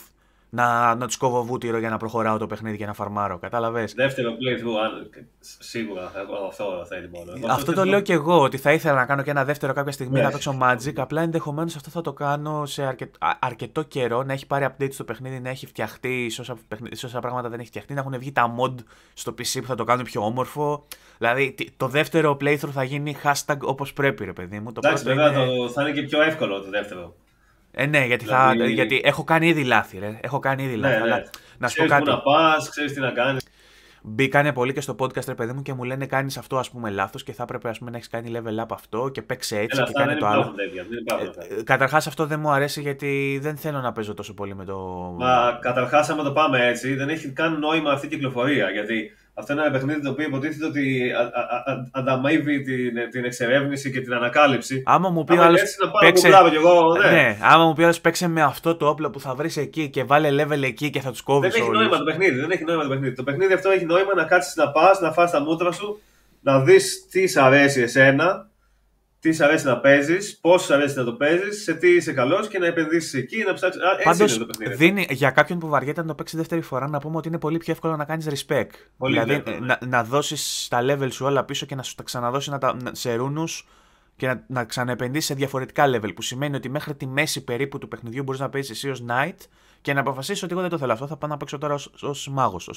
να, να τους κόβω βούτυρο για να προχωράω το παιχνίδι και να φαρμάρω. Κατάλαβες; Δεύτερο playthrough, σίγουρα. Αυτό θέλει μόνο. Αυτό το λέω και εγώ, ότι θα ήθελα να κάνω και ένα δεύτερο κάποια στιγμή να παίξω Magic. Απλά ενδεχομένως αυτό θα το κάνω σε αρκετό, αρκετό καιρό, να έχει πάρει update στο παιχνίδι, να έχει φτιαχτεί, σε όσα, σε όσα πράγματα δεν έχει φτιαχτεί, να έχουν βγει τα mod στο PC που θα το κάνουν πιο όμορφο. Δηλαδή το δεύτερο playthrough θα γίνει hashtag όπως πρέπει, ρε παιδί μου. Το Εντάξει, βέβαια είναι... θα είναι και πιο εύκολο το δεύτερο. Ε, ναι, γιατί, θα, δηλαδή- γιατί έχω κάνει ήδη λάθη. Ρε. Έχω κάνει ήδη λάθη. Ναι, αλλά, ναι. Να σου πω κάτι. Πού να πας, ξέρεις τι να κάνεις. Μπήκανε πολύ και στο podcast, ρε παιδί μου, και μου λένε κάνεις αυτό ας πούμε λάθος και θα έπρεπε ας πούμε, να έχεις κάνει level up αυτό και παίξε έτσι Έλα, και κάνει το άλλο. Ε, Καταρχάς αυτό δεν μου αρέσει γιατί δεν θέλω να παίζω τόσο πολύ με το. Μα καταρχάς, άμα το πάμε έτσι, δεν έχει καν νόημα αυτή η κυκλοφορία. Γιατί αυτό είναι ένα παιχνίδι το οποίο υποτίθεται ότι ανταμείβει την, την εξερεύνηση και την ανακάλυψη. Άμα μου πει ο άλλος. Παίξε... ναι. ναι, άμα μου πει άλλος παίξε με αυτό το όπλο που θα βρεις εκεί και βάλε level εκεί και θα τους κόβεις. Δεν έχει νόημα το παιχνίδι. Δεν έχει νόημα το παιχνίδι. Το παιχνίδι αυτό έχει νόημα να κάτσεις να πας, να φας τα μούτρα σου, να δεις τι σ' αρέσει εσένα τι σ' αρέσει να παίζεις, πώς σ' αρέσει να το παίζεις, σε τι είσαι καλός και να επενδύσεις εκεί, να ψάξεις. Πάντως, δίνει για κάποιον που βαριέται να το παίξει δεύτερη φορά να πούμε ότι είναι πολύ πιο εύκολο να κάνεις respect. Πολύ δηλαδή ναι. να, να δώσεις τα level σου όλα πίσω και να σου τα ξαναδώσει να τα, σε ρούνους και να, να ξαναεπενδύσεις σε διαφορετικά level. Που σημαίνει ότι μέχρι τη μέση περίπου του παιχνιδιού μπορείς να παίζεις εσύ ως knight και να αποφασίσεις ότι εγώ δεν το θέλω αυτό. Θα πάω να παίξω τώρα ω μάγος, ω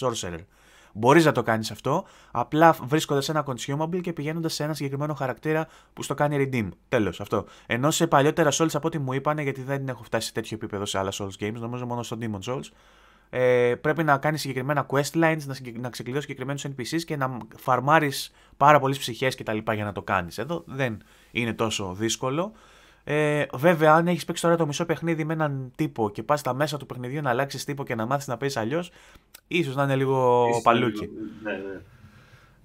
sorcerer. Μπορείς να το κάνεις αυτό, απλά βρίσκοντας ένα consumable και πηγαίνοντας σε ένα συγκεκριμένο χαρακτήρα που στο κάνει redeem. Τέλος αυτό. Ενώ σε παλιότερα Souls από ό,τι μου είπαν, γιατί δεν έχω φτάσει σε τέτοιο επίπεδο σε άλλα Souls games, νομίζω μόνο στο Demon Souls, ε, πρέπει να κάνεις συγκεκριμένα quest lines, να, να ξεκλειδώσεις συγκεκριμένους NPCs και να φαρμάρεις πάρα πολλές ψυχές κτλ. για να το κάνεις. Εδώ δεν είναι τόσο δύσκολο. Ε, βέβαια, αν έχεις παίξει τώρα το μισό παιχνίδι με έναν τύπο και πας στα μέσα του παιχνιδιού να αλλάξεις τύπο και να μάθεις να παίζεις αλλιώς, ίσως να είναι λίγο ίσως παλούκι. Ναι, ναι.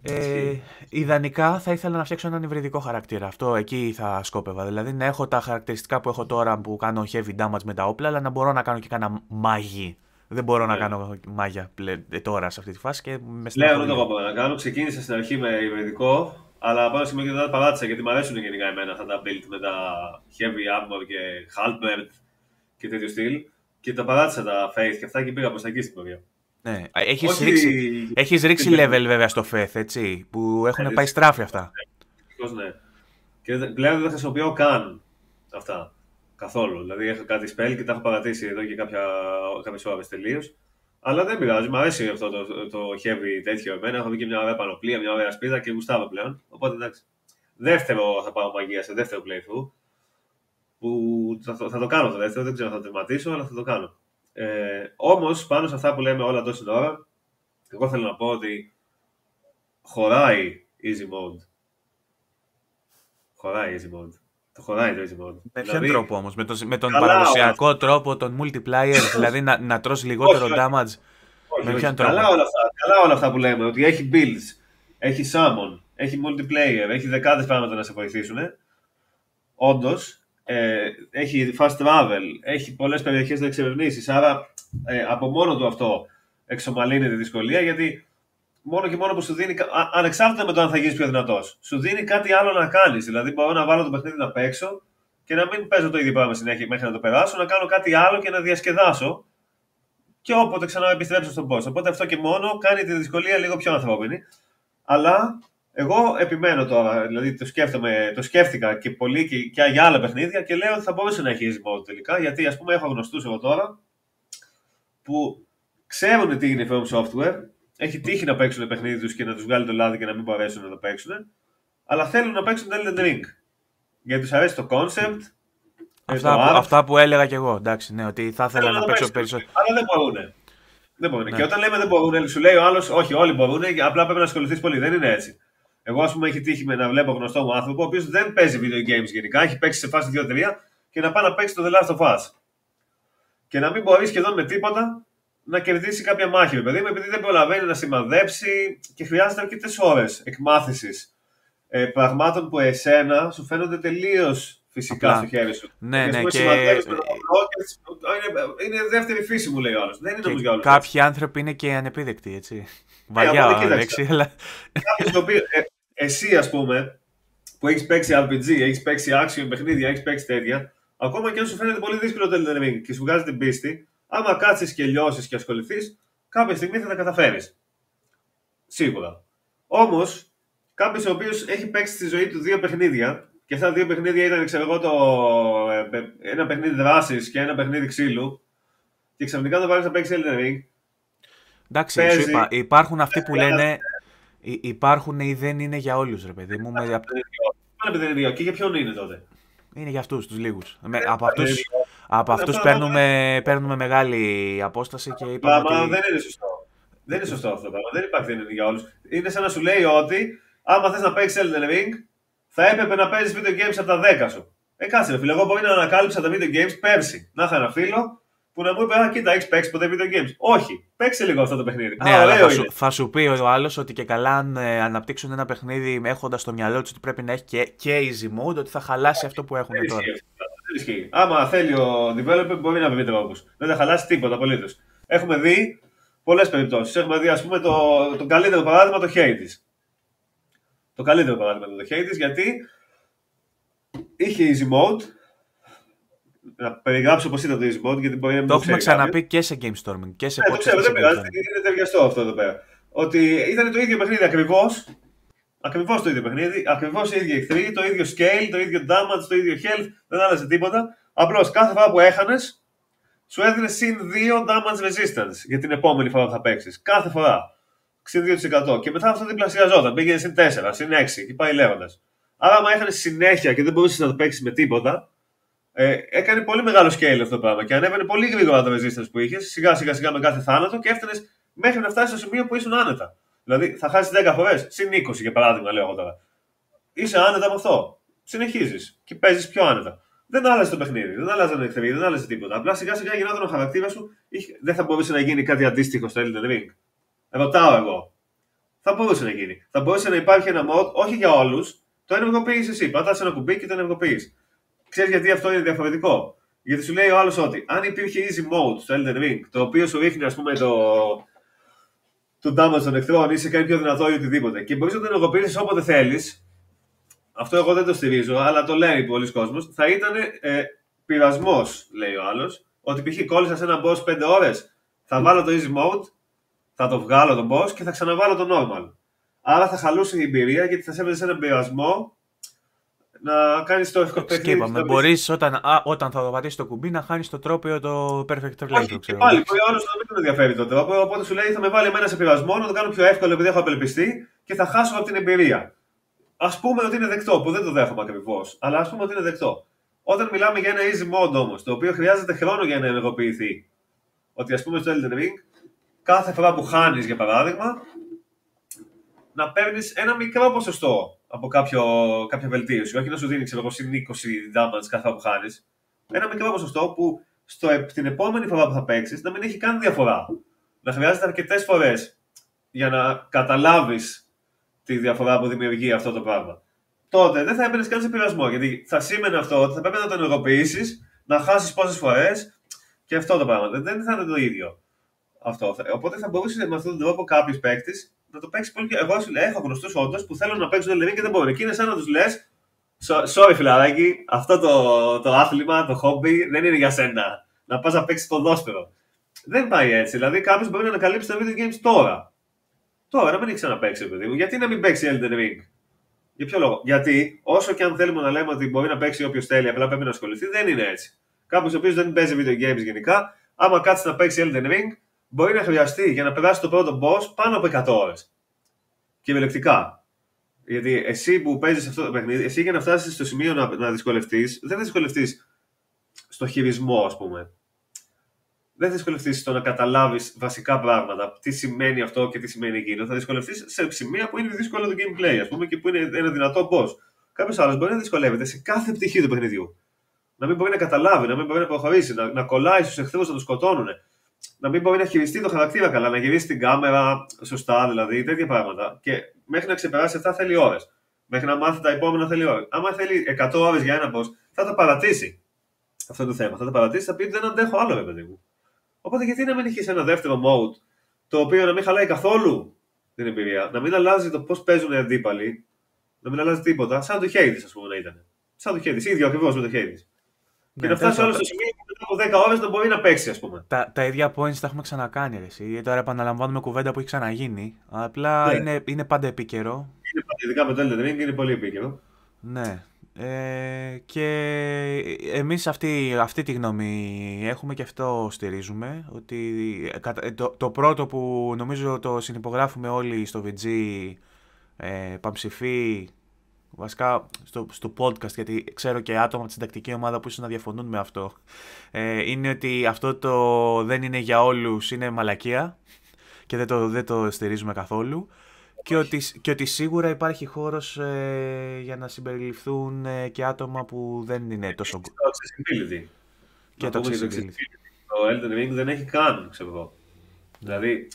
Ε, ιδανικά θα ήθελα να φτιάξω έναν υβριδικό χαρακτήρα. Αυτό εκεί θα σκόπευα. Δηλαδή να έχω τα χαρακτηριστικά που έχω τώρα που κάνω heavy damage με τα όπλα, αλλά να μπορώ να κάνω και κάνα μάγι. Δεν μπορώ να ναι. κάνω μάγια ε, τώρα σε αυτή τη φάση και με Λέω δεν το έχω να κάνω. Ξεκίνησα στην αρχή με υβριδικό αλλά πάνω σημείο και δεν τα παράτησα γιατί μου αρέσουν γενικά εμένα αυτά τα build με τα Heavy Armor και Halberd και τέτοιο στυλ. Και τα παράτησα τα Faith και αυτά και πήγα προς τα εκεί στην πορεία. Ναι. Έχεις, Όχι... ρίξει, έχεις ρίξει level βέβαια στο Faith, έτσι, που έχουν πάει στράφη αυτά. Ναι, ναι. Και πλέον δεν τα χρησιμοποιώ καν αυτά. Καθόλου. Δηλαδή έχω κάτι spell και τα έχω παρατήσει εδώ και κάποιες ώρες τελείως. Αλλά δεν πειράζει, μου αρέσει αυτό το, το, heavy τέτοιο εμένα. Έχω δει και μια ωραία πανοπλία, μια ωραία σπίδα και γουστάβω πλέον. Οπότε εντάξει. Δεύτερο θα πάω μαγεία σε δεύτερο playthrough. Που θα, θα, το κάνω το δεύτερο, δεν ξέρω αν θα το τερματίσω, αλλά θα το κάνω. Ε, Όμως πάνω σε αυτά που λέμε όλα τόση ώρα, εγώ θέλω να πω ότι χωράει easy mode. Χωράει easy mode. Το χωράει το easy mode. Με ποιον δηλαδή, τρόπο όμως, με, το, με τον παραδοσιακό τρόπο, τον multiplier, δηλαδή να, να τρώσει λιγότερο όχι, damage. Όχι, με ποιον τρόπο; Καλά όλα, αυτά, καλά όλα αυτά που λέμε, ότι έχει builds, έχει summon, έχει multiplayer, έχει δεκάδες πράγματα να σε βοηθήσουν. Όντως, ε, έχει fast travel, έχει πολλές περιοχές να εξερευνήσεις. Άρα, ε, από μόνο του αυτό εξομαλύνει τη δυσκολία γιατί μόνο και μόνο που σου δίνει, ανεξάρτητα με το αν θα γίνεις πιο δυνατός, σου δίνει κάτι άλλο να κάνεις. Δηλαδή, μπορώ να βάλω το παιχνίδι να παίξω και να μην παίζω το ίδιο πράγμα συνέχεια μέχρι να το περάσω, να κάνω κάτι άλλο και να διασκεδάσω. Και όποτε ξανά επιστρέψω στον πώ. Οπότε αυτό και μόνο κάνει τη δυσκολία λίγο πιο ανθρώπινη. Αλλά εγώ επιμένω τώρα, δηλαδή το, σκέφτομαι, το σκέφτηκα και πολύ και, και για άλλα παιχνίδια και λέω ότι θα μπορούσε να έχει easy τελικά. Γιατί ας πούμε έχω γνωστούς εγώ τώρα που ξέρουν τι είναι From Software, έχει τύχει να παίξουν παιχνίδι τους και να τους βγάλει το λάδι και να μην μπορέσουν να το παίξουν. Αλλά θέλουν να παίξουν το Elden Ring. Γιατί τους αρέσει το concept. Αυτά, που, αυτά που έλεγα και εγώ. Εντάξει, ναι, ότι θα ήθελα να, να παίξω περισσότερο. Αλλά δεν μπορούν. Δεν μπορούν. Ναι. Και όταν λέμε δεν μπορούν, σου λέει ο άλλος, Όχι, όλοι μπορούν, απλά πρέπει να ασχοληθείς πολύ. Δεν είναι έτσι. Εγώ, ας πούμε, έχει τύχει με να βλέπω γνωστό μου άνθρωπο, ο οποίος δεν παίζει video games γενικά, έχει παίξει σε φάση 2-3 και να πάει να παίξει το The Last of Us. Και να μην μπορείς σχεδόν με τίποτα να κερδίσει κάποια μάχη, παιδί μου, επειδή δεν προλαβαίνει να σημαδέψει και χρειάζεται αρκετές ώρες εκμάθησης ε, πραγμάτων που εσένα σου φαίνονται τελείως φυσικά Απλά. στο χέρι σου. Ναι, ναι, και... είναι, είναι δεύτερη φύση μου λέει ο άλλος. Δεν είναι όμω για όλους. Κάποιοι άνθρωποι είναι και ανεπίδεκτοι, έτσι. Ε, Βαριά λέξη, αλλά... το οποίο, ε, εσύ, ας πούμε, που έχεις παίξει RPG, έχεις παίξει action παιχνίδια, έχεις παίξει τέτοια, ακόμα και αν σου φαίνεται πολύ δύσκολο το Elden Ring και σου βγάζει την πίστη, άμα κάτσει και λιώσεις και ασχοληθείς, κάποια στιγμή θα τα καταφέρεις. Σίγουρα. Όμως, κάποιος ο οποίος έχει παίξει στη ζωή του δύο παιχνίδια, και αυτά τα δύο παιχνίδια ήταν, ξέρω εγώ, το, ε, ένα παιχνίδι δράσης και ένα παιχνίδι ξύλου, και ξαφνικά το βάλεις να παίξει Elden Ring. Εντάξει, παίζει, σου είπα, υπάρχουν αυτοί που λένε υπάρχουν ή δεν είναι για όλους, ρε παιδί μου. Με... δεν είναι Και για ποιον είναι τότε; Είναι για αυτούς, τους λίγους. από αυτού από αυτούς παίρνουμε, παίρνουμε μεγάλη απόσταση και είπαμε Μα, ότι... δεν είναι σωστό. Δεν είναι σωστό αυτό το πράγμα. Δεν υπάρχει δεν είναι για όλους. Είναι σαν να σου λέει ότι άμα θες να παίξεις Elden Ring, θα έπρεπε να παίζεις video games από τα 10 σου. Ε, κάτσε ρε φίλε, εγώ μπορεί να ανακάλυψα τα video games πέρσι. Να είχα ένα φίλο που να μου είπε: Α, κοίτα, έχεις παίξει ποτέ video games. Όχι, παίξε λίγο αυτό το παιχνίδι. Ναι, Α, αλλά θα σου, θα σου, πει ο άλλος ότι και καλά αν ε, αναπτύξουν ένα παιχνίδι έχοντας στο μυαλό τους ότι πρέπει να έχει και, και easy mode, ότι θα χαλάσει αυτό που έχουν τώρα. Δεν ισχύει. Άμα θέλει ο developer, μπορεί να βρει τρόπου. Δεν θα χαλάσει τίποτα απολύτως. Έχουμε δει πολλές περιπτώσεις. Έχουμε δει, ας πούμε, το, το καλύτερο παράδειγμα το Hades. Το καλύτερο παράδειγμα το Hades γιατί είχε easy mode, να περιγράψω πώς ήταν το Easy Mode, γιατί μπορεί να μην το, το έχουμε ξαναπεί και σε Game Storming και σε ναι, το ξέρω, δεν πειράζει, είναι ταιριαστό αυτό εδώ πέρα. Ότι ήταν το ίδιο παιχνίδι ακριβώς. Ακριβώς το ίδιο παιχνίδι, ακριβώς οι ίδιοι εχθροί, το ίδιο scale, το ίδιο damage, το ίδιο health, δεν άλλαζε τίποτα. Απλώς κάθε φορά που έχανες, σου έδινε συν 2 damage resistance για την επόμενη φορά που θα παίξεις. Κάθε φορά. Συν 2%. Και μετά αυτό διπλασιαζόταν. Πήγαινε συν 4, συν 6 και πάει λέγοντας. Άρα, άμα έχανες συνέχεια και δεν μπορούσες να το παίξεις με τίποτα, ε, έκανε πολύ μεγάλο scale αυτό το πράγμα και ανέβαινε πολύ γρήγορα το resistance που είχες, σιγά σιγά σιγά με κάθε θάνατο και έφτανες μέχρι να φτάσεις στο σημείο που ήσουν άνετα. Δηλαδή θα χάσεις 10 φορές, συν 20 για παράδειγμα, λέω εγώ τώρα. Είσαι άνετα με αυτό. Συνεχίζεις και παίζεις πιο άνετα. Δεν άλλαζε το παιχνίδι, δεν άλλαζε εχθροί, δεν άλλαζε τίποτα. Απλά σιγά σιγά γινόταν ο χαρακτήρας σου, δεν θα μπορούσε να γίνει κάτι αντίστοιχο στο Elden Ring. Ρωτάω εγώ. Θα μπορούσε να γίνει. Θα μπορούσε να υπάρχει ένα mod, όχι για όλους, το ενεργοποιείς εσύ. Πατάς ένα κουμπί και το ενεργοποιείς. Ξέρεις γιατί αυτό είναι διαφορετικό; Γιατί σου λέει ο άλλος ότι αν υπήρχε easy mode στο Elden Ring, το οποίο σου ρίχνει ας πούμε το, το damage των εχθρών ή σε κάνει πιο δυνατό ή οτιδήποτε, και μπορείς να το ενεργοποιήσεις όποτε θέλεις, αυτό εγώ δεν το στηρίζω, αλλά το λέει πολλοί κόσμος, θα ήταν ε, πειρασμός, λέει ο άλλος, ότι π.χ. κόλλησα σε ένα boss 5 ώρες, θα βάλω το easy mode, θα το βγάλω τον boss και θα ξαναβάλω το normal. Άρα θα χαλούσε η εμπειρία γιατί θα σε σε έναν πειρασμό να κάνεις το εύκολο παιχνίδι. είπαμε, μπορείς όταν, όταν θα πατήσει το κουμπί να χάνεις το τρόπο το perfect playthrough. Και πάλι, μπορεί ο άλλο να μην τον ενδιαφέρει το τρόπο. Οπότε σου λέει θα με βάλει εμένα σε πειρασμό, να το κάνω πιο εύκολο επειδή έχω απελπιστεί και θα χάσω από την εμπειρία. Α πούμε ότι είναι δεκτό, που δεν το δέχομαι ακριβώς, αλλά ας πούμε ότι είναι δεκτό. Όταν μιλάμε για ένα easy mode όμως, το οποίο χρειάζεται χρόνο για να ενεργοποιηθεί, ότι ας πούμε στο Elden Ring, κάθε φορά που χάνεις για παράδειγμα, να παίρνεις ένα μικρό ποσοστό από κάποιο, κάποια βελτίωση. Όχι να σου δίνει ξέρω, συν 20 damage κάθε φορά που χάνεις. Ένα μικρό ποσοστό που στο, την επόμενη φορά που θα παίξεις να μην έχει καν διαφορά. Να χρειάζεται αρκετές φορές για να καταλάβεις τη διαφορά που δημιουργεί αυτό το πράγμα. Τότε δεν θα έμπαινε καν σε πειρασμό. Γιατί θα σήμαινε αυτό ότι θα πρέπει να το ενεργοποιήσεις, να χάσεις πόσες φορές και αυτό το πράγμα. Δεν θα είναι το ίδιο. Αυτό. Οπότε θα μπορούσε με αυτόν τον τρόπο κάποιος παίκτης να το παίξεις πολύ. Εγώ σου λέω, έχω γνωστούς όντως που θέλουν να παίξουν Elden και δεν μπορούν. Και είναι σαν να τους λες, sorry φιλαράκι, αυτό το, το άθλημα, το χόμπι δεν είναι για σένα. Να πας να παίξεις ποδόσφαιρο. Δεν πάει έτσι. Δηλαδή κάποιος μπορεί να ανακαλύψει τα video games τώρα. Τώρα, να μην έχει ξαναπέξει, παιδί μου. Γιατί να μην παίξει Elden Ring; Για ποιο λόγο; Γιατί όσο και αν θέλουμε να λέμε ότι μπορεί να παίξει όποιος θέλει, απλά πρέπει να ασχοληθεί, δεν είναι έτσι. Κάποιος ο οποίος δεν παίζει video games γενικά, άμα κάτσει να παίξει Elden Ring, μπορεί να χρειαστεί για να περάσει το πρώτο boss πάνω από 100 ώρες. Κυριολεκτικά. Γιατί εσύ που παίζεις αυτό το παιχνίδι, εσύ για να φτάσεις στο σημείο να, να δυσκολευτείς, δεν θα δυσκολευτείς στο χειρισμό, ας πούμε. Δεν θα δυσκολευτείς στο να καταλάβεις βασικά πράγματα, τι σημαίνει αυτό και τι σημαίνει εκείνο. Θα δυσκολευτείς σε σημεία που είναι δύσκολο το gameplay, ας πούμε, και που είναι ένα δυνατό boss. Κάποιος άλλος μπορεί να δυσκολεύεται σε κάθε πτυχή του παιχνιδιού. Να μην μπορεί να καταλάβει, να μην μπορεί να προχωρήσει, να, να κολλάει στους εχθρούς να τους σκοτώνουν, να μην μπορεί να χειριστεί το χαρακτήρα καλά, να γυρίσει την κάμερα σωστά, δηλαδή τέτοια πράγματα. Και μέχρι να ξεπεράσει αυτά θέλει ώρες. Μέχρι να μάθει τα επόμενα θέλει ώρες. Άμα θέλει 100 ώρες για ένα boss, θα το παρατήσει αυτό το θέμα. Θα το παρατήσει, θα πει ότι δεν αντέχω άλλο, ρε παιδί μου. Οπότε γιατί να μην έχει ένα δεύτερο mode, το οποίο να μην χαλάει καθόλου την εμπειρία, να μην αλλάζει το πώς παίζουν οι αντίπαλοι, να μην αλλάζει τίποτα, σαν το Hades, ας πούμε να ήταν. Σαν το Hades, ίδιο ακριβώς με το Hades. Και να φτάσει όλο στο σημείο και μετά από 10 ώρες να μπορεί να παίξει, ας πούμε. Τα, τα ίδια points τα έχουμε ξανακάνει. Ρε, εσύ. Τώρα επαναλαμβάνουμε κουβέντα που έχει ξαναγίνει. Απλά Ναι. είναι, είναι πάντα επίκαιρο. Είναι πάντα, ειδικά με το Elden Ring είναι πολύ επίκαιρο. Ναι. Ε, και εμείς αυτή, αυτή τη γνώμη έχουμε και αυτό στηρίζουμε ότι ε, κατα- ε, το, το πρώτο που νομίζω το συνυπογράφουμε όλοι στο VG ε, Παμψηφί βασικά στο, στο podcast γιατί ξέρω και άτομα από τη συντακτική ομάδα που ίσως να διαφωνούν με αυτό ε, είναι ότι αυτό το δεν είναι για όλους είναι μαλακία και δεν το, δεν το στηρίζουμε καθόλου και ότι, και ότι σίγουρα υπάρχει χώρος ε, για να συμπεριληφθούν ε, και άτομα που δεν είναι τόσο... Το accessibility. Και Να το πούμε accessibility. Το Elden Ring δεν έχει καν, ξέρω εγώ. Δηλαδή,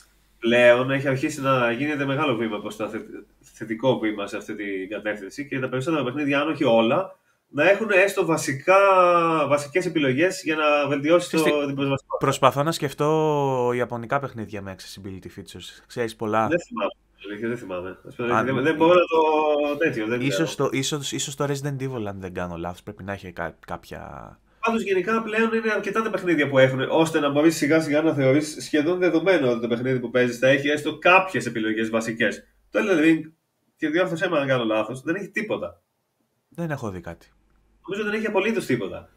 πλέον έχει αρχίσει να γίνεται μεγάλο βήμα προς το θε- θετικό βήμα σε αυτή την κατεύθυνση και τα περισσότερα παιχνίδια, αν όχι όλα, να έχουν έστω βασικά, βασικές επιλογές για να βελτιώσει το, Ξέρεις τι, την προσβασιμότητα. Προσπαθώ να σκεφτώ ιαπωνικά παιχνίδια με accessibility features. Ξέρεις πολλά. Δεν θυμάμαι. αλήθεια, Δεν θυμάμαι. Ας πούμε, Αν- δεν, δεν μπορώ να το τέτοιο. Δεν Ίσως ξέρω. το, ίσως, ίσως το Resident Evil, αν δεν κάνω λάθος, πρέπει να έχει κά- κάποια... Πάντως γενικά πλέον είναι αρκετά τα παιχνίδια που έχουν, ώστε να μπορείς σιγά σιγά να θεωρείς σχεδόν δεδομένο ότι το παιχνίδι που παίζεις θα έχει έστω κάποιες επιλογές βασικές. Το Elden Ring, και διόρθωσέ με αν κάνω λάθος, δεν έχει τίποτα. Δεν έχω δει κάτι. Νομίζω δεν έχει απολύτως τίποτα.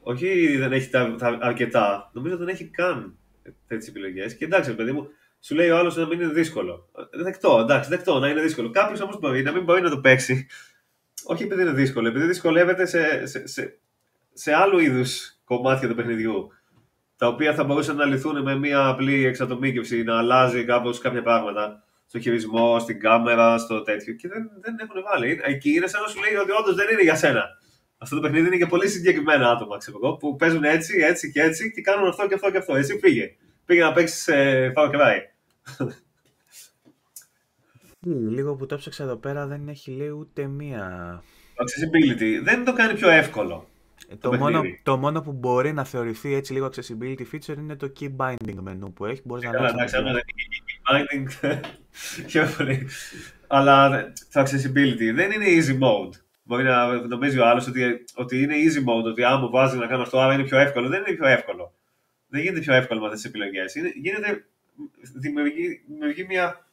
Όχι δεν έχει τα, τα αρκετά, νομίζω δεν έχει καν τέτοιες επιλογές. Και εντάξει, παιδί μου, σου λέει ο άλλος να μην είναι δύσκολο. Ε, Δεκτό, εντάξει, δεκτό να είναι δύσκολο. Κάποιος όμως μπορεί να μην μπορεί να το παίξει. Όχι επειδή είναι δύσκολο, επειδή δυσκολεύεται σε, σε, σε, σε άλλου είδους κομμάτια του παιχνιδιού. Τα οποία θα μπορούσαν να λυθούν με μια απλή εξατομίκευση, να αλλάζει κάπως κάποια πράγματα στο χειρισμό, στην κάμερα, στο τέτοιο. Και δεν, δεν έχουν βάλει. Είναι- Εκεί είναι σαν να σου λέει ότι όντως δεν είναι για σένα. Αυτό το παιχνίδι είναι για πολύ συγκεκριμένα άτομα, ξέρω εγώ, που παίζουν έτσι, έτσι και έτσι και κάνουν αυτό και αυτό και αυτό. Εσύ πήγε. Πήγε να παίξεις ε, Far Cry. Λίγο που το έψαξα εδώ πέρα δεν έχει λέει ούτε μία... Το accessibility δεν το κάνει πιο εύκολο. Ε, Το Το μόνο, παιχνίδι. το μόνο που μπορεί να θεωρηθεί έτσι λίγο accessibility feature είναι το key binding μενού που έχει. Μπορείς να Καλά, αλλάξεις εντάξει, από άμα δεν είναι binding, πιο πολύ. Αλλά το accessibility δεν είναι easy mode. Μπορεί να νομίζει ο άλλος ότι, ότι είναι easy mode, ότι άμα μου βάζεις να κάνω αυτό, άρα είναι πιο εύκολο. Δεν είναι πιο εύκολο. Δεν γίνεται πιο εύκολο με αυτές τις επιλογές. Γίνεται, δημιουργεί, δημιουργεί μια,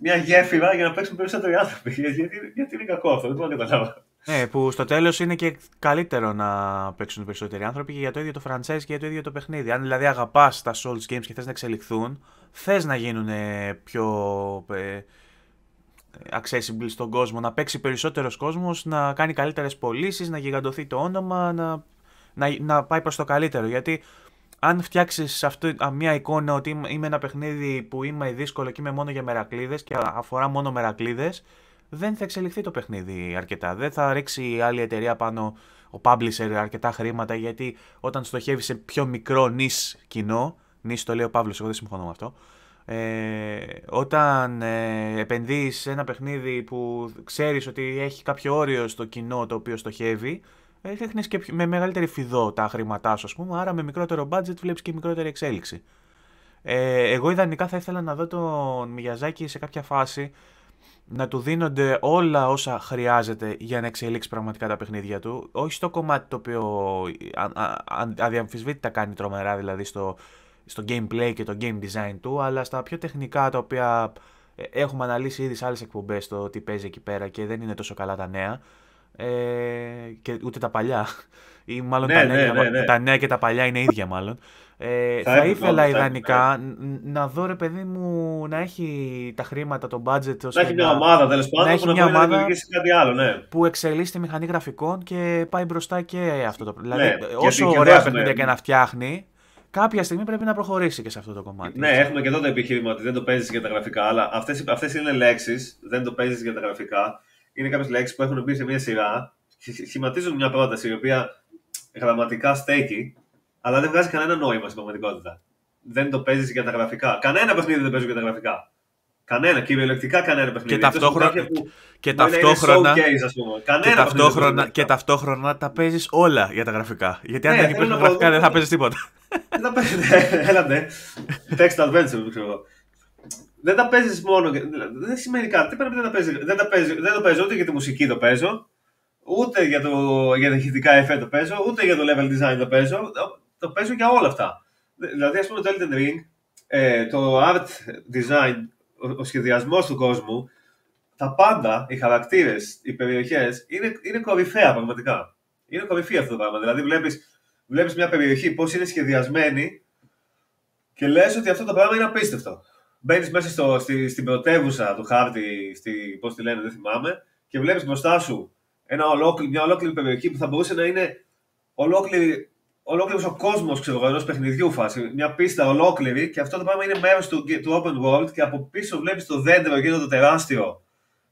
μια γέφυρα για να παίξουν περισσότεροι άνθρωποι. Γιατί, γιατί είναι κακό αυτό, δεν μπορώ να καταλάβω. Ναι, που στο τέλος είναι και καλύτερο να παίξουν περισσότεροι άνθρωποι και για το ίδιο το franchise και για το ίδιο το παιχνίδι. Αν δηλαδή αγαπάς τα Souls Games και θες να εξελιχθούν, θες να γίνουν ε, πιο ε, accessible στον κόσμο, να παίξει περισσότερος κόσμος, να κάνει καλύτερες πωλήσεις, να γιγαντωθεί το όνομα, να, να, να πάει προς το καλύτερο. Γιατί αν φτιάξεις μια εικόνα ότι είμαι, είμαι ένα παιχνίδι που είμαι δύσκολο και είμαι μόνο για μερακλείδες και αφορά μόνο μερακλείδες, δεν θα εξελιχθεί το παιχνίδι αρκετά. Δεν θα ρίξει η άλλη εταιρεία πάνω ο publisher αρκετά χρήματα γιατί όταν στοχεύει σε πιο μικρό νης κοινό, νης το λέει ο Παύλος, εγώ δεν συμφωνώ με αυτό, ε, όταν ε, επενδύεις σε ένα παιχνίδι που ξέρεις ότι έχει κάποιο όριο στο κοινό το οποίο στοχεύει, ε, ρίχνεις και πιο- με μεγαλύτερη φιδό τα χρήματά σου, ας πούμε, άρα με μικρότερο budget βλέπεις και μικρότερη εξέλιξη. Ε, εγώ ιδανικά θα ήθελα να δω τον Μιαζάκη σε κάποια φάση να του δίνονται όλα όσα χρειάζεται για να εξελίξει πραγματικά τα παιχνίδια του. Όχι στο κομμάτι το οποίο α- α- α- αδιαμφισβήτητα κάνει τρομερά, δηλαδή στο, στο gameplay και το game design του, αλλά στα πιο τεχνικά τα οποία ε, έχουμε αναλύσει ήδη σε άλλες εκπομπές το τι παίζει εκεί πέρα και δεν είναι τόσο καλά τα νέα. Ε, και ούτε τα παλιά. Ή μάλλον Ναι, τα, νέα ναι, και τα, ναι, ναι. τα νέα και τα παλιά είναι ίδια μάλλον. Ε, Θα θα, έπρεπε ήθελα όμως, θα ιδανικά ν- να δω ρε παιδί μου να έχει τα χρήματα, το budget Να ώστε έχει μια ομάδα τέλος πάντων έχει που να μια μπορεί να ομάδα- δημιουργήσει κάτι άλλο, ναι. που εξελίσσει τη μηχανή γραφικών και πάει μπροστά και αυτό το Δηλαδή, γιατί όσο και ωραία εδώ έχουμε- παιχνίδια και να φτιάχνει, κάποια στιγμή πρέπει να προχωρήσει και σε αυτό το κομμάτι. Ναι, έχουμε και εδώ το επιχείρημα ότι δεν το παίζεις για τα γραφικά, αλλά αυτές αυτές είναι λέξεις, δεν το παίζεις για τα γραφικά. Είναι κάποιες λέξεις που έχουν μπει σε μια σειρά, σχ- σχηματίζουν μια πρόταση η οποία γραμματικά στέκει, αλλά δεν βγάζει κανένα νόημα στην πραγματικότητα. Δεν το παίζεις για τα γραφικά. Κανένα παιχνίδι δεν παίζει για τα γραφικά. Κανένα, κυριολεκτικά κανένα παιχνίδι. Και Εκτός από ταυτόχρονα- κάποια που και μπορεί να είναι ταυτόχρονα- showcase, ας πούμε. Και Κανένα παιχνίδι δεν ταυτόχρονα, παίζει και για τα ταυτόχρονα τα παίζεις όλα για τα γραφικά. Γιατί αν Ναι, δεν θέλω υπήρχαν να πω, γραφικά δεν θα δεν- παίζεις τίποτα. Δεν τα παίζει. Έλατε. Text adventure, ξέρω εγώ. Δεν τα παίζεις μόνο. Δεν σημαίνει κάτι. Τι πρέπει να τα παίζει. Δεν, τα παίζει, δεν το παίζω ούτε για τη μουσική το παίζω, ούτε για, το, για τα ηχητικά εφέ το παίζω, ούτε για το level design το παίζω. Το παίζω για όλα αυτά. Δηλαδή, ας πούμε, το Elden Ring, ε, το art design, ο, ο σχεδιασμός του κόσμου, τα πάντα, οι χαρακτήρες, οι περιοχές, είναι, είναι κορυφαία πραγματικά. Είναι κορυφή αυτό το πράγμα. Δηλαδή, βλέπεις βλέπεις μια περιοχή πώς είναι σχεδιασμένη και λες ότι αυτό το πράγμα είναι απίστευτο. Μπαίνεις μέσα στο, στη, στην πρωτεύουσα του χάρτη, στη, πώς τη λένε, δεν θυμάμαι, και βλέπεις μπροστά σου ένα ολόκληρη, μια ολόκληρη περιοχή που θα μπορούσε να είναι ολόκληρη, ολόκληρος ο κόσμος ενός παιχνιδιού φάση. Μια πίστα ολόκληρη και αυτό το πράγμα είναι μέρος του, του open world και από πίσω βλέπεις το δέντρο εκείνο το τεράστιο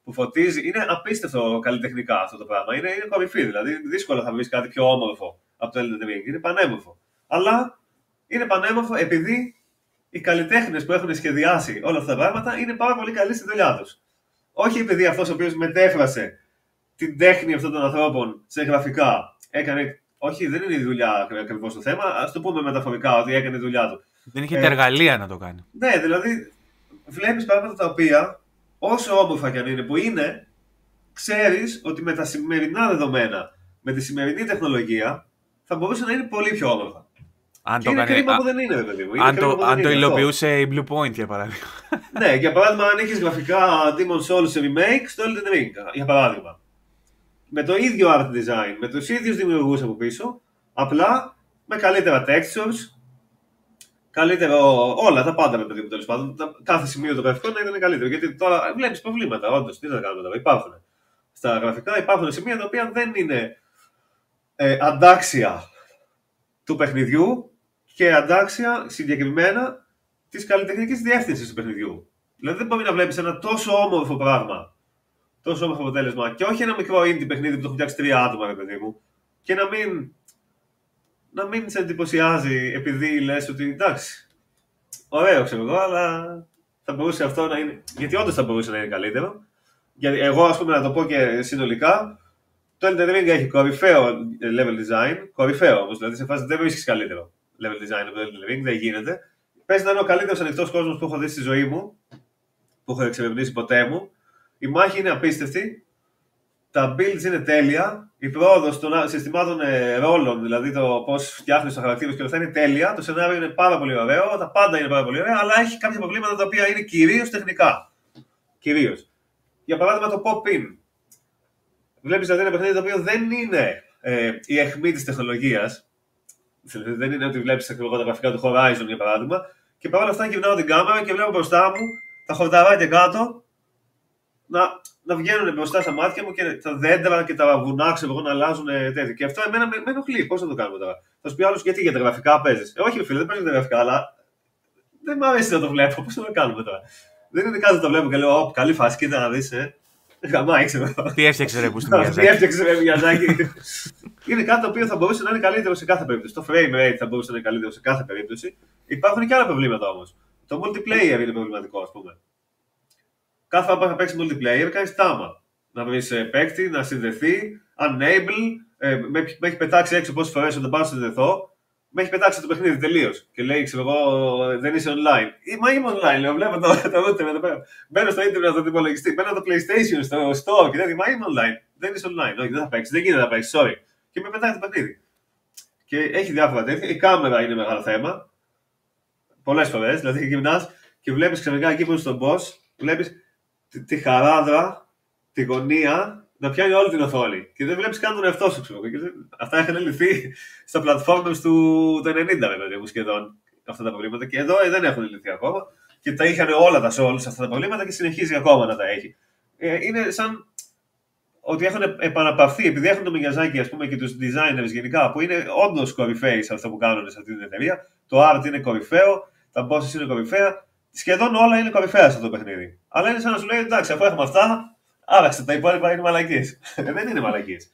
που φωτίζει. Είναι απίστευτο καλλιτεχνικά αυτό το πράγμα. Είναι, είναι κορυφή. Δηλαδή δύσκολο θα βρεις κάτι πιο όμορφο από το Elden Ring. Είναι πανέμορφο. Αλλά είναι πανέμορφο επειδή οι καλλιτέχνες που έχουν σχεδιάσει όλα αυτά τα πράγματα είναι πάρα πολύ καλοί στη δουλειά τους. Όχι επειδή αυτός ο οποίος μετέφρασε την τέχνη αυτών των ανθρώπων σε γραφικά έκανε. Όχι, δεν είναι η δουλειά ακριβώς το θέμα. Α το πούμε μεταφορικά ότι έκανε τη δουλειά του. Δεν είχε ε, τα εργαλεία να το κάνει. Ναι, δηλαδή βλέπεις πράγματα τα οποία όσο όμορφα κι αν είναι που είναι, ξέρεις ότι με τα σημερινά δεδομένα, με τη σημερινή τεχνολογία, θα μπορούσε να είναι πολύ πιο όμορφα. Αν και το είναι κάνει... κρίμα που δεν είναι, παιδί μου. Αν το, αν το υλοποιούσε η Blue Point, για παράδειγμα. ναι, για παράδειγμα, αν έχει γραφικά Demon Souls σε remake στο Elden Ring, για παράδειγμα. Με το ίδιο art design, με τους ίδιους δημιουργούς από πίσω, απλά με καλύτερα textures, καλύτερο. Όλα τα πάντα, με παιδί μου, τέλος πάντων. Κάθε σημείο το γραφικό να ήταν καλύτερο. Γιατί τώρα βλέπεις προβλήματα, όντως. Τι θα κάνουμε τώρα. Υπάρχουν. Στα γραφικά υπάρχουν σημεία τα οποία δεν είναι ε, αντάξια του παιχνιδιού και αντάξια συγκεκριμένα της καλλιτεχνικής διεύθυνσης του παιχνιδιού. Δηλαδή δεν μπορεί να βλέπεις ένα τόσο όμορφο πράγμα, τόσο όμορφο αποτέλεσμα και όχι ένα μικρό indie παιχνίδι που το έχουν φτιάξει τρία άτομα, ρε παιδί μου, και να μην, να μην σε εντυπωσιάζει επειδή λες ότι εντάξει, ωραίο ξέρω εγώ, αλλά θα μπορούσε αυτό να είναι. Γιατί όντως θα μπορούσε να είναι καλύτερο. Γιατί εγώ, ας πούμε, να το πω και συνολικά, το Elden Ring έχει κορυφαίο level design, κορυφαίο όμως, δηλαδή σε φάση δεν βρίσκεις καλύτερο level design από το Elden Ring, δεν γίνεται. Πες να είναι ο καλύτερος ανοιχτός κόσμος που έχω δει στη ζωή μου, που έχω εξερευνήσει ποτέ μου. Η μάχη είναι απίστευτη. Τα builds είναι τέλεια. Η πρόοδος των συστημάτων ε, ρόλων, δηλαδή το πώς φτιάχνεις το χαρακτήρα και όλα αυτά είναι τέλεια. Το σενάριο είναι πάρα πολύ ωραίο. Τα πάντα είναι πάρα πολύ ωραία, αλλά έχει κάποια προβλήματα τα οποία είναι κυρίως τεχνικά. Κυρίως. Για παράδειγμα το pop-in. Βλέπεις δηλαδή ένα παιχνίδι το οποίο δεν είναι ε, η αιχμή της τεχνολογίας, δεν είναι ότι βλέπεις τα γραφικά του Horizon για παράδειγμα. Και παρόλα αυτά γυρνάω την κάμερα και βλέπω μπροστά μου τα χορταράκια κάτω να, να βγαίνουν μπροστά στα μάτια μου και τα δέντρα και τα βουνά ξέρω να αλλάζουν τέτοια. Και αυτό εμένα με, με ενοχλεί. Πώς θα το κάνουμε τώρα; Θα σου πει άλλος γιατί για τα γραφικά παίζεις; Ε, όχι, φίλε, δεν παίζει για τα γραφικά, αλλά δεν μου αρέσει να το βλέπω. Πώς θα το κάνουμε τώρα; Δεν είναι κάτι να το βλέπω και λέω: καλή φάση, κοίτα να δεις. Ε. Γαμάει, ξέρω. Τι έφτιαξε ρε που στην Τι έφτιαξε ρε Μιαζάκη. είναι κάτι το οποίο θα μπορούσε να είναι καλύτερο σε κάθε περίπτωση. Το frame rate θα μπορούσε να είναι καλύτερο σε κάθε περίπτωση. Υπάρχουν και άλλα προβλήματα όμως. Το multiplayer είναι προβληματικό, ας πούμε. Κάθε φορά που θα παίξει multiplayer κάνεις τάμα. Να βρεις ε, παίκτη, να συνδεθεί, unable, ε, με, έχει πετάξει έξω πόσες φορές όταν πάω να συνδεθώ με έχει πετάξει το παιχνίδι τελείως. Και λέει, ξέρω εγώ, δεν είσαι online. Ή, μα είμαι online, λέω, βλέπω το, το router εδώ πέρα. Μπαίνω στο internet στον υπολογιστή, μπαίνω στο PlayStation, στο store και λέει, μα είμαι online. Δεν είσαι online. Όχι, δεν θα παίξεις, δεν γίνεται να παίξεις, sorry. Και με πετάει το παιχνίδι. Και έχει διάφορα τέτοια. Η κάμερα είναι μεγάλο θέμα. Πολλές φορές. Δηλαδή γυρνά και βλέπεις ξαφνικά εκεί που είναι στον boss, βλέπεις τη, τη χαράδρα, τη γωνία να πιάνει όλη την οθόνη. Και δεν βλέπεις καν τον εαυτό σου, ξέρω. Και αυτά είχαν λυθεί στα platforms του το 90, βέβαια, μου σχεδόν αυτά τα προβλήματα. Και εδώ ε, δεν έχουν λυθεί ακόμα. Και τα είχαν όλα τα Souls αυτά τα προβλήματα και συνεχίζει ακόμα να τα έχει. Ε, είναι σαν ότι έχουν επαναπαυθεί, επειδή έχουν το Μιαζάκι ας πούμε, και τους designers γενικά, που είναι όντως κορυφαίοι σε αυτό που κάνουν σε αυτή την εταιρεία. Το art είναι κορυφαίο, τα bosses είναι κορυφαία. Σχεδόν όλα είναι κορυφαία σε αυτό το παιχνίδι. Αλλά είναι σαν να σου λέει: Εντάξει, αφού έχουμε αυτά, Άραξε, τα υπόλοιπα είναι μαλακίες. Ε, δεν είναι μαλακίες.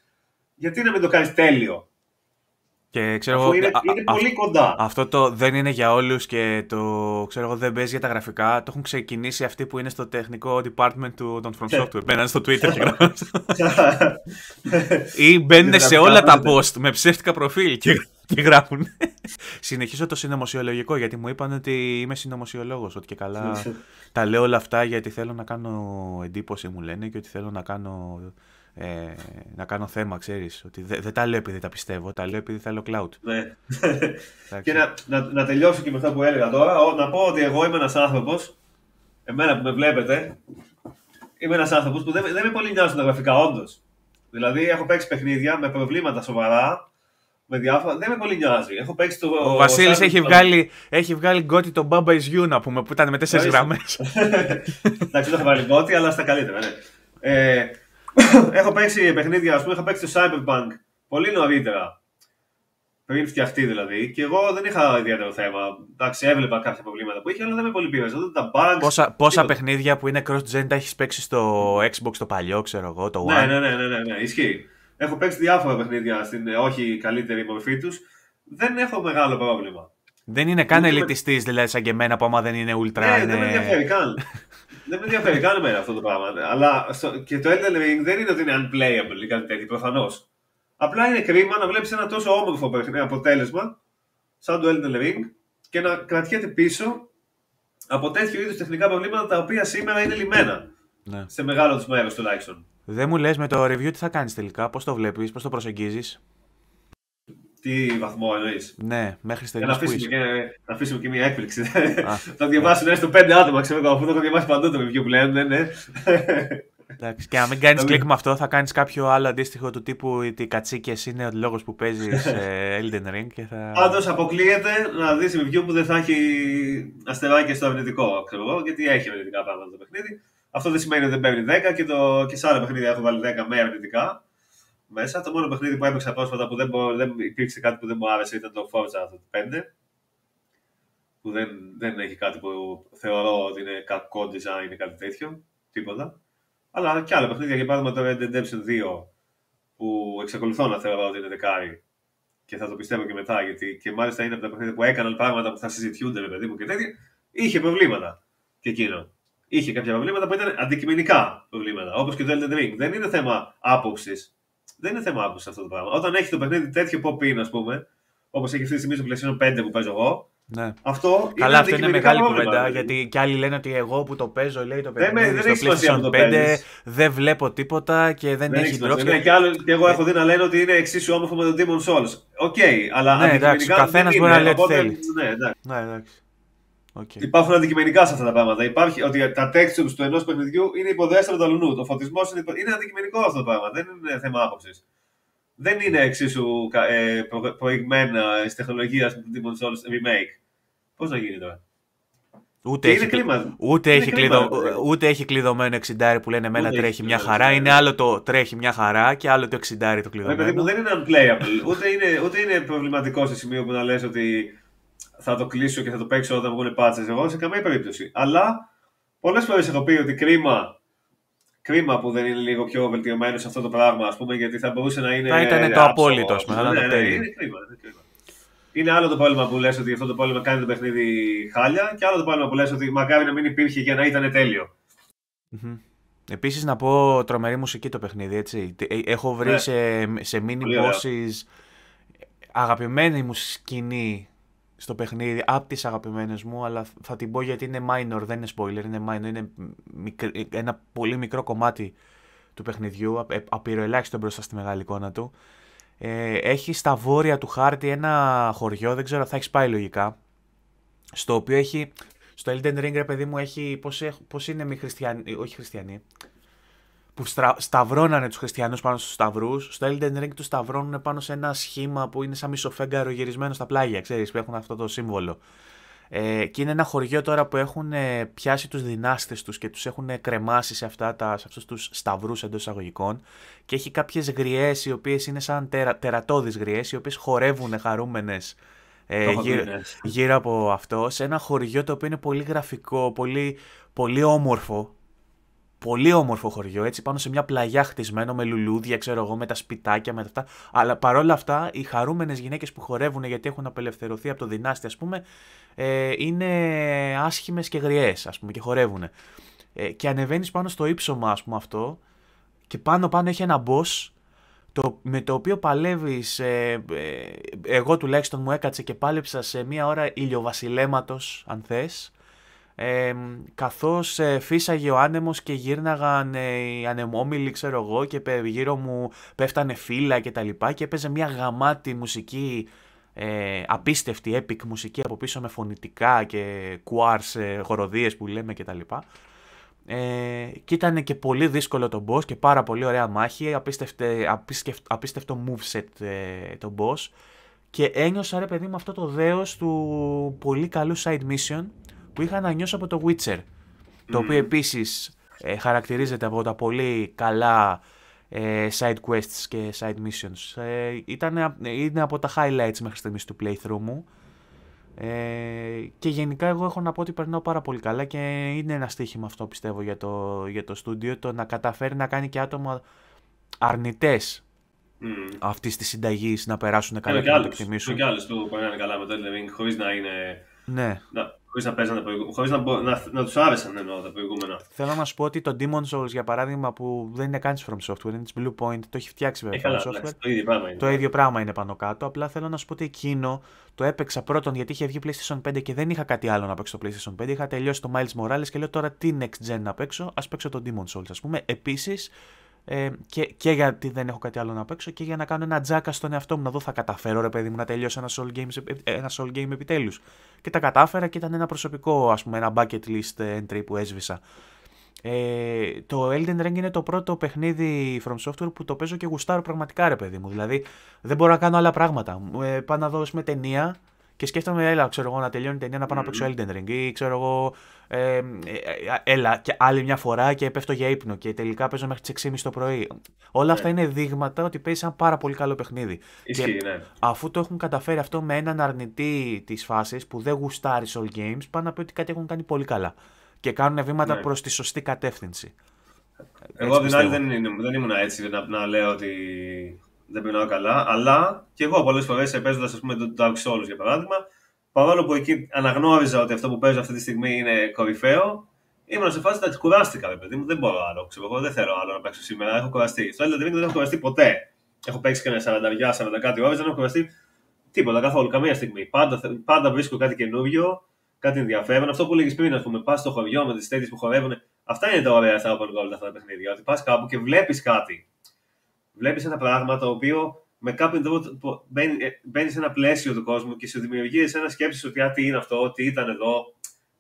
Γιατί να μην το κάνεις τέλειο; Και ξέρω εγώ, είναι, είναι πολύ κοντά. Αυτό το δεν είναι για όλους και το ξέρω εγώ, δεν παίζει για τα γραφικά. Το έχουν ξεκινήσει αυτοί που είναι στο τεχνικό department του των From Software. Μπαίνανε στο Twitter και γράφουν. Ή μπαίνουν σε όλα τα post με ψεύτικα προφίλ και, και γράφουν. Συνεχίζω το συνωμοσιολογικό γιατί μου είπαν ότι είμαι συνωμοσιολόγος. Ότι και καλά τα λέω όλα αυτά γιατί θέλω να κάνω εντύπωση, μου λένε, και ότι θέλω να κάνω, ε, να κάνω θέμα, ξέρεις. Ότι δεν δε τα λέω επειδή τα πιστεύω, τα λέω επειδή θέλω cloud. Ναι. και να, να, να, τελειώσω και με αυτά που έλεγα τώρα, να πω ότι εγώ είμαι ένας άνθρωπος, εμένα που με βλέπετε, είμαι ένας άνθρωπος που δεν, δεν με πολύ νοιάζουν τα γραφικά, όντως. Δηλαδή, έχω παίξει παιχνίδια με προβλήματα σοβαρά, με διάφορα. Δεν με πολύ νοιάζει. Έχω παίξει το. Ο Βασίλης έχει, βγάλει, έχει βγάλει γκότι το Baba is You να πούμε που ήταν με τέσσερις γραμμές. Εντάξει, δεν έχω βάλει γκότι, αλλά στα καλύτερα. Ναι. Ε, έχω παίξει παιχνίδια, ας πούμε, είχα παίξει το Cyberpunk πολύ νωρίτερα. Πριν φτιαχτεί δηλαδή. Και εγώ δεν είχα ιδιαίτερο θέμα. Εντάξει, έβλεπα κάποια προβλήματα που είχε, αλλά δεν με πολύ πήρε. τα bugs. Πόσα, πόσα παιχνίδια που είναι cross-gen τα έχεις παίξει στο Xbox το παλιό, ξέρω εγώ, το ναι, One; Ναι, ναι, ναι, ναι, ναι, ισχύει. Έχω παίξει διάφορα παιχνίδια στην όχι καλύτερη μορφή τους. Δεν έχω μεγάλο πρόβλημα. Δεν είναι καν ελιτιστής, δηλαδή, σαν και εμένα που άμα δεν είναι ultra. Ναι, είναι... δεν με ενδιαφέρει καν. δεν με ενδιαφέρει καν εμένα αυτό το πράγμα. Αλλά και το Elden Ring δεν είναι ότι είναι unplayable ή κάτι τέτοιο, προφανώς. Απλά είναι κρίμα να βλέπεις ένα τόσο όμορφο αποτέλεσμα σαν το Elden Ring και να κρατιέται πίσω από τέτοιου είδους τεχνικά προβλήματα τα οποία σήμερα είναι λιμένα. Ναι. Σε μεγάλο του μέρο τουλάχιστον. Δεν μου λες με το review τι θα κάνεις τελικά, πώς το βλέπεις, πώς το προσεγγίζεις; Τι βαθμό εννοείς; Ναι, μέχρι στιγμής. Να, αφήσουμε και, να αφήσουμε και μια έκπληξη. θα διαβάσουν έστω πέντε άτομα, ξέρω αφού το έχω διαβάσει παντού το review που λένε. Ναι, ναι. Εντάξει, και αν μην κάνεις κλικ με αυτό, θα κάνεις κάποιο άλλο αντίστοιχο του τύπου ότι οι κατσίκες είναι ο λόγος που παίζεις Elden Ring. Και θα... Πάντως αποκλείεται να δεις review που δεν θα έχει αστεράκια στο αρνητικό, ξέρω εγώ, γιατί έχει αρνητικά πράγματα το παιχνίδι. Αυτό δεν σημαίνει ότι δεν παίρνει 10 και, το, και σε άλλα παιχνίδια έχω βάλει 10 με αρνητικά μέσα. Το μόνο παιχνίδι που έπαιξα πρόσφατα που δεν, δεν υπήρξε κάτι που δεν μου άρεσε ήταν το Forza 5. Που δεν, δεν έχει κάτι που θεωρώ ότι είναι κακό design ή κάτι τέτοιο. Τίποτα. Αλλά και άλλα παιχνίδια, για παράδειγμα το Red Dead Redemption 2, που εξακολουθώ να θεωρώ ότι είναι δεκάρι και θα το πιστεύω και μετά, γιατί και μάλιστα είναι από τα παιχνίδια που έκαναν πράγματα που θα συζητιούνται με παιδί μου και τέτοια, είχε προβλήματα και εκείνο είχε κάποια προβλήματα που ήταν αντικειμενικά προβλήματα. Όπως και το Elden Ring. Δεν είναι θέμα άποψης. Δεν είναι θέμα άποψης αυτό το πράγμα. Όταν έχει το παιχνίδι τέτοιο pop-in, ας πούμε, όπως έχει αυτή τη στιγμή στο PlayStation 5 που παίζω εγώ, ναι. Αυτό Καλά, είναι αυτό είναι μεγάλη κουβέντα. Δηλαδή. Γιατί κι άλλοι λένε ότι εγώ που το παίζω, λέει το παιχνίδι δεν, στο PlayStation 5, δεν βλέπω τίποτα και δεν, δεν έχει τρόπο. Ναι, και, άλλο, και εγώ έχω δει να λένε ότι είναι εξίσου όμορφο με το Demon's Souls. OK, okay, αλλά ναι, εντάξει, ο καθένας μπορεί να λέει ό,τι θέλει. Ναι, εντάξει. Ναι, εντάξει. Okay. Υπάρχουν αντικειμενικά σε αυτά τα πράγματα. Υπάρχει ότι τα textures του ενός παιχνιδιού είναι υποδέστερα του άλλου. Ο φωτισμός είναι, είναι αντικειμενικό αυτό το πράγμα. Δεν είναι θέμα άποψης. Δεν είναι εξίσου ε, προ, προηγμένα της τεχνολογίας του Demon Souls Remake. Πώς να γίνει τώρα; Ούτε έχει, ούτε, έχει κλειδω, ούτε έχει κλειδωμένο 60 που λένε εμένα τρέχει μια χαρά. Είναι άλλο το τρέχει μια χαρά και άλλο το 60 το κλειδωμένο. Μου, δεν είναι unplayable. ούτε, είναι, ούτε είναι προβληματικό σε σημείο που να λες ότι θα το κλείσω και θα το παίξω όταν βγουν πάτσες. Εγώ σε καμία περίπτωση. Αλλά πολλές φορές έχω πει ότι κρίμα, κρίμα που δεν είναι λίγο πιο βελτιωμένος σε αυτό το πράγμα, ας πούμε, γιατί θα μπορούσε να είναι. Θα ήταν το απόλυτο, ας πούμε. Ναι, ναι, είναι κρίμα. Είναι, κρίμα. είναι άλλο το πρόβλημα που λες ότι αυτό το πρόβλημα κάνει το παιχνίδι χάλια και άλλο το πρόβλημα που λες ότι μακάρι να μην υπήρχε για να ήταν τέλειο. Mm-hmm. Επίσης να πω τρομερή μουσική το παιχνίδι, έτσι. Ε, έχω βρει ναι. σε, σε mini bosses αγαπημένη μου σκηνή στο παιχνίδι από τις αγαπημένες μου, αλλά θα την πω γιατί είναι minor, δεν είναι spoiler, είναι minor, είναι ένα πολύ μικρό κομμάτι του παιχνιδιού, απειροελάχιστο μπροστά στη μεγάλη εικόνα του. Ε, έχει στα βόρεια του χάρτη ένα χωριό, δεν ξέρω, θα έχεις πάει λογικά, στο οποίο έχει, στο Elden Ring, ρε παιδί μου, έχει, πώς, πώς είναι μη χριστιανοί, όχι χριστιανοί, που στρα... σταυρώνανε τους χριστιανούς πάνω στους σταυρούς. Στο Elden Ring τους σταυρώνουν πάνω σε ένα σχήμα που είναι σαν μισοφέγγαρο γυρισμένο στα πλάγια, ξέρεις, που έχουν αυτό το σύμβολο. Ε, και είναι ένα χωριό τώρα που έχουν ε, πιάσει τους δυνάστες τους και τους έχουν κρεμάσει σε, αυτά τα, σε αυτούς τους σταυρούς εντός εισαγωγικών και έχει κάποιες γριές οι οποίες είναι σαν τερα, τερατώδεις γριές οι οποίες χορεύουν χαρούμενες ε, γύρω, γύρω, από αυτό σε ένα χωριό το οποίο είναι πολύ γραφικό, πολύ, πολύ όμορφο πολύ όμορφο χωριό, έτσι, πάνω σε μια πλαγιά χτισμένο με λουλούδια, ξέρω εγώ, με τα σπιτάκια, με αυτά. Αλλά παρόλα αυτά, οι χαρούμενες γυναίκες που χορεύουν γιατί έχουν απελευθερωθεί από το δυνάστη, ας πούμε, ε, είναι άσχημες και γριές, ας πούμε, και χορεύουν. Ε, και ανεβαίνεις πάνω στο ύψωμα, ας πούμε, αυτό, και πάνω πάνω έχει ένα boss, το, με το οποίο παλεύεις, ε, ε, εγώ τουλάχιστον μου έκατσε και πάλεψα σε μία ώρα ηλιοβασιλέματος, αν θες, ε, καθώς ε, φύσαγε ο άνεμος και γύρναγαν ε, οι ανεμόμυλοι, ξέρω εγώ, και γύρω μου πέφτανε φύλλα και τα λοιπά και έπαιζε μία γαμάτη μουσική, ε, απίστευτη, epic μουσική από πίσω με φωνητικά και quartz ε, χοροδίες που λέμε και τα λοιπά. Ε, και ήταν και πολύ δύσκολο το boss και πάρα πολύ ωραία μάχη, απίστευτο, απίστευτο moveset ε, το boss και ένιωσα ρε παιδί με αυτό το δέος του πολύ καλού side mission που είχα να νιώσω από το Witcher το οποίο επίσης ε, χαρακτηρίζεται από τα πολύ καλά ε, side quests και side missions. Ε, ήταν, είναι από τα highlights μέχρι στιγμής του playthrough μου ε, και γενικά εγώ έχω να πω ότι περνάω πάρα πολύ καλά και είναι ένα στοίχημα αυτό πιστεύω για το, για το στούντιο το να καταφέρει να κάνει και άτομα αρνητές mm. αυτής της συνταγής να περάσουν καλά και, να το εκτιμήσουν. Και άλλους που περνάνε καλά με το Elden Ring χωρίς να είναι... Ναι. Να, χωρίς να παίζανε χωρίς να, να, να τους άρεσαν εννοώ τα προηγούμενα. Θέλω να σου πω ότι το Demon Souls για παράδειγμα που δεν είναι καν From Software, είναι της Blue Point, το έχει φτιάξει βέβαια ε, From Software. το ίδιο πράγμα είναι. Το ίδιο πράγμα είναι πάνω κάτω, απλά θέλω να σου πω ότι εκείνο το έπαιξα πρώτον γιατί είχε βγει PlayStation 5 και δεν είχα κάτι άλλο να παίξω στο PlayStation 5, είχα τελειώσει το Miles Morales και λέω τώρα τι next gen να παίξω, ας παίξω το Demon Souls ας πούμε. Επίσης ε, και, και γιατί δεν έχω κάτι άλλο να παίξω και για να κάνω ένα τζάκα στον εαυτό μου να δω θα καταφέρω ρε παιδί μου να τελειώσω ένα soul game, ένα soul game επιτέλους. Και τα κατάφερα και ήταν ένα προσωπικό ας πούμε ένα bucket list entry που έσβησα. Ε, το Elden Ring είναι το πρώτο παιχνίδι From Software που το παίζω και γουστάρω πραγματικά ρε παιδί μου. Δηλαδή δεν μπορώ να κάνω άλλα πράγματα. Ε, πάω να δω με ταινία και σκέφτομαι, έλα, ξέρω εγώ, να τελειώνει η ταινία να πάω να παίξω Elden Ring ή ξέρω εγώ, ε, ε, έλα, και άλλη μια φορά και πέφτω για ύπνο και τελικά παίζω μέχρι τις 6.30 το πρωί. Όλα αυτά ναι. είναι δείγματα ότι παίζει ένα πάρα πολύ καλό παιχνίδι. Ισχύει, και ναι. Αφού το έχουν καταφέρει αυτό με έναν αρνητή της φάσης που δεν γουστάρει all games, πάνε να πει ότι κάτι έχουν κάνει πολύ καλά. Και κάνουν βήματα ναι. προς τη σωστή κατεύθυνση. Εγώ απ' την άλλη δεν, δεν ήμουν έτσι να, να λέω ότι δεν περνάω καλά, αλλά και εγώ πολλές φορές παίζοντας το Dark Souls για παράδειγμα, παρόλο που εκεί αναγνώριζα ότι αυτό που παίζω αυτή τη στιγμή είναι κορυφαίο, ήμουν σε φάση ότι κουράστηκα, παιδί μου. Δεν μπορώ άλλο. Ξέρω, εγώ δεν θέλω άλλο να παίξω σήμερα. Έχω κουραστεί. Στο Elden Ring δεν έχω κουραστεί ποτέ. Έχω παίξει και 40-40 κάτι ώρες, δεν έχω κουραστεί τίποτα καθόλου, καμία στιγμή. Πάντα, πάντα βρίσκω κάτι καινούριο, κάτι ενδιαφέρον. Αυτό που λέγεις πριν, ας πούμε, πας στο χωριό με τις τέτοιες που χορεύουν. Αυτά είναι τα ωραία στα open gold αυτά τα παιχνίδια. Ότι πας κάπου και βλέπεις κάτι βλέπεις ένα πράγμα το οποίο με κάποιον τρόπο μπαίνει, σε ένα πλαίσιο του κόσμου και σου δημιουργείς ένα σκέψη ότι τι είναι αυτό, τι ήταν εδώ.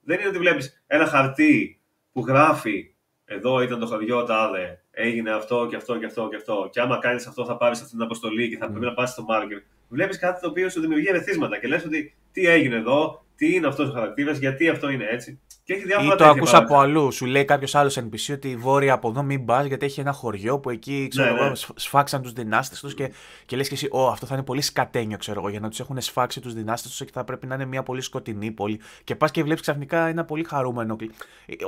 Δεν είναι ότι βλέπεις ένα χαρτί που γράφει εδώ ήταν το χωριό τάδε, έγινε αυτό και αυτό και αυτό και αυτό. Και άμα κάνεις αυτό, θα πάρεις αυτή την αποστολή και θα πρέπει να πας στο market. Βλέπεις κάτι το οποίο σου δημιουργεί ερεθίσματα και λες ότι τι έγινε εδώ, τι είναι αυτός ο χαρακτήρας, γιατί αυτό είναι έτσι. Και έχει διάφορα Ή το ακούσα από αλλού. Σου λέει κάποιος άλλος NPC ότι βόρεια από εδώ μην πας γιατί έχει ένα χωριό που εκεί ξέρω ναι, ναι. σφάξαν τους δυνάστες τους και, και λες και εσύ, Ω, αυτό θα είναι πολύ σκατένιο, ξέρω εγώ, για να τους έχουν σφάξει τους δυνάστες τους και θα πρέπει να είναι μια πολύ σκοτεινή πόλη. Και πας και βλέπεις ξαφνικά ένα πολύ χαρούμενο.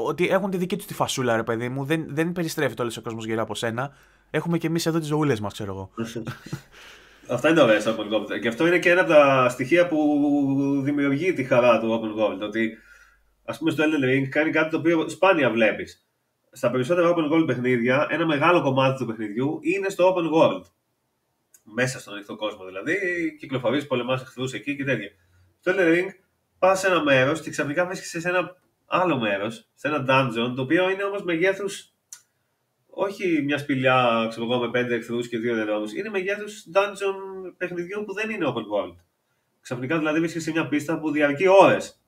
Ότι έχουν τη δική τους τη φασούλα, ρε παιδί μου. Δεν, δεν περιστρέφεται όλο ο κόσμος γύρω από σένα. Έχουμε και εμείς εδώ τις ζωούλες μας, ξέρω εγώ. Αυτά είναι ωραία στο Open Gold. Και αυτό είναι και ένα από τα στοιχεία που δημιουργεί τη χαρά του Open Gold. Ότι ας πούμε στο Elden Ring κάνει κάτι το οποίο σπάνια βλέπεις. Στα περισσότερα Open World παιχνίδια, ένα μεγάλο κομμάτι του παιχνιδιού είναι στο Open World. Μέσα στον ανοιχτό κόσμο δηλαδή, κυκλοφορείς, πολεμάς εχθρούς εκεί και τέτοια. Στο Elden Ring πας σε ένα μέρος και ξαφνικά βρίσκεσαι σε ένα άλλο μέρος, σε ένα dungeon, το οποίο είναι όμως μεγέθους όχι μια σπηλιά ξέρω εγώ, με πέντε εχθρούς και δύο δεδόμου. Είναι μεγέθους dungeon παιχνιδιού που δεν είναι open world. Ξαφνικά δηλαδή βρίσκεσαι σε μια πίστα που διαρκεί ώρες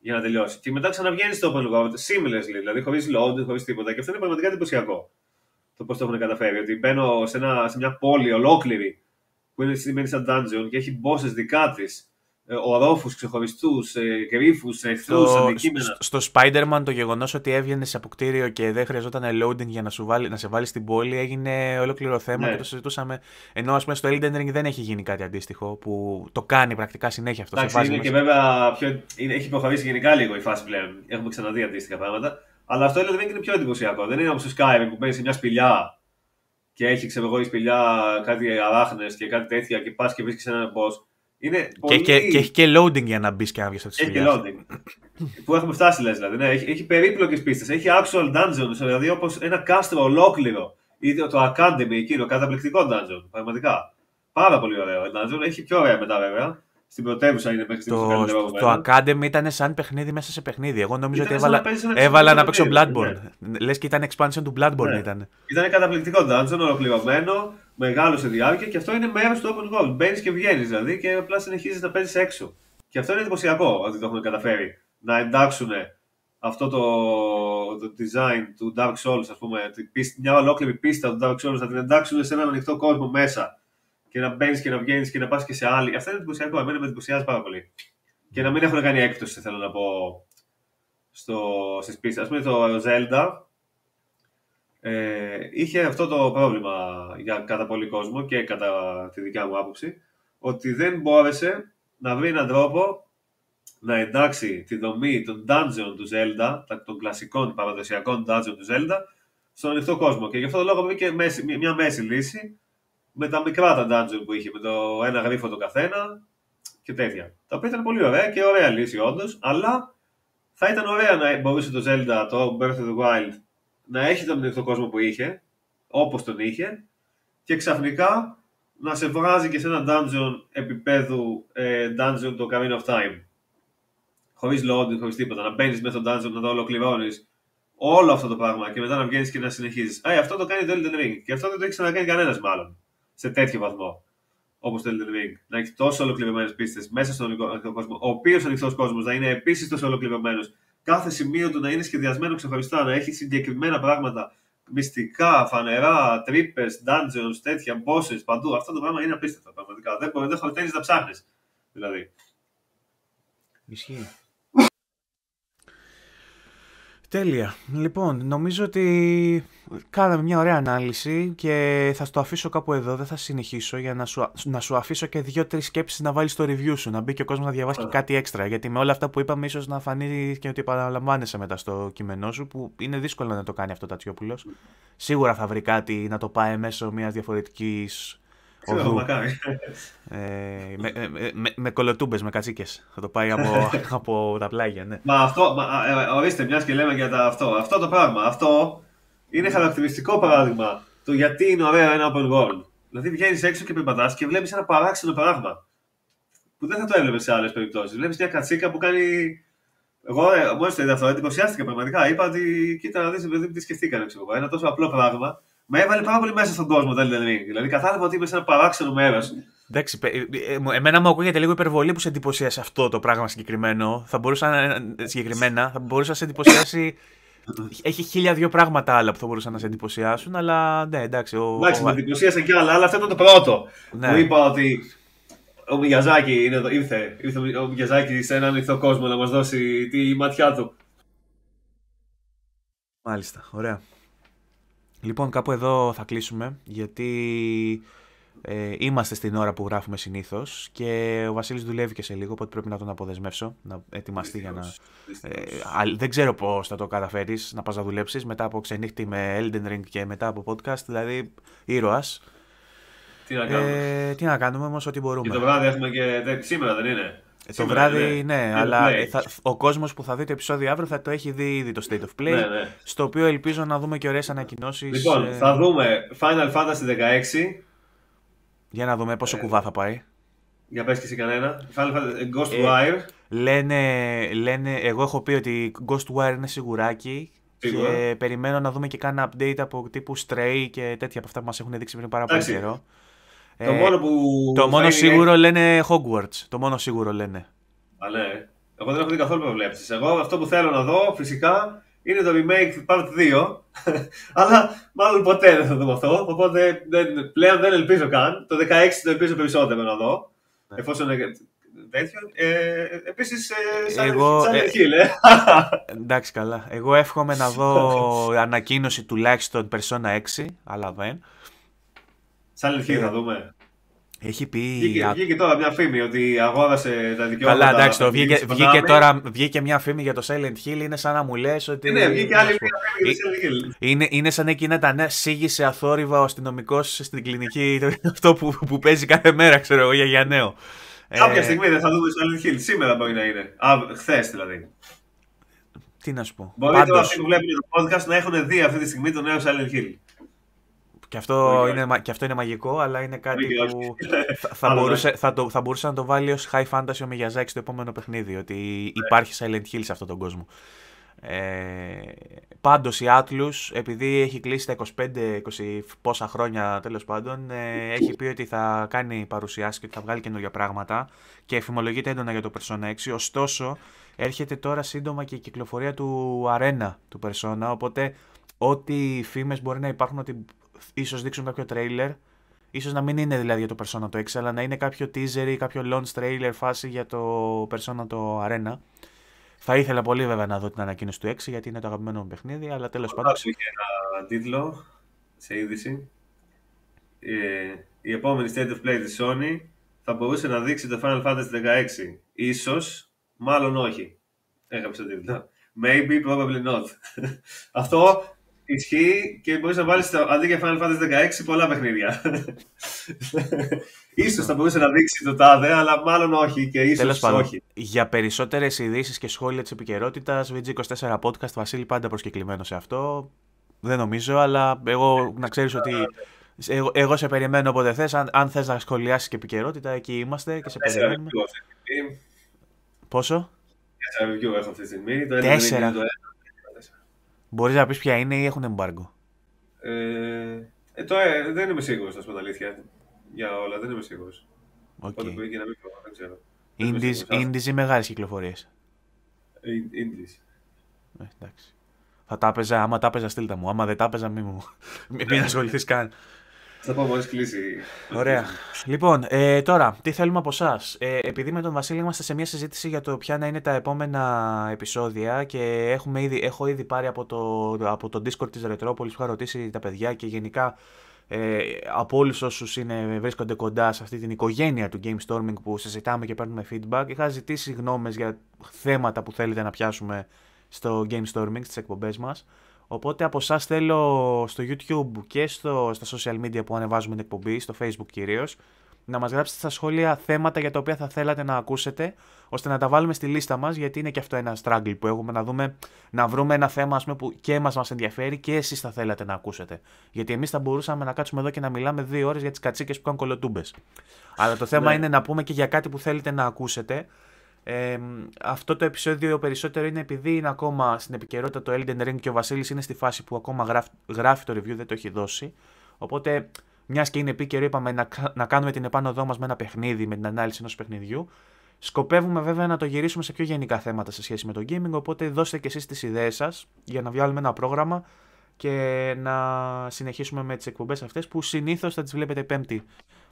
για να τελειώσει. Και μετά ξαναβγαίνεις στο open world, seamlessly, δηλαδή χωρίς load, χωρίς τίποτα. Και αυτό είναι πραγματικά εντυπωσιακό. Το πώς το έχουν καταφέρει. Ότι μπαίνω σε, ένα, σε μια πόλη ολόκληρη που είναι σημαίνει σαν dungeon και έχει bosses δικά της ε, ορόφου ξεχωριστούς, ε, γρήφου, εχθρούς, αντικείμενα. Στο Spider-Man το γεγονός ότι έβγαινε από κτίριο και δεν χρειαζόταν loading για να, σου βάλει, να σε βάλει στην πόλη έγινε ολόκληρο θέμα ναι. και το συζητούσαμε. Ενώ ας πούμε στο Elden Ring δεν έχει γίνει κάτι αντίστοιχο που το κάνει πρακτικά συνέχεια αυτό. Εντάξει, είναι και βέβαια πιο, είναι, έχει προχωρήσει γενικά λίγο η φάση πλέον. Έχουμε ξαναδεί αντίστοιχα πράγματα. Αλλά αυτό Elden Ring είναι πιο εντυπωσιακό. Δεν είναι όπως στο Skyrim που μπαίνεις σε μια σπηλιά και έχει ξέρω εγώ η σπηλιά κάτι αράχνες και κάτι τέτοια και πας και βρίσκεις έναν boss. Είναι πολύ... και, και, έχει και loading για να μπεις και να βγεις από τη Έχει και loading. που έχουμε φτάσει, λες, δηλαδή. Ναι, έχει, έχει περίπλοκες πίστες. Έχει actual dungeons, δηλαδή όπως ένα κάστρο ολόκληρο. Ή το Academy εκείνο, καταπληκτικό dungeon. Πραγματικά. Πάρα πολύ ωραίο dungeon. Έχει πιο ωραία μετά βέβαια. Στην πρωτεύουσα είναι μέχρι στιγμής Το, το, το Academy ήταν σαν παιχνίδι μέσα σε παιχνίδι. Εγώ νομίζω Ήταν ότι σαν να έβαλα, παίζεις ένα έβαλα να ξεχωριστό παίξω παιχνίδι, Bloodborne. Λες και ήταν expansion του Bloodborne Ναι. ήταν. Ήταν καταπληκτικό dungeon, ολοκληρωμένο, μεγάλο σε διάρκεια και αυτό είναι μέρος του open world. Μπαίνεις και βγαίνεις δηλαδή και απλά συνεχίζεις να παίζεις έξω. Και αυτό είναι εντυπωσιακό ότι το έχουν καταφέρει να εντάξουν αυτό το, το design του Dark Souls, ας πούμε, την πίστη- μια ολόκληρη πίστα του Dark Souls, να την εντάξουν σε έναν ανοιχτό κόσμο μέσα και να μπαίνεις και να βγαίνεις και να πας και σε άλλη. Αυτό είναι εντυπωσιακό. Εμένα με εντυπωσιάζει πάρα πολύ. Και να μην έχουν κάνει έκπτωση, θέλω να πω, στο, στις πίστες. Ας πούμε το Zelda, ε, είχε αυτό το πρόβλημα για κατά πολύ κόσμο και κατά τη δικιά μου άποψη ότι δεν μπόρεσε να βρει έναν τρόπο να εντάξει τη δομή των dungeon του Zelda, τα- των κλασικών παραδοσιακών dungeon του Zelda, στον ανοιχτό κόσμο. Και γι' αυτό το λόγο βρήκε μέση- μια- μια μέση λύση με τα μικρά τα dungeon που είχε, με το ένα γρίφο το καθένα και τέτοια. Τα οποία ήταν πολύ ωραία και ωραία λύση όντως, αλλά θα ήταν ωραία να μπορούσε το Zelda, το Breath of the Wild, να έχει τον ανοιχτό κόσμο που είχε, όπως τον είχε, και ξαφνικά να σε βγάζει και σε ένα dungeon επίπεδου ε, dungeon το Ocarina of Time. Χωρίς loading, χωρίς τίποτα. Να μπαίνεις μέσα στο dungeon, να το ολοκληρώνεις όλο αυτό το πράγμα και μετά να βγαίνεις και να συνεχίζεις. Ε, αυτό το κάνει το Elden Ring. Και αυτό δεν το έχει ξανακάνει κανένας μάλλον. Σε τέτοιο βαθμό. Όπως το Elden Ring. Να έχει τόσο ολοκληρωμένες πίστες μέσα στον ανοιχτό κόσμο. Ο οποίος ανοιχτός κόσμος να είναι επίσης τόσο ολοκληρωμένος. Κάθε σημείο του να είναι σχεδιασμένο ξεχωριστά, να έχει συγκεκριμένα πράγματα. Μυστικά, φανερά, τρύπες, dungeons, τέτοια, bosses παντού. Αυτό το πράγμα είναι απίστευτο πραγματικά. Δεν μπορείς, δεν χορταίνεις να ψάχνεις. Δηλαδή. Ισχύει. Τέλεια. Λοιπόν, νομίζω ότι κάναμε μια ωραία ανάλυση και θα στο αφήσω κάπου εδώ, δεν θα συνεχίσω για να σου, να σου αφήσω και δύο-τρεις σκέψεις να βάλεις στο review σου, να μπει και ο κόσμος να διαβάσει και Ωραία. κάτι έξτρα. Γιατί με όλα αυτά που είπαμε ίσως να φανεί και ότι επαναλαμβάνεσαι μετά στο κείμενό σου, που είναι δύσκολο να το κάνει αυτό ο Τατσιόπουλος. Σίγουρα θα βρει κάτι να το πάει μέσω μιας διαφορετικής Ξέρω, οδού. μακάρι. Ε, με, με, με, με κολοτούμπες, με κατσίκες. Θα το πάει από, από τα πλάγια, ναι. Μα αυτό, μα, ε, ε, ορίστε, μιας και λέμε για τα, αυτό. Αυτό το πράγμα, αυτό είναι χαρακτηριστικό παράδειγμα του γιατί είναι ωραίο ένα open world. Δηλαδή βγαίνεις έξω και περπατάς και βλέπεις ένα παράξενο πράγμα. Που δεν θα το έβλεπες σε άλλες περιπτώσεις. Βλέπεις μια κατσίκα που κάνει. Εγώ ε, μόλις το είδα αυτό, εντυπωσιάστηκα πραγματικά. Είπα ότι κοίτα να δεις, παιδί, τι σκεφτήκανε. Ξέρω, εγώ. ένα τόσο απλό πράγμα με έβαλε πάρα πολύ μέσα στον κόσμο το Elden Ring. Δηλαδή κατάλαβα ότι είμαι σε ένα παράξενο μέρος. Εντάξει, πε- ε, ε, μου- εμένα μου ακούγεται λίγο υπερβολή που σε εντυπωσίασε αυτό το πράγμα συγκεκριμένο. Θα μπορούσα να, συγκεκριμένα, θα μπορούσα να σε εντυπωσιάσει. Έχει χίλια δύο πράγματα άλλα που θα μπορούσαν να σε εντυπωσιάσουν, αλλά ναι, εντάξει. Ο, Εντάξει, ο- με εντυπωσίασε κι άλλα, αλλά αυτό ήταν το πρώτο. Ναι. Μου είπα ότι ο Μιαζάκη είναι εδώ, ήρθε, ήρθε ο Μιαζάκη σε έναν ανοιχτό κόσμος να μας δώσει τη ματιά του. Μάλιστα, ωραία. Λοιπόν, κάπου εδώ θα κλείσουμε, γιατί ε, είμαστε στην ώρα που γράφουμε συνήθως και ο Βασίλης δουλεύει και σε λίγο, οπότε πρέπει να τον αποδεσμεύσω, να ετοιμαστεί για να... Ε, α- δεν ξέρω πώς θα το καταφέρεις να πας να δουλέψεις μετά από ξενύχτη με Elden Ring και μετά από podcast, δηλαδή ήρωας. Τι να κάνουμε. Ε, τι να κάνουμε όμως, ό,τι μπορούμε. και το βράδυ έχουμε και. τε- Σήμερα δεν είναι. Ε, το Σήμερα, βράδυ, ναι, Είναι αλλά play. ε, θα- ο κόσμος που θα δει το επεισόδιο αύριο θα το έχει δει ήδη το State of Play, Ναι, ναι. στο οποίο ελπίζω να δούμε και ωραίες ανακοινώσεις. Λοιπόν, ε, θα δούμε Final Fantasy 16. Για να δούμε πόσο Ε, κουβά θα πάει. Για πες και εσύ κανένα. Final Fantasy Ε, Ghostwire. Λένε, λένε, εγώ έχω πει ότι Ghostwire είναι σιγουράκι Σίγουρα. και περιμένω να δούμε και κάνα update από τύπου Stray και τέτοια από αυτά που μας έχουν δείξει πριν πάρα πολύ Εντάξει. καιρό. Το Ε, μόνο που. το θα μόνο είναι- σίγουρο λένε Hogwarts. Το μόνο σίγουρο λένε. Α, ναι. Εγώ δεν έχω δει καθόλου προβλέψεις. Εγώ αυτό που θέλω να δω φυσικά είναι το remake part 2. Αλλά μάλλον ποτέ δεν θα δούμε αυτό. Οπότε δεν, πλέον δεν ελπίζω καν. Το 16 το ελπίζω περισσότερο να δω. Ναι. Εφόσον είναι τέτοιο. Ε, Επίσης, ε, σαν, Εγώ, σαν ε, Hill, ε. Εντάξει καλά. Εγώ εύχομαι να δω ανακοίνωση τουλάχιστον Persona 6, αλλά δεν. Silent Hill Ε, θα δούμε. Έχει πει... Βγήκε, α- βγήκε τώρα μια φήμη ότι αγόρασε τα δικαιώματα. Καλά, εντάξει, το από βγήκε, την βγήκε Konami. τώρα βγήκε μια φήμη για το Silent Hill. Είναι σαν να μου λες ότι. Ε, Ναι, βγήκε άλλη να σου πω. μια φήμη για το Silent Hill. Είναι, είναι σαν εκείνα τα νέα σίγησε αθόρυβα ο αστυνομικός στην κλινική. Αυτό που, που παίζει κάθε μέρα, ξέρω εγώ, για, για νέο. Κάποια Ε, στιγμή δεν θα δούμε Silent Hill. Σήμερα μπορεί να είναι. Α, χθες δηλαδή. Τι να σου πω. Μπορεί τώρα Πάντως, αυτοί που βλέπουν το podcast να έχουν δει αυτή τη στιγμή το νέο Silent Hill. Και αυτό, είναι, και αυτό είναι μαγικό, αλλά είναι κάτι που θα, θα, μπορούσε, θα, το, θα μπορούσε να το βάλει ως high fantasy ο Miyazaki στο επόμενο παιχνίδι, ότι ναι. υπάρχει Silent Hill σε αυτόν τον κόσμο. Ε, πάντως η Atlus, επειδή έχει κλείσει τα 25-20 πόσα χρόνια τέλος πάντων, ε, έχει πει ότι θα κάνει παρουσιάσεις και ότι θα βγάλει καινούργια πράγματα και εφημολογείται έντονα για το Persona 6. Ωστόσο, έρχεται τώρα σύντομα και η κυκλοφορία του Arena του Persona, οπότε ό,τι φήμες μπορεί να υπάρχουν ότι ίσως δείξουν κάποιο τρέιλερ, ίσως να μην είναι δηλαδή για το Persona το 6, αλλά να είναι κάποιο teaser ή κάποιο launch trailer φάση για το Persona το Arena. Θα ήθελα πολύ βέβαια να δω την ανακοίνωση του 6 γιατί είναι το αγαπημένο μου παιχνίδι, αλλά τέλος πάντων. Είχε ένα τίτλο σε είδηση. Ε, η επόμενη State of Play της Sony θα μπορούσε να δείξει το Final Fantasy 16. Ίσως, μάλλον όχι. Έγραψε το τίτλο. Maybe, probably not. Αυτό ισχύει και μπορείς να βάλεις αντί για Final Fantasy 16 πολλά παιχνίδια. Ίσως θα μπορούσε να δείξει το τάδε, αλλά μάλλον όχι και ίσως όχι. Για περισσότερες ειδήσεις και σχόλια της επικαιρότητας, VG24 Podcast, Βασίλη πάντα προσκεκλημένος σε αυτό. Δεν νομίζω, αλλά εγώ να ξέρεις ότι εγώ, εγώ σε περιμένω όποτε θες. Αν, αν θες να σχολιάσεις και επικαιρότητα, εκεί είμαστε και σε περιμένουμε. Πόσο; Τέσσερα review έχω αυτή τη στιγμή. Το Τέσσερα. Μπορείς να πεις ποια είναι ή έχουν embargo. Ε, ε, το, ε, δεν είμαι σίγουρος, να σου πω την αλήθεια. Για όλα, δεν είμαι σίγουρος. Okay. Πότε που να μην πω, δεν ξέρω. Indies, indies ή μεγάλες κυκλοφορίες. Ε, indies. Ε, εντάξει. Θα τα έπαιζα, άμα τα έπαιζα στείλτα μου. Άμα δεν τα έπαιζα, μην, μου... μην ασχοληθείς καν. Θα πω μόλι κλείσει. Ωραία. λοιπόν, ε, τώρα, τι θέλουμε από εσά. Ε, επειδή με τον Βασίλη είμαστε σε μια συζήτηση για το ποια να είναι τα επόμενα επεισόδια και έχουμε ήδη, έχω ήδη πάρει από το, από το Discord της Ρετρόπολης που είχα ρωτήσει τα παιδιά και γενικά ε, από όλους όσους βρίσκονται κοντά σε αυτή την οικογένεια του Game Storming που συζητάμε και παίρνουμε feedback. Είχα ζητήσει γνώμες για θέματα που θέλετε να πιάσουμε στο Game Storming, στις εκπομπές μας. Οπότε από εσάς θέλω στο YouTube και στο, στα social media που ανεβάζουμε την εκπομπή, στο Facebook κυρίως, να μας γράψετε στα σχόλια θέματα για τα οποία θα θέλατε να ακούσετε, ώστε να τα βάλουμε στη λίστα μας, γιατί είναι και αυτό ένα struggle που έχουμε να δούμε, να βρούμε ένα θέμα ας πούμε, που και μα μας ενδιαφέρει και εσείς θα θέλατε να ακούσετε. Γιατί εμείς θα μπορούσαμε να κάτσουμε εδώ και να μιλάμε δύο ώρες για τις κατσίκες που κάνουν κολοτούμπες. Αλλά το θέμα ναι. είναι να πούμε και για κάτι που θέλετε να ακούσετε. Ε, αυτό το επεισόδιο περισσότερο είναι επειδή είναι ακόμα στην επικαιρότητα το Elden Ring και ο Βασίλης είναι στη φάση που ακόμα γράφει, γράφει το review, δεν το έχει δώσει. Οπότε μιας και είναι επίκαιρο, είπαμε να, να κάνουμε την επάνωδό μας με ένα παιχνίδι, με την ανάλυση ενός παιχνιδιού. Σκοπεύουμε βέβαια να το γυρίσουμε σε πιο γενικά θέματα σε σχέση με το gaming, οπότε δώστε και εσείς τις ιδέες σας για να βγάλουμε ένα πρόγραμμα και να συνεχίσουμε με τις εκπομπές αυτές που συνήθως θα τις βλέπετε πέμπτη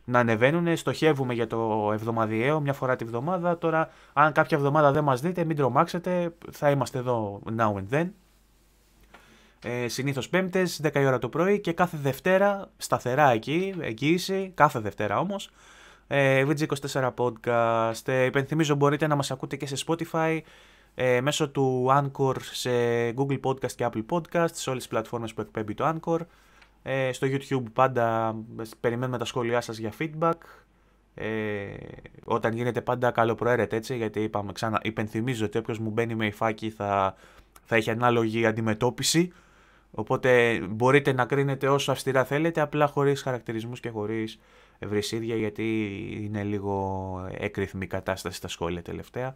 να ανεβαίνουν. Στοχεύουμε για το εβδομαδιαίο, μια φορά τη βδομάδα. Τώρα, αν κάποια εβδομάδα δεν μας δείτε, μην τρομάξετε, θα είμαστε εδώ now and then ε, συνήθως πέμπτες, 10 η ώρα το πρωί και κάθε Δευτέρα, σταθερά εκεί, εγγύηση, κάθε Δευτέρα όμως, ε, VG24 Podcast. Ε, υπενθυμίζω μπορείτε να μας ακούτε και σε Spotify, ε, μέσω του Anchor σε Google Podcast και Apple Podcast, σε όλες τις πλατφόρμες που εκπέμπει το Anchor. Ε, στο YouTube πάντα περιμένουμε τα σχόλιά σας για feedback. Ε, όταν γίνεται πάντα καλοπροαίρετε έτσι, γιατί είπαμε ξανά, υπενθυμίζω ότι όποιος μου μπαίνει με υφάκι θα, θα έχει ανάλογη αντιμετώπιση. Οπότε μπορείτε να κρίνετε όσο αυστηρά θέλετε, απλά χωρίς χαρακτηρισμούς και χωρίς ευρυσίδια, γιατί είναι λίγο έκρηθμη η κατάσταση στα σχόλια τελευταία.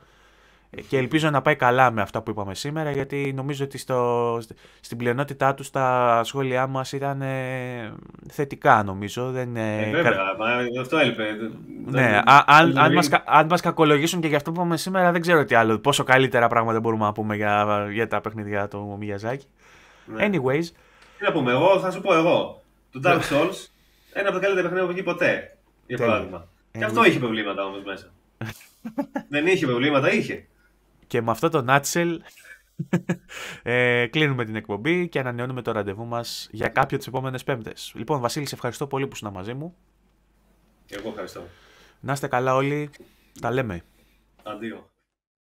Και ελπίζω να πάει καλά με αυτά που είπαμε σήμερα, γιατί νομίζω ότι στο, στην πλειονότητά τους τα σχόλιά μας ήταν ε, θετικά, νομίζω. Δεν, ε, βέβαια, αυτό έλειπε. Ναι, αν, αν, μας, αν μας κακολογήσουν και για αυτό που είπαμε σήμερα, δεν ξέρω τι άλλο, πόσο καλύτερα πράγματα μπορούμε να πούμε για, για τα παιχνίδια του Μιαζάκη. Ναι. Anyways. Τι να πούμε, εγώ θα σου πω εγώ. Το Dark ναι. Souls, ένα από τα καλύτερα παιχνίδια που έχει ποτέ. Για παράδειγμα. Και αυτό είχε προβλήματα όμως μέσα. Δεν είχε προβλήματα, είχε. Και με αυτό το nutshell ε, κλείνουμε την εκπομπή και ανανεώνουμε το ραντεβού μας για κάποιο τις επόμενες Πέμπτες. Λοιπόν, Βασίλη, σε ευχαριστώ πολύ που ήσουν μαζί μου. Και εγώ ευχαριστώ. Να είστε καλά όλοι. Τα λέμε. Αντίο.